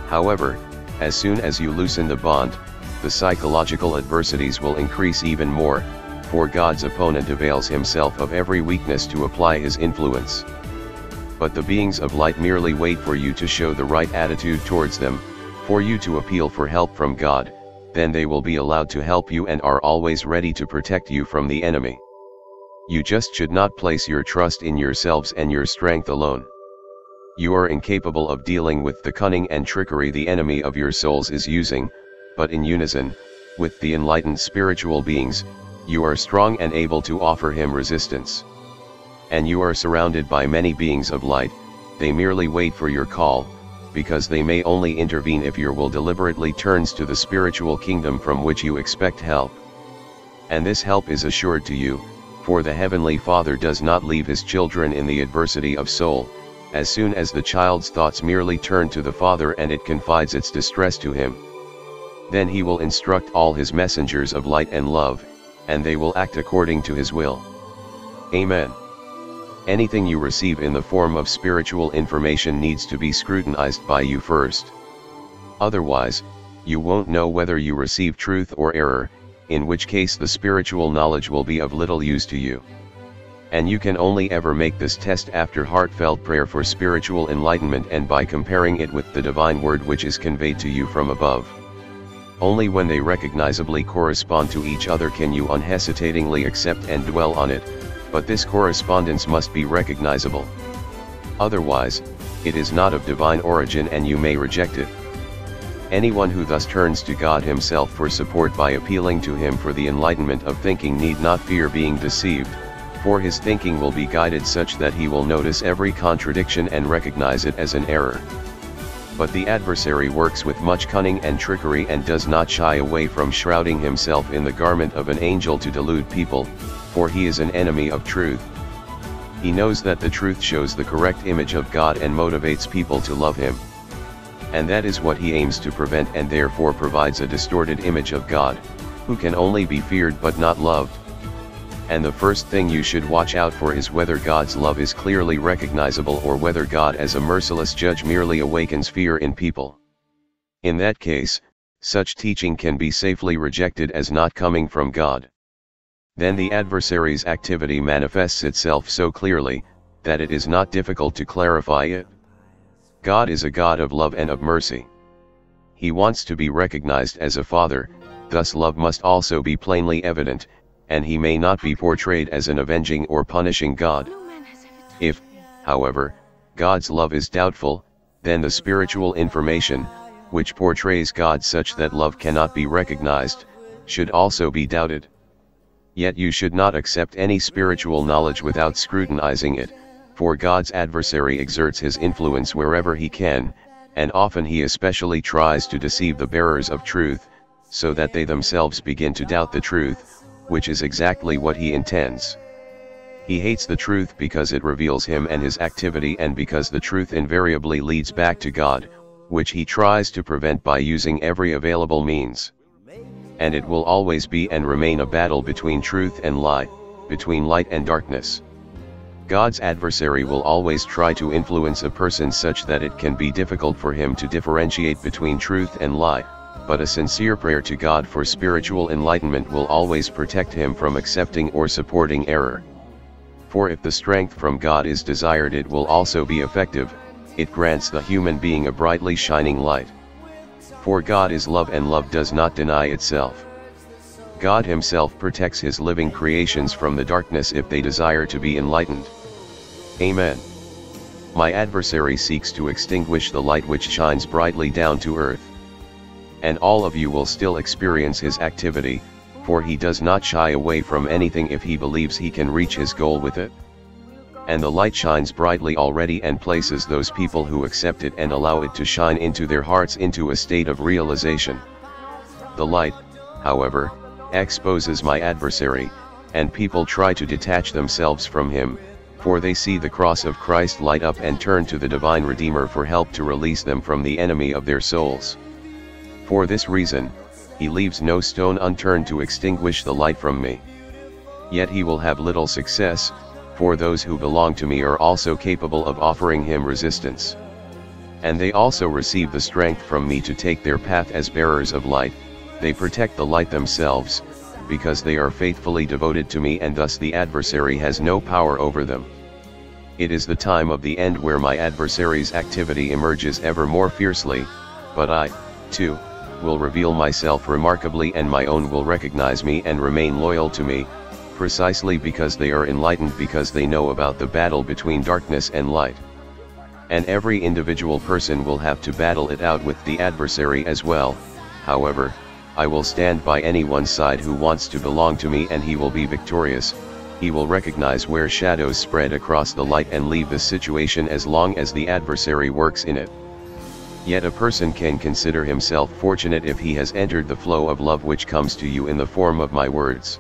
However, as soon as you loosen the bond, the psychological adversities will increase even more, for God's opponent avails himself of every weakness to apply his influence. But the beings of light merely wait for you to show the right attitude towards them, for you to appeal for help from God, then they will be allowed to help you and are always ready to protect you from the enemy. You just should not place your trust in yourselves and your strength alone. You are incapable of dealing with the cunning and trickery the enemy of your souls is using, but in unison, with the enlightened spiritual beings, you are strong and able to offer him resistance. And you are surrounded by many beings of light, they merely wait for your call, because they may only intervene if your will deliberately turns to the spiritual kingdom from which you expect help. And this help is assured to you, for the Heavenly Father does not leave his children in the adversity of soul, as soon as the child's thoughts merely turn to the Father and it confides its distress to him. Then he will instruct all his messengers of light and love, and they will act according to his will. Amen. Anything you receive in the form of spiritual information needs to be scrutinized by you first. Otherwise, you won't know whether you receive truth or error, in which case the spiritual knowledge will be of little use to you and you can only ever make this test after heartfelt prayer for spiritual enlightenment and by comparing it with the divine word which is conveyed to you from above. Only when they recognizably correspond to each other can you unhesitatingly accept and dwell on it, but this correspondence must be recognizable. Otherwise, it is not of divine origin and you may reject it. Anyone who thus turns to God himself for support by appealing to him for the enlightenment of thinking need not fear being deceived for his thinking will be guided such that he will notice every contradiction and recognize it as an error. But the adversary works with much cunning and trickery and does not shy away from shrouding himself in the garment of an angel to delude people, for he is an enemy of truth. He knows that the truth shows the correct image of God and motivates people to love him. And that is what he aims to prevent and therefore provides a distorted image of God, who can only be feared but not loved. And the first thing you should watch out for is whether God's love is clearly recognizable or whether God as a merciless judge merely awakens fear in people. In that case, such teaching can be safely rejected as not coming from God. Then the adversary's activity manifests itself so clearly, that it is not difficult to clarify it. God is a God of love and of mercy. He wants to be recognized as a father, thus love must also be plainly evident, and he may not be portrayed as an avenging or punishing God. If, however, God's love is doubtful, then the spiritual information, which portrays God such that love cannot be recognized, should also be doubted. Yet you should not accept any spiritual knowledge without scrutinizing it, for God's adversary exerts his influence wherever he can, and often he especially tries to deceive the bearers of truth, so that they themselves begin to doubt the truth, which is exactly what he intends. He hates the truth because it reveals him and his activity and because the truth invariably leads back to God, which he tries to prevent by using every available means. And it will always be and remain a battle between truth and lie, between light and darkness. God's adversary will always try to influence a person such that it can be difficult for him to differentiate between truth and lie but a sincere prayer to God for spiritual enlightenment will always protect him from accepting or supporting error. For if the strength from God is desired it will also be effective, it grants the human being a brightly shining light. For God is love and love does not deny itself. God himself protects his living creations from the darkness if they desire to be enlightened. Amen. My adversary seeks to extinguish the light which shines brightly down to earth and all of you will still experience his activity, for he does not shy away from anything if he believes he can reach his goal with it. And the light shines brightly already and places those people who accept it and allow it to shine into their hearts into a state of realization. The light, however, exposes my adversary, and people try to detach themselves from him, for they see the cross of Christ light up and turn to the divine Redeemer for help to release them from the enemy of their souls. For this reason, he leaves no stone unturned to extinguish the light from me. Yet he will have little success, for those who belong to me are also capable of offering him resistance. And they also receive the strength from me to take their path as bearers of light, they protect the light themselves, because they are faithfully devoted to me and thus the adversary has no power over them. It is the time of the end where my adversary's activity emerges ever more fiercely, but I, too, will reveal myself remarkably and my own will recognize me and remain loyal to me, precisely because they are enlightened because they know about the battle between darkness and light. And every individual person will have to battle it out with the adversary as well, however, I will stand by anyone's side who wants to belong to me and he will be victorious, he will recognize where shadows spread across the light and leave the situation as long as the adversary works in it. Yet a person can consider himself fortunate if he has entered the flow of love which comes to you in the form of my words.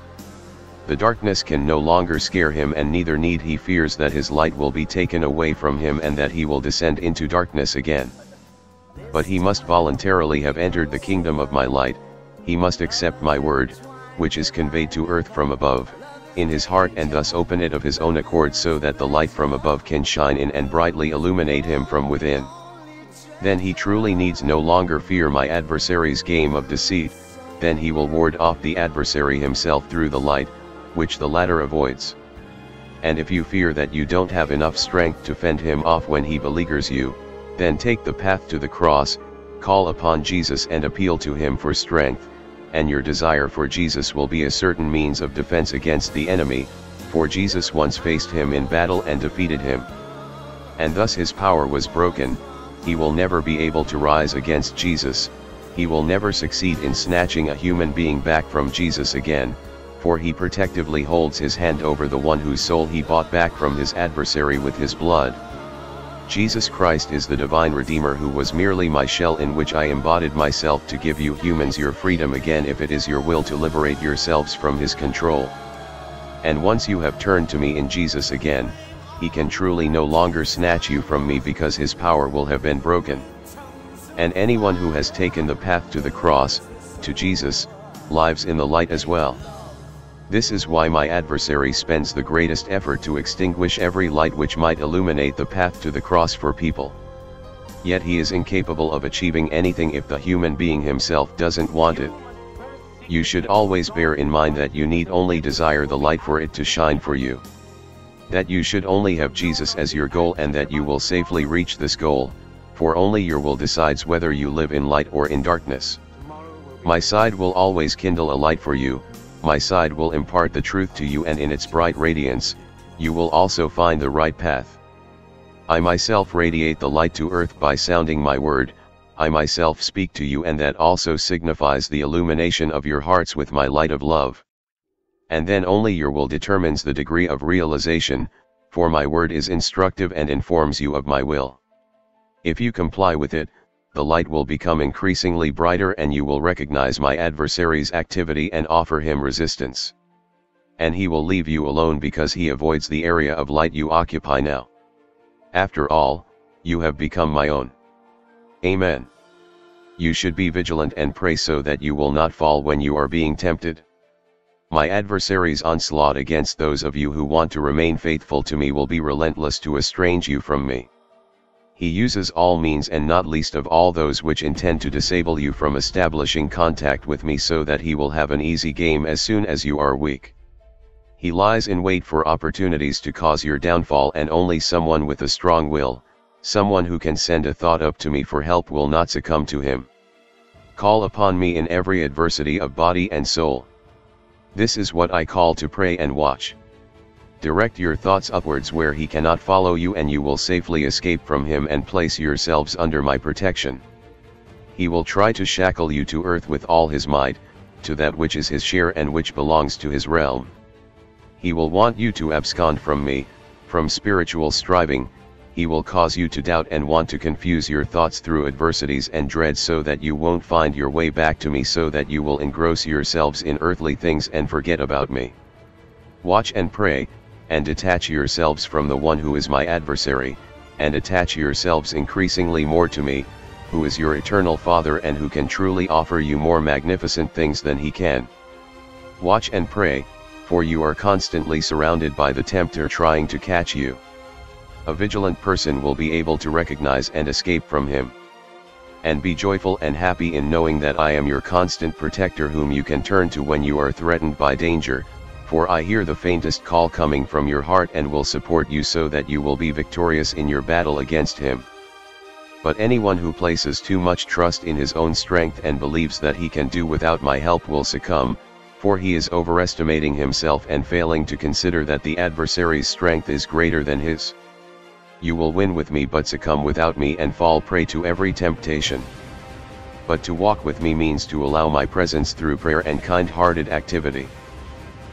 The darkness can no longer scare him and neither need he fears that his light will be taken away from him and that he will descend into darkness again. But he must voluntarily have entered the kingdom of my light, he must accept my word, which is conveyed to earth from above, in his heart and thus open it of his own accord so that the light from above can shine in and brightly illuminate him from within. Then he truly needs no longer fear my adversary's game of deceit, then he will ward off the adversary himself through the light, which the latter avoids. And if you fear that you don't have enough strength to fend him off when he beleaguers you, then take the path to the cross, call upon Jesus and appeal to him for strength, and your desire for Jesus will be a certain means of defense against the enemy, for Jesus once faced him in battle and defeated him. And thus his power was broken, he will never be able to rise against Jesus, he will never succeed in snatching a human being back from Jesus again, for he protectively holds his hand over the one whose soul he bought back from his adversary with his blood. Jesus Christ is the divine Redeemer who was merely my shell in which I embodied myself to give you humans your freedom again if it is your will to liberate yourselves from his control. And once you have turned to me in Jesus again, he can truly no longer snatch you from me because his power will have been broken. And anyone who has taken the path to the cross, to Jesus, lives in the light as well. This is why my adversary spends the greatest effort to extinguish every light which might illuminate the path to the cross for people. Yet he is incapable of achieving anything if the human being himself doesn't want it. You should always bear in mind that you need only desire the light for it to shine for you that you should only have Jesus as your goal and that you will safely reach this goal, for only your will decides whether you live in light or in darkness. My side will always kindle a light for you, my side will impart the truth to you and in its bright radiance, you will also find the right path. I myself radiate the light to earth by sounding my word, I myself speak to you and that also signifies the illumination of your hearts with my light of love and then only your will determines the degree of realization, for my word is instructive and informs you of my will. If you comply with it, the light will become increasingly brighter and you will recognize my adversary's activity and offer him resistance. And he will leave you alone because he avoids the area of light you occupy now. After all, you have become my own. Amen. You should be vigilant and pray so that you will not fall when you are being tempted. My adversary's onslaught against those of you who want to remain faithful to me will be relentless to estrange you from me. He uses all means and not least of all those which intend to disable you from establishing contact with me so that he will have an easy game as soon as you are weak. He lies in wait for opportunities to cause your downfall and only someone with a strong will, someone who can send a thought up to me for help will not succumb to him. Call upon me in every adversity of body and soul. This is what I call to pray and watch. Direct your thoughts upwards where he cannot follow you and you will safely escape from him and place yourselves under my protection. He will try to shackle you to earth with all his might, to that which is his share and which belongs to his realm. He will want you to abscond from me, from spiritual striving, he will cause you to doubt and want to confuse your thoughts through adversities and dread so that you won't find your way back to me so that you will engross yourselves in earthly things and forget about me. Watch and pray, and detach yourselves from the one who is my adversary, and attach yourselves increasingly more to me, who is your eternal Father and who can truly offer you more magnificent things than he can. Watch and pray, for you are constantly surrounded by the tempter trying to catch you a vigilant person will be able to recognize and escape from him. And be joyful and happy in knowing that I am your constant protector whom you can turn to when you are threatened by danger, for I hear the faintest call coming from your heart and will support you so that you will be victorious in your battle against him. But anyone who places too much trust in his own strength and believes that he can do without my help will succumb, for he is overestimating himself and failing to consider that the adversary's strength is greater than his you will win with me but succumb without me and fall prey to every temptation. But to walk with me means to allow my presence through prayer and kind-hearted activity.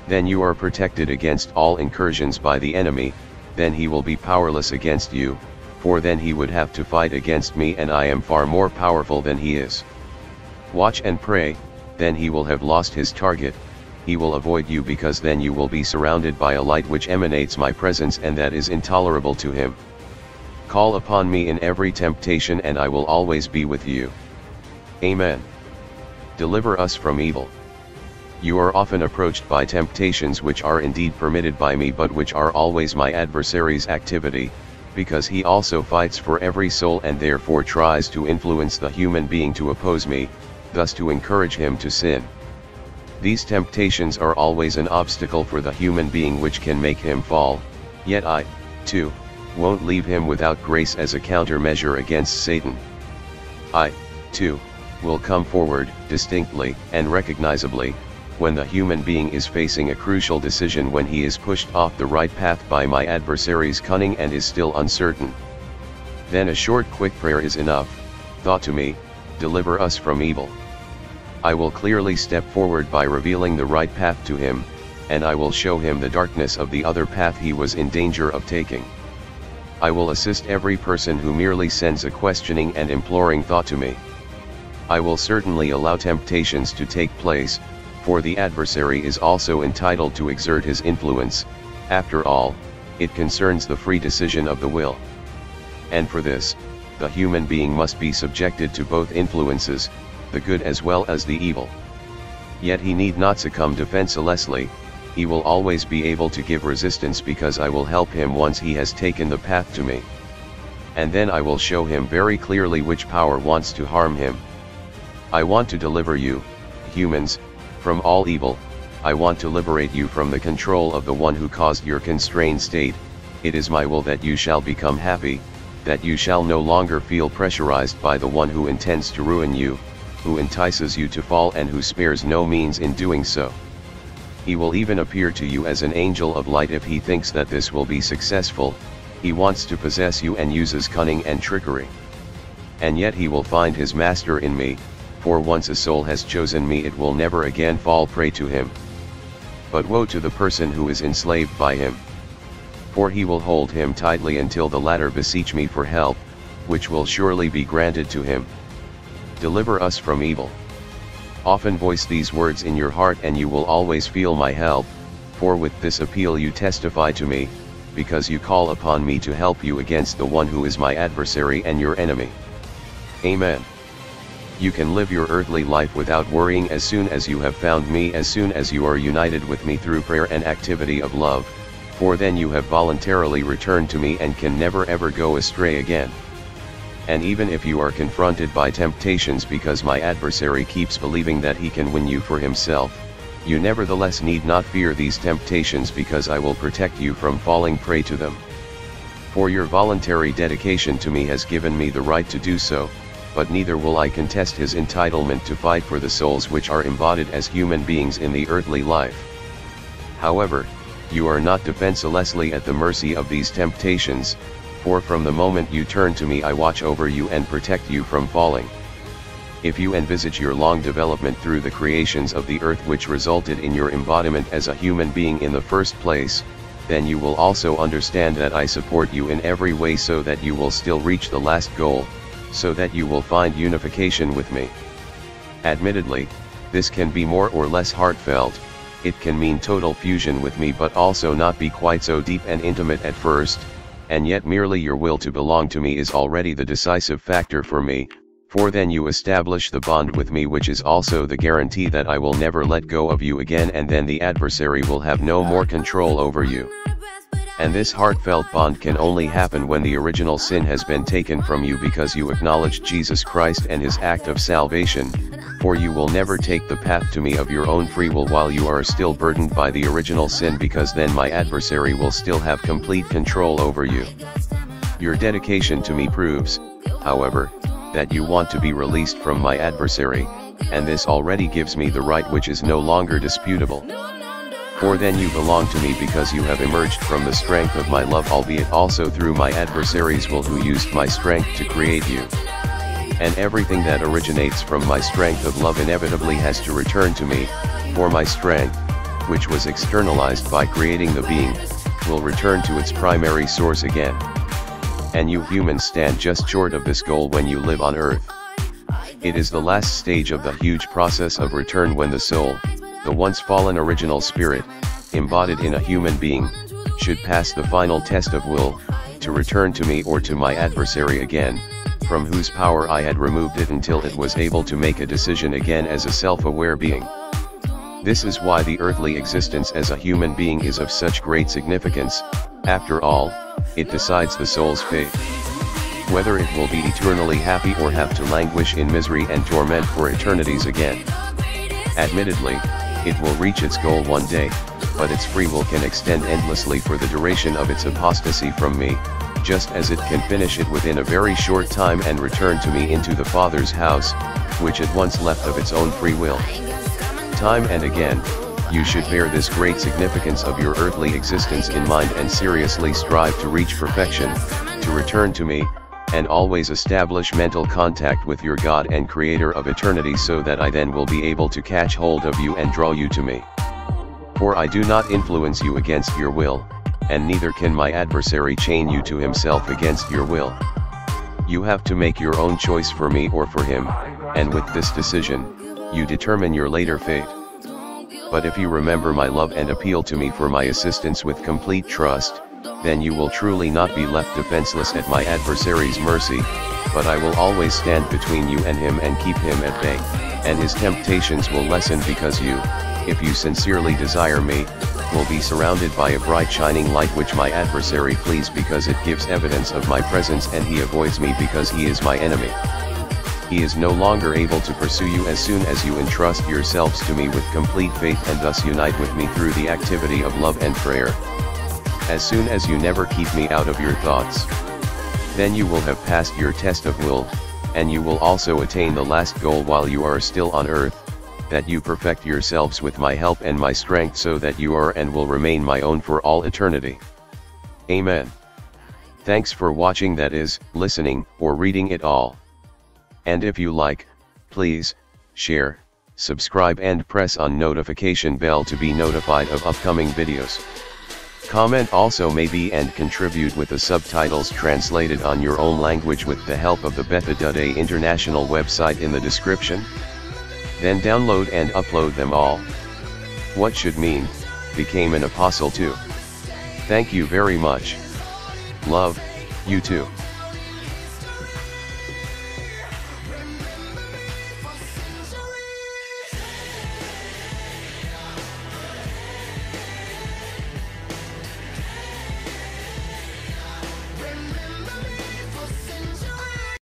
Then you are protected against all incursions by the enemy, then he will be powerless against you, for then he would have to fight against me and I am far more powerful than he is. Watch and pray, then he will have lost his target, he will avoid you because then you will be surrounded by a light which emanates my presence and that is intolerable to him. Call upon me in every temptation and I will always be with you. Amen. Deliver us from evil. You are often approached by temptations which are indeed permitted by me but which are always my adversary's activity, because he also fights for every soul and therefore tries to influence the human being to oppose me, thus to encourage him to sin. These temptations are always an obstacle for the human being which can make him fall, yet I, too, won't leave him without grace as a countermeasure against Satan. I, too, will come forward, distinctly and recognizably, when the human being is facing a crucial decision when he is pushed off the right path by my adversary's cunning and is still uncertain. Then a short quick prayer is enough, thought to me, deliver us from evil. I will clearly step forward by revealing the right path to him, and I will show him the darkness of the other path he was in danger of taking. I will assist every person who merely sends a questioning and imploring thought to me. I will certainly allow temptations to take place, for the adversary is also entitled to exert his influence, after all, it concerns the free decision of the will. And for this, the human being must be subjected to both influences, the good as well as the evil. Yet he need not succumb defenselessly, he will always be able to give resistance because I will help him once he has taken the path to me. And then I will show him very clearly which power wants to harm him. I want to deliver you, humans, from all evil, I want to liberate you from the control of the one who caused your constrained state, it is my will that you shall become happy, that you shall no longer feel pressurized by the one who intends to ruin you, who entices you to fall and who spares no means in doing so. He will even appear to you as an angel of light if he thinks that this will be successful, he wants to possess you and uses cunning and trickery. And yet he will find his master in me, for once a soul has chosen me it will never again fall prey to him. But woe to the person who is enslaved by him. For he will hold him tightly until the latter beseech me for help, which will surely be granted to him. Deliver us from evil. Often voice these words in your heart and you will always feel my help, for with this appeal you testify to me, because you call upon me to help you against the one who is my adversary and your enemy. Amen. You can live your earthly life without worrying as soon as you have found me as soon as you are united with me through prayer and activity of love, for then you have voluntarily returned to me and can never ever go astray again. And even if you are confronted by temptations because my adversary keeps believing that he can win you for himself, you nevertheless need not fear these temptations because I will protect you from falling prey to them. For your voluntary dedication to me has given me the right to do so, but neither will I contest his entitlement to fight for the souls which are embodied as human beings in the earthly life. However, you are not defenselessly at the mercy of these temptations, for from the moment you turn to me I watch over you and protect you from falling. If you envisage your long development through the creations of the earth which resulted in your embodiment as a human being in the first place, then you will also understand that I support you in every way so that you will still reach the last goal, so that you will find unification with me. Admittedly, this can be more or less heartfelt, it can mean total fusion with me but also not be quite so deep and intimate at first, and yet merely your will to belong to me is already the decisive factor for me, for then you establish the bond with me which is also the guarantee that I will never let go of you again and then the adversary will have no more control over you. And this heartfelt bond can only happen when the original sin has been taken from you because you acknowledge Jesus Christ and his act of salvation, for you will never take the path to me of your own free will while you are still burdened by the original sin because then my adversary will still have complete control over you. Your dedication to me proves, however, that you want to be released from my adversary, and this already gives me the right which is no longer disputable. For then you belong to me because you have emerged from the strength of my love albeit also through my adversaries will who used my strength to create you and everything that originates from my strength of love inevitably has to return to me, for my strength, which was externalized by creating the being, will return to its primary source again. And you humans stand just short of this goal when you live on earth. It is the last stage of the huge process of return when the soul, the once fallen original spirit, embodied in a human being, should pass the final test of will, to return to me or to my adversary again, from whose power I had removed it until it was able to make a decision again as a self-aware being. This is why the earthly existence as a human being is of such great significance, after all, it decides the soul's fate. Whether it will be eternally happy or have to languish in misery and torment for eternities again. Admittedly, it will reach its goal one day, but its free will can extend endlessly for the duration of its apostasy from me, just as it can finish it within a very short time and return to me into the Father's house, which it once left of its own free will. Time and again, you should bear this great significance of your earthly existence in mind and seriously strive to reach perfection, to return to me, and always establish mental contact with your God and Creator of eternity so that I then will be able to catch hold of you and draw you to me. For I do not influence you against your will, and neither can my adversary chain you to himself against your will. You have to make your own choice for me or for him, and with this decision, you determine your later fate. But if you remember my love and appeal to me for my assistance with complete trust, then you will truly not be left defenseless at my adversary's mercy, but I will always stand between you and him and keep him at bay, and his temptations will lessen because you, if you sincerely desire me, will be surrounded by a bright shining light which my adversary flees because it gives evidence of my presence and he avoids me because he is my enemy he is no longer able to pursue you as soon as you entrust yourselves to me with complete faith and thus unite with me through the activity of love and prayer. As soon as you never keep me out of your thoughts. Then you will have passed your test of will, and you will also attain the last goal while you are still on earth, that you perfect yourselves with my help and my strength so that you are and will remain my own for all eternity. Amen. Thanks for watching that is, listening, or reading it all. And if you like, please, share, subscribe and press on notification bell to be notified of upcoming videos. Comment also maybe and contribute with the subtitles translated on your own language with the help of the Bertha.a international website in the description. Then download and upload them all. What should mean, became an apostle too. Thank you very much. Love, you too.